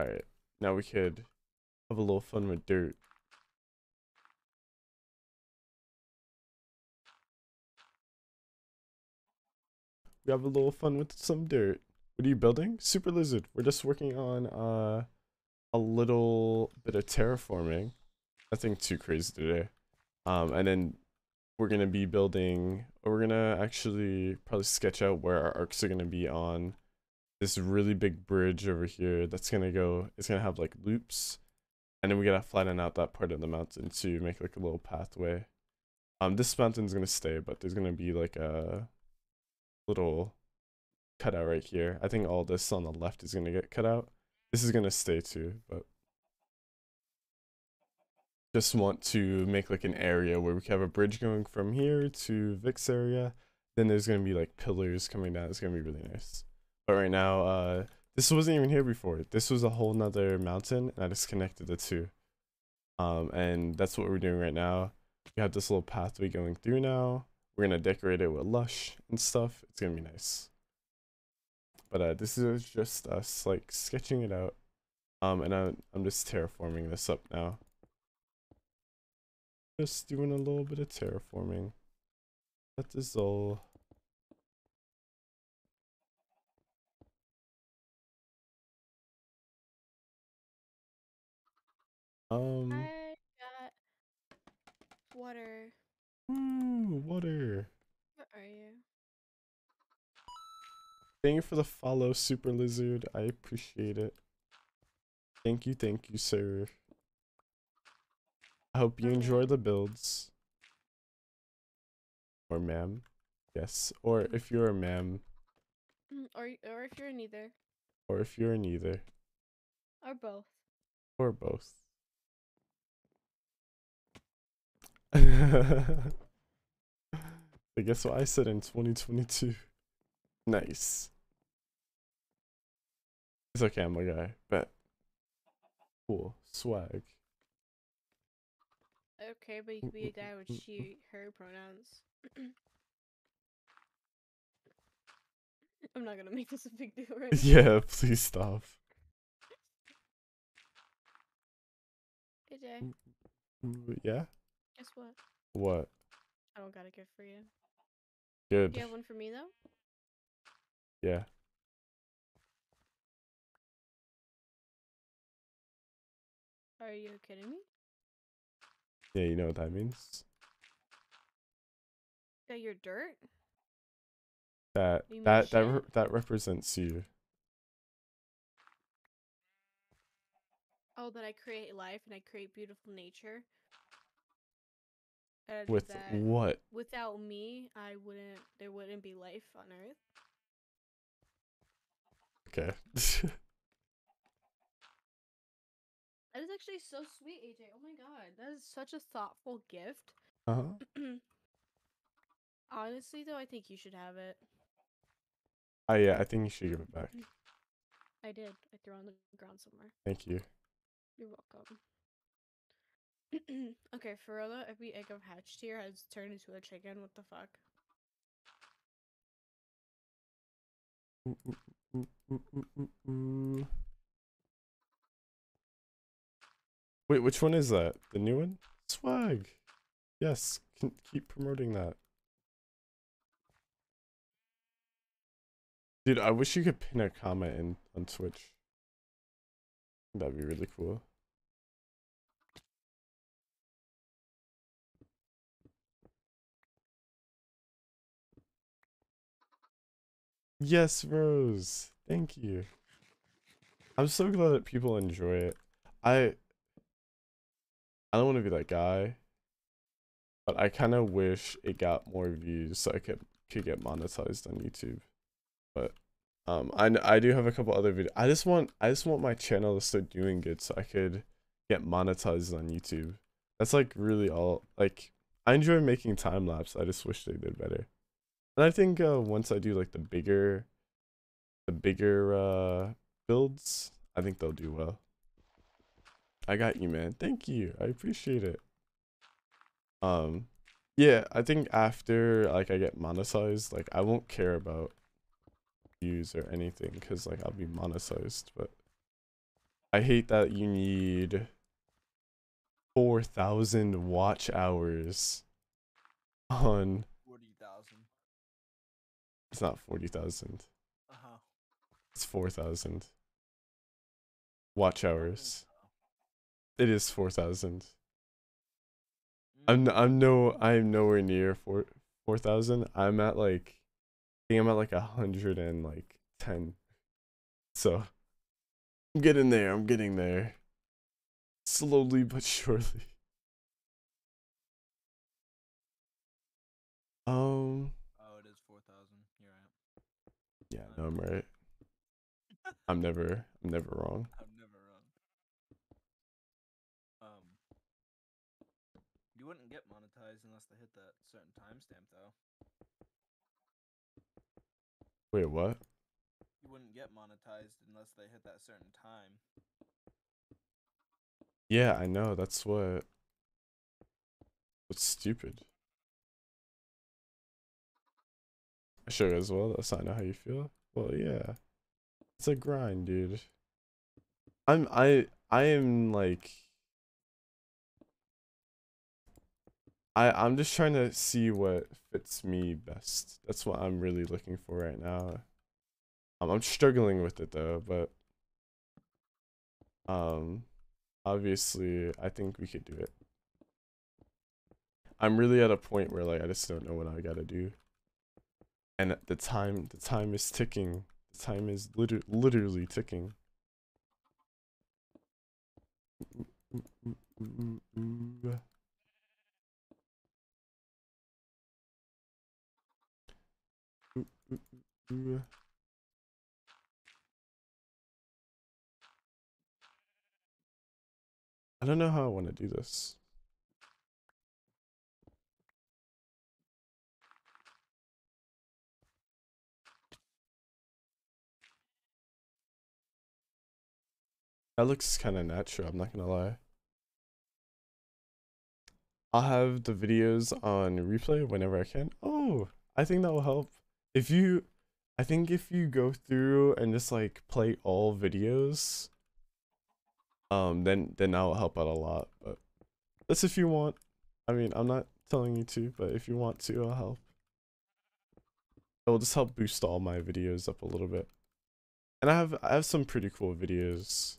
Alright, now we could have a little fun with dirt. we have a little fun with some dirt. What are you building? Super Lizard. We're just working on uh a little bit of terraforming. Nothing too crazy today. Um, and then we're gonna be building. We're gonna actually probably sketch out where our arcs are gonna be on this really big bridge over here. That's gonna go. It's gonna have like loops, and then we gotta flatten out that part of the mountain to make like a little pathway. Um, this mountain's gonna stay, but there's gonna be like a little cutout right here. I think all this on the left is gonna get cut out. This is gonna stay too, but just want to make like an area where we can have a bridge going from here to Vix area. Then there's gonna be like pillars coming down. It's gonna be really nice. But right now, uh, this wasn't even here before. This was a whole nother mountain, and I just connected the two. Um, and that's what we're doing right now. We have this little pathway going through now. We're gonna decorate it with lush and stuff. It's gonna be nice. But uh, this is just us like sketching it out. Um, and I, I'm just terraforming this up now. Just doing a little bit of terraforming. That is all. Um, I got water. ooh, water. Where are you? Thank you for the follow, Super Lizard. I appreciate it. Thank you, thank you, sir. I hope you Okay. enjoy the builds. Or ma'am. Yes. Or if you're a ma'am, Mm, Or or if you're neither or if you're neither, or both. or both. I guess what I said in 2022. Nice. It's okay, I'm a guy. but Cool. Swag. Okay, but you could be a guy with she, her pronouns. I'm not gonna make this a big deal right now. Yeah, please stop. Hey Jay, Ooh, Yeah? Guess what? What? I don't got a gift for you. Good. Do you have one for me though? Yeah. Are you kidding me? Yeah, you know what that means? That you're dirt? That You that that re- that represents you. Oh, that I create life and I create beautiful nature. With what? without me, I wouldn't. There wouldn't be life on Earth. Okay. That is actually so sweet, AJ. Oh my god, that is such a thoughtful gift. uh-huh. Honestly, though, I think you should have it. Oh yeah, I think you should give it back. I did. I threw it on the ground somewhere. Thank you. You're welcome. okay, Ferrella, every egg I've hatched here has turned into a chicken. What the fuck? Ooh, ooh, ooh. Wait, which one is that? The new one? Swag. Yes, can keep promoting that. Dude, I wish you could pin a comment in on Twitch. That'd be really cool. Yes, Rose. Thank you. I'm so glad that people enjoy it. I I don't want to be that guy, but I kind of wish it got more views so I could could get monetized on YouTube. But um, I I do have a couple other videos. I just want I just want my channel to start doing good so I could get monetized on YouTube. That's like really all. Like I enjoy making time lapse. I just wish they did better. And I think uh, once I do like the bigger, the bigger uh builds, I think they'll do well. I got you, man. Thank you. I appreciate it. Um, yeah, I think after like I get monetized, like I won't care about views or anything because like I'll be monetized. But I hate that you need four thousand watch hours on. It's not forty thousand. Uh huh. It's four thousand. Watch hours. It is four thousand. I'm n- I'm no I'm nowhere near four four thousand. I'm at like I think I'm at like a hundred and like ten. So I'm getting there, I'm getting there. Slowly but surely. Um Oh, it is four thousand. You're yeah, no, I'm right. I'm never I'm never wrong. I'm never wrong. Um, you wouldn't get monetized unless they hit that certain timestamp, though. Wait, what? You wouldn't get monetized unless they hit that certain time. Yeah, I know, that's what What's stupid. Sure as well, that's not how you feel. Well yeah. It's a grind, dude. I'm I I am like I I'm just trying to see what fits me best. That's what I'm really looking for right now. Um, I'm struggling with it though, but um obviously I think we could do it. I'm really at a point where like I just don't know what I gotta do. And the time the time is ticking. The time is liter- literally ticking. I don't know how I want to do this. That looks kind of natural, I'm not gonna lie. I'll have the videos on replay whenever I can. Oh, I think that will help. If you, I think if you go through and just like play all videos, um, then then that will help out a lot. But that's if you want. I mean, I'm not telling you to, but if you want to, I'll help. It will just help boost all my videos up a little bit. And I have I have some pretty cool videos.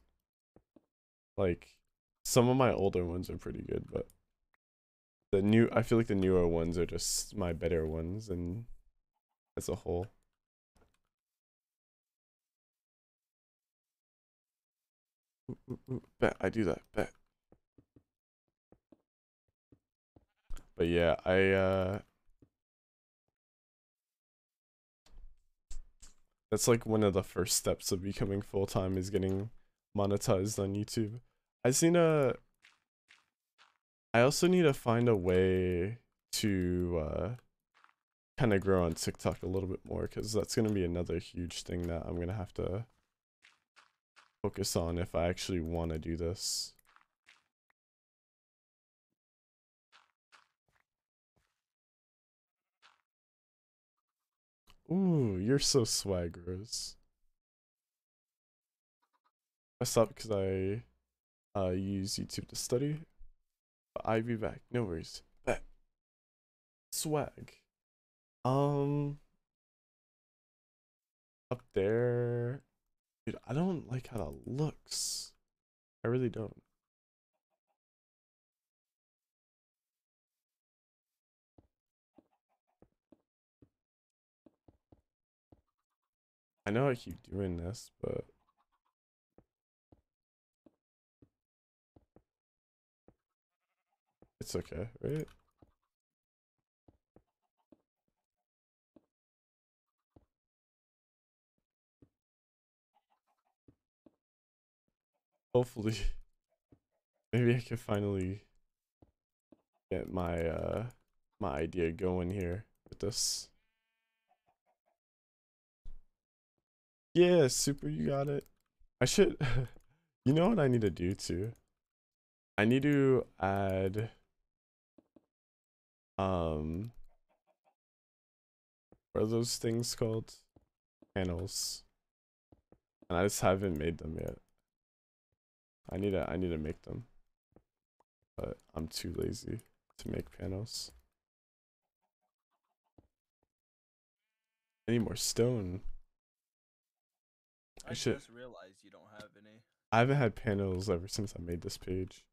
Like some of my older ones are pretty good, but the new I feel like the newer ones are just my better ones and as a whole. Bet I do that. Bet. But yeah, I uh That's like one of the first steps of becoming full time is getting monetized on YouTube. I seen a I also need to find a way to uh kind of grow on TikTok a little bit more cuz that's going to be another huge thing that I'm going to have to focus on if I actually want to do this. Ooh, you're so swag, I stopped because I uh, use YouTube to study. But I'll be back. No worries. Bet. Swag. Um. Up there. Dude, I don't like how that looks. I really don't. I know I keep doing this, but it's okay, right? Hopefully, maybe I can finally get my uh my idea going here with this. Yeah, super, you got it. I should, you know what I need to do too? I need to add, um, what are those things called? Panels. And I just haven't made them yet. I need to, I need to make them. But I'm too lazy to make panels. I need more stone. I should- just realized you don't have any. I haven't had panels ever since I made this page.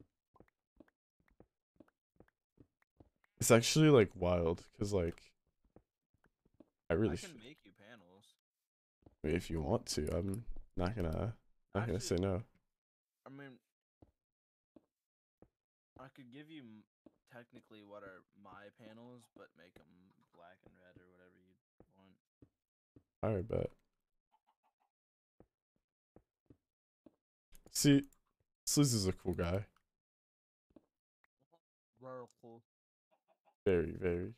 It's actually like wild because like I really I can make you panels. If you want to, I'm not gonna not gonna say no. I mean, I could give you technically what are my panels, but make them black and red or whatever you want. Alright, bet. See, Sliz is a cool guy. Very cool. Very, very.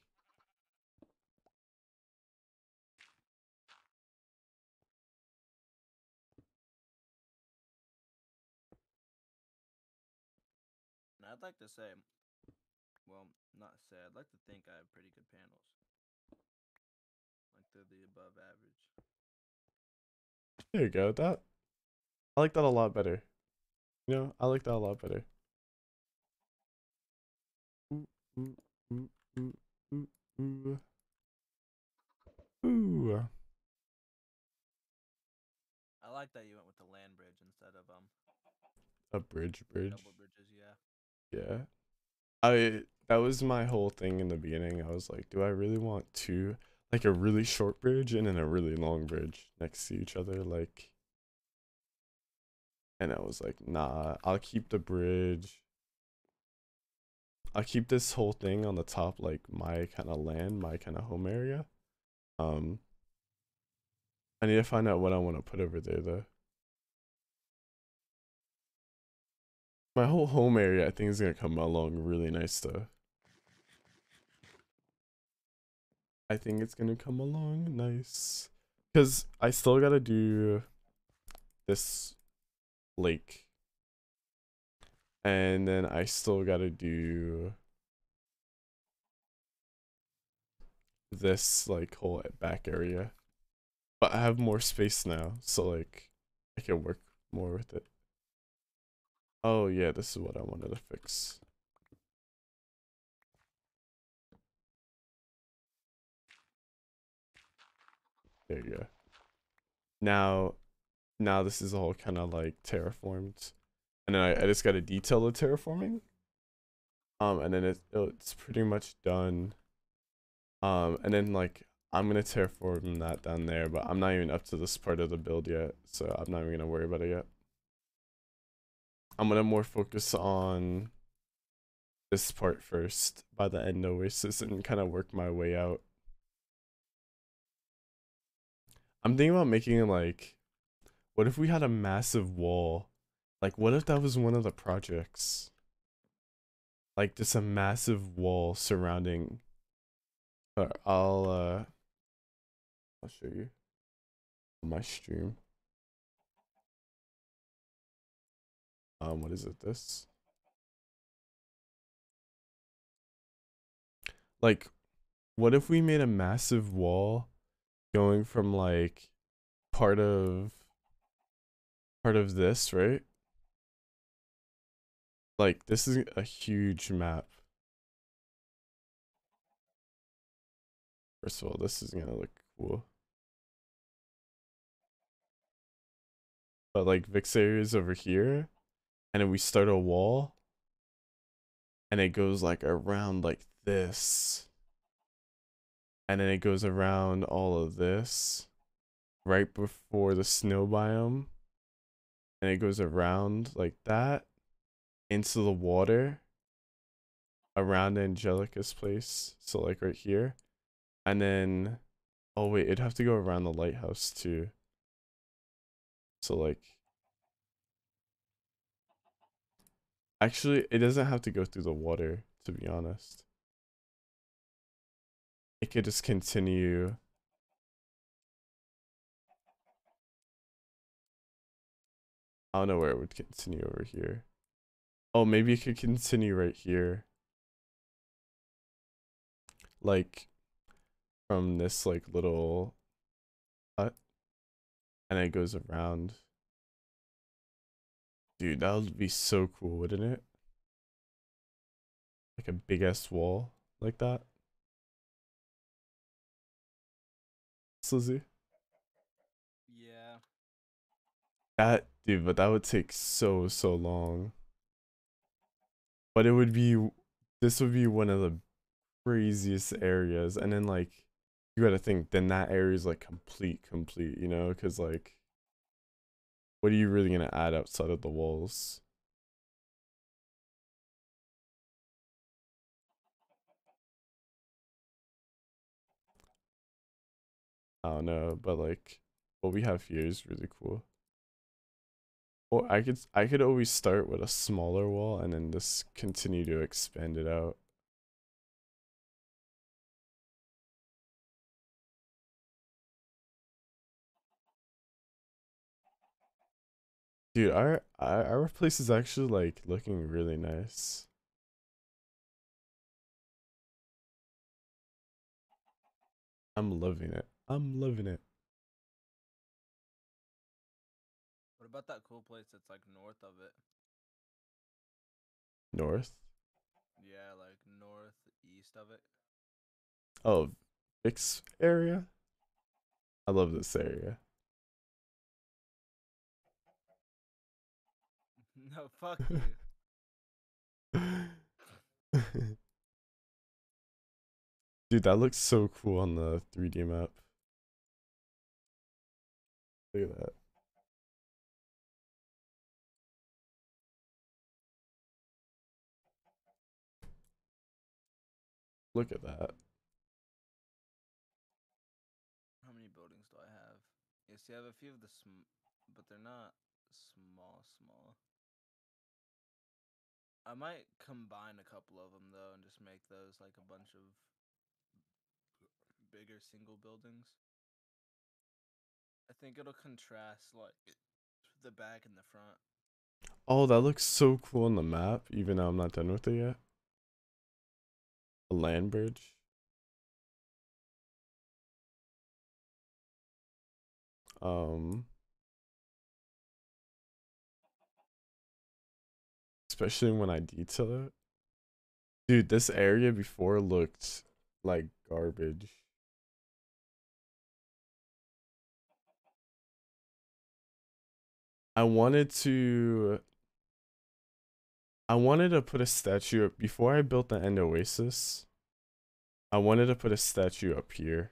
I'd like to say, well, not say. I'd like to think I have pretty good panels. Like they're the above average. There you go. That I like that a lot better. You know, I like that a lot better. Ooh, ooh, ooh, ooh, ooh, ooh. I like that you went with the land bridge instead of um A bridge, bridge. double bridges. Yeah. Yeah. I that was my whole thing in the beginning. I was like, do I really want two like a really short bridge and then a really long bridge next to each other like and I was like, nah, I'll keep the bridge. I'll keep this whole thing on the top like my kind of land, my kind of home area. Um I need to find out what I want to put over there though. My whole home area, I think, is gonna come along really nice though. I think it's gonna come along nice, cause I still gotta do this lake, and then I still gotta do this like whole back area, but I have more space now, so like I can work more with it. Oh yeah, this is what I wanted to fix. There you go. Now, now this is all kind of like terraformed, and then I, I just got to detail the terraforming. Um, and then it, it's pretty much done. Um, and then like I'm gonna terraform that down there, but I'm not even up to this part of the build yet, so I'm not even gonna worry about it yet. I'm gonna more focus on this part first by the end oasis and kind of work my way out. I'm thinking about making like, what if we had a massive wall? Like, what if that was one of the projects? Like, just a massive wall surrounding. Uh, I'll uh, I'll show you my stream. Um, what is it? This? Like, what if we made a massive wall going from like part of part of this, right? Like, this is a huge map. First of all, this is gonna look cool. But like Vix is over here and then we start a wall and it goes like around like this and then it goes around all of this right before the snow biome and it goes around like that into the water around angelica's place so like right here and then oh wait it'd have to go around the lighthouse too so like Actually, it doesn't have to go through the water, to be honest. It could just continue. I don't know where it would continue over here. Oh, maybe it could continue right here. Like, from this, like, little hut. And it goes around. Dude, that would be so cool, wouldn't it? Like a big ass wall like that. Lizzie? Yeah. That dude, but that would take so so long. But it would be this would be one of the craziest areas and then like you got to think then that area is like complete complete, you know, cuz like what are you really to add outside of the walls? I don't know, but like what we have here is really cool. Or I could I could always start with a smaller wall and then just continue to expand it out. Dude, our our place is actually like looking really nice. I'm loving it. I'm loving it. About that cool place that's like north of it? North. Yeah, like northeast of it. Oh, Vix area. I love this area. no, fuck you. Dude, that looks so cool on the 3D map. Look at that. Look at that. How many buildings do I have? Yes, you have a few of the sm, but they're not small, small. I might combine a couple of them though, and just make those like a bunch of bigger single buildings. I think it'll contrast like the back and the front. Oh, that looks so cool on the map, even though I'm not done with it yet. A land bridge. Um, especially when I detail it. Dude, this area before looked like garbage. I wanted to I wanted to put a statue up before I built the end oasis. I wanted to put a statue up here.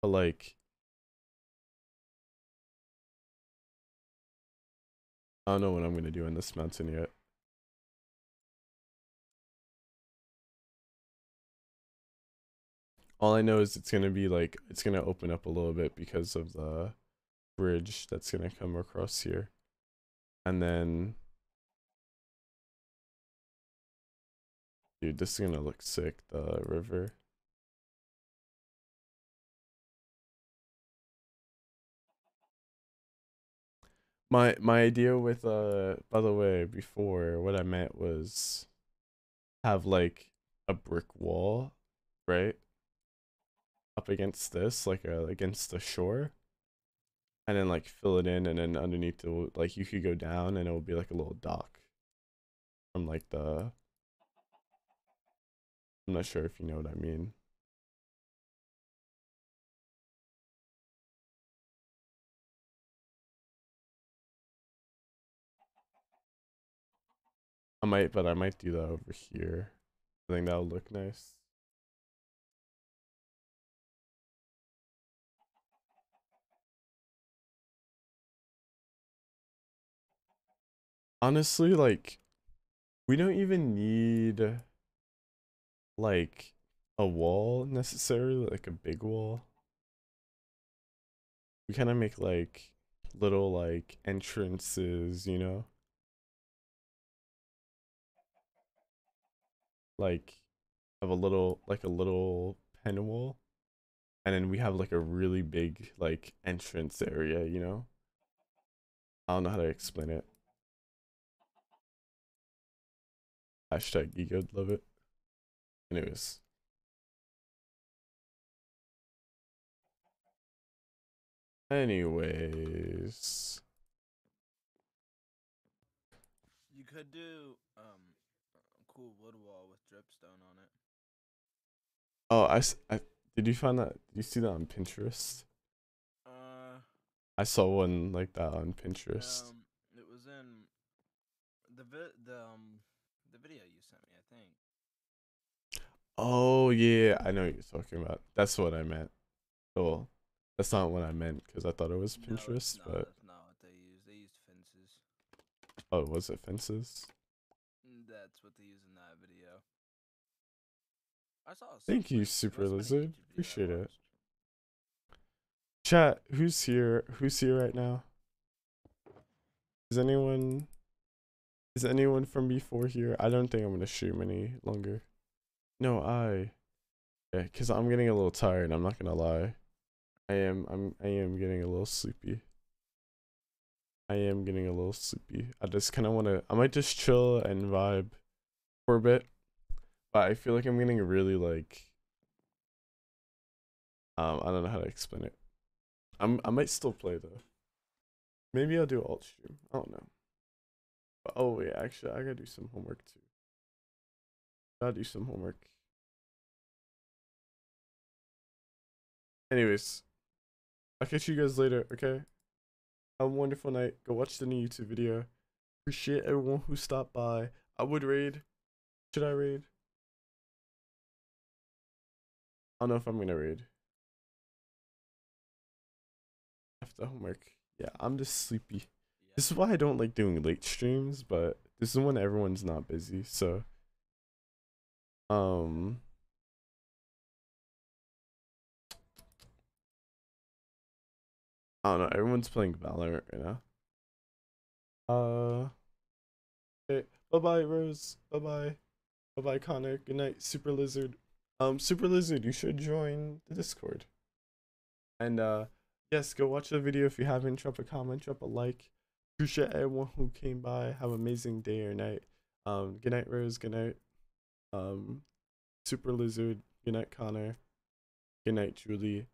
But like I don't know what I'm gonna do in this mountain yet. All I know is it's gonna be like it's gonna open up a little bit because of the bridge that's gonna come across here. And then Dude, this is gonna look sick, the river. My my idea with uh by the way, before what I meant was have like a brick wall, right? Up against this, like uh, against the shore. And then like fill it in and then underneath the like you could go down and it will be like a little dock. From like the I'm not sure if you know what I mean. I might, but I might do that over here. I think that'll look nice. Honestly, like, we don't even need like a wall necessarily, like a big wall. We kind of make like little like entrances, you know? Like have a little like a little pen wall. And then we have like a really big like entrance area, you know? I don't know how to explain it. Hashtag ego love it. Anyways. Anyways. You could do um a cool wood wall with dripstone on it. Oh, I, I Did you find that? Did you see that on Pinterest? Uh, I saw one like that on Pinterest. um, it was in the the um the video you sent me. I think. Oh yeah, I know what you're talking about. That's what I meant. Oh, that's not what I meant because I thought it was No, Pinterest, no, but that's not what they used. They used fences. oh, was it fences? Mm, That's what they use in that video. I saw. a Thank you, super- Super it was a funny Lizard. YouTube video I Appreciate it. Chat, who's here? Who's here right now? Is anyone? Is anyone from before here? I don't think I'm gonna stream any longer. No, I. Yeah, cause I'm getting a little tired. I'm not gonna lie. I am. I'm. I am getting a little sleepy. I am getting a little sleepy. I just kind of want to. I might just chill and vibe for a bit, but I feel like I'm getting really like. Um, I don't know how to explain it. I'm. I might still play though. Maybe I'll do alt stream. I don't know. But, oh yeah, actually, I gotta do some homework too. Gotta do some homework. Anyways, I'll catch you guys later. Okay. Have a wonderful night. Go watch the new YouTube video. Appreciate everyone who stopped by. I would raid. Should I raid? I don't know if I'm gonna raid. After homework. Yeah, I'm just sleepy. This is why I don't like doing late streams, but this is when everyone's not busy, so um I don't know, everyone's playing Valorant right now. Uh Okay, bye bye Rose. Bye bye. Bye bye Connor. Good night, Super Lizard. Um Super Lizard, you should join the Discord. And uh yes, go watch the video if you haven't. Drop a comment, drop a like. Appreciate everyone who came by. Have an amazing day or night. Um, good night, Rose. Good night, um, Super Lizard. Good night, Connor. Good night, Julie.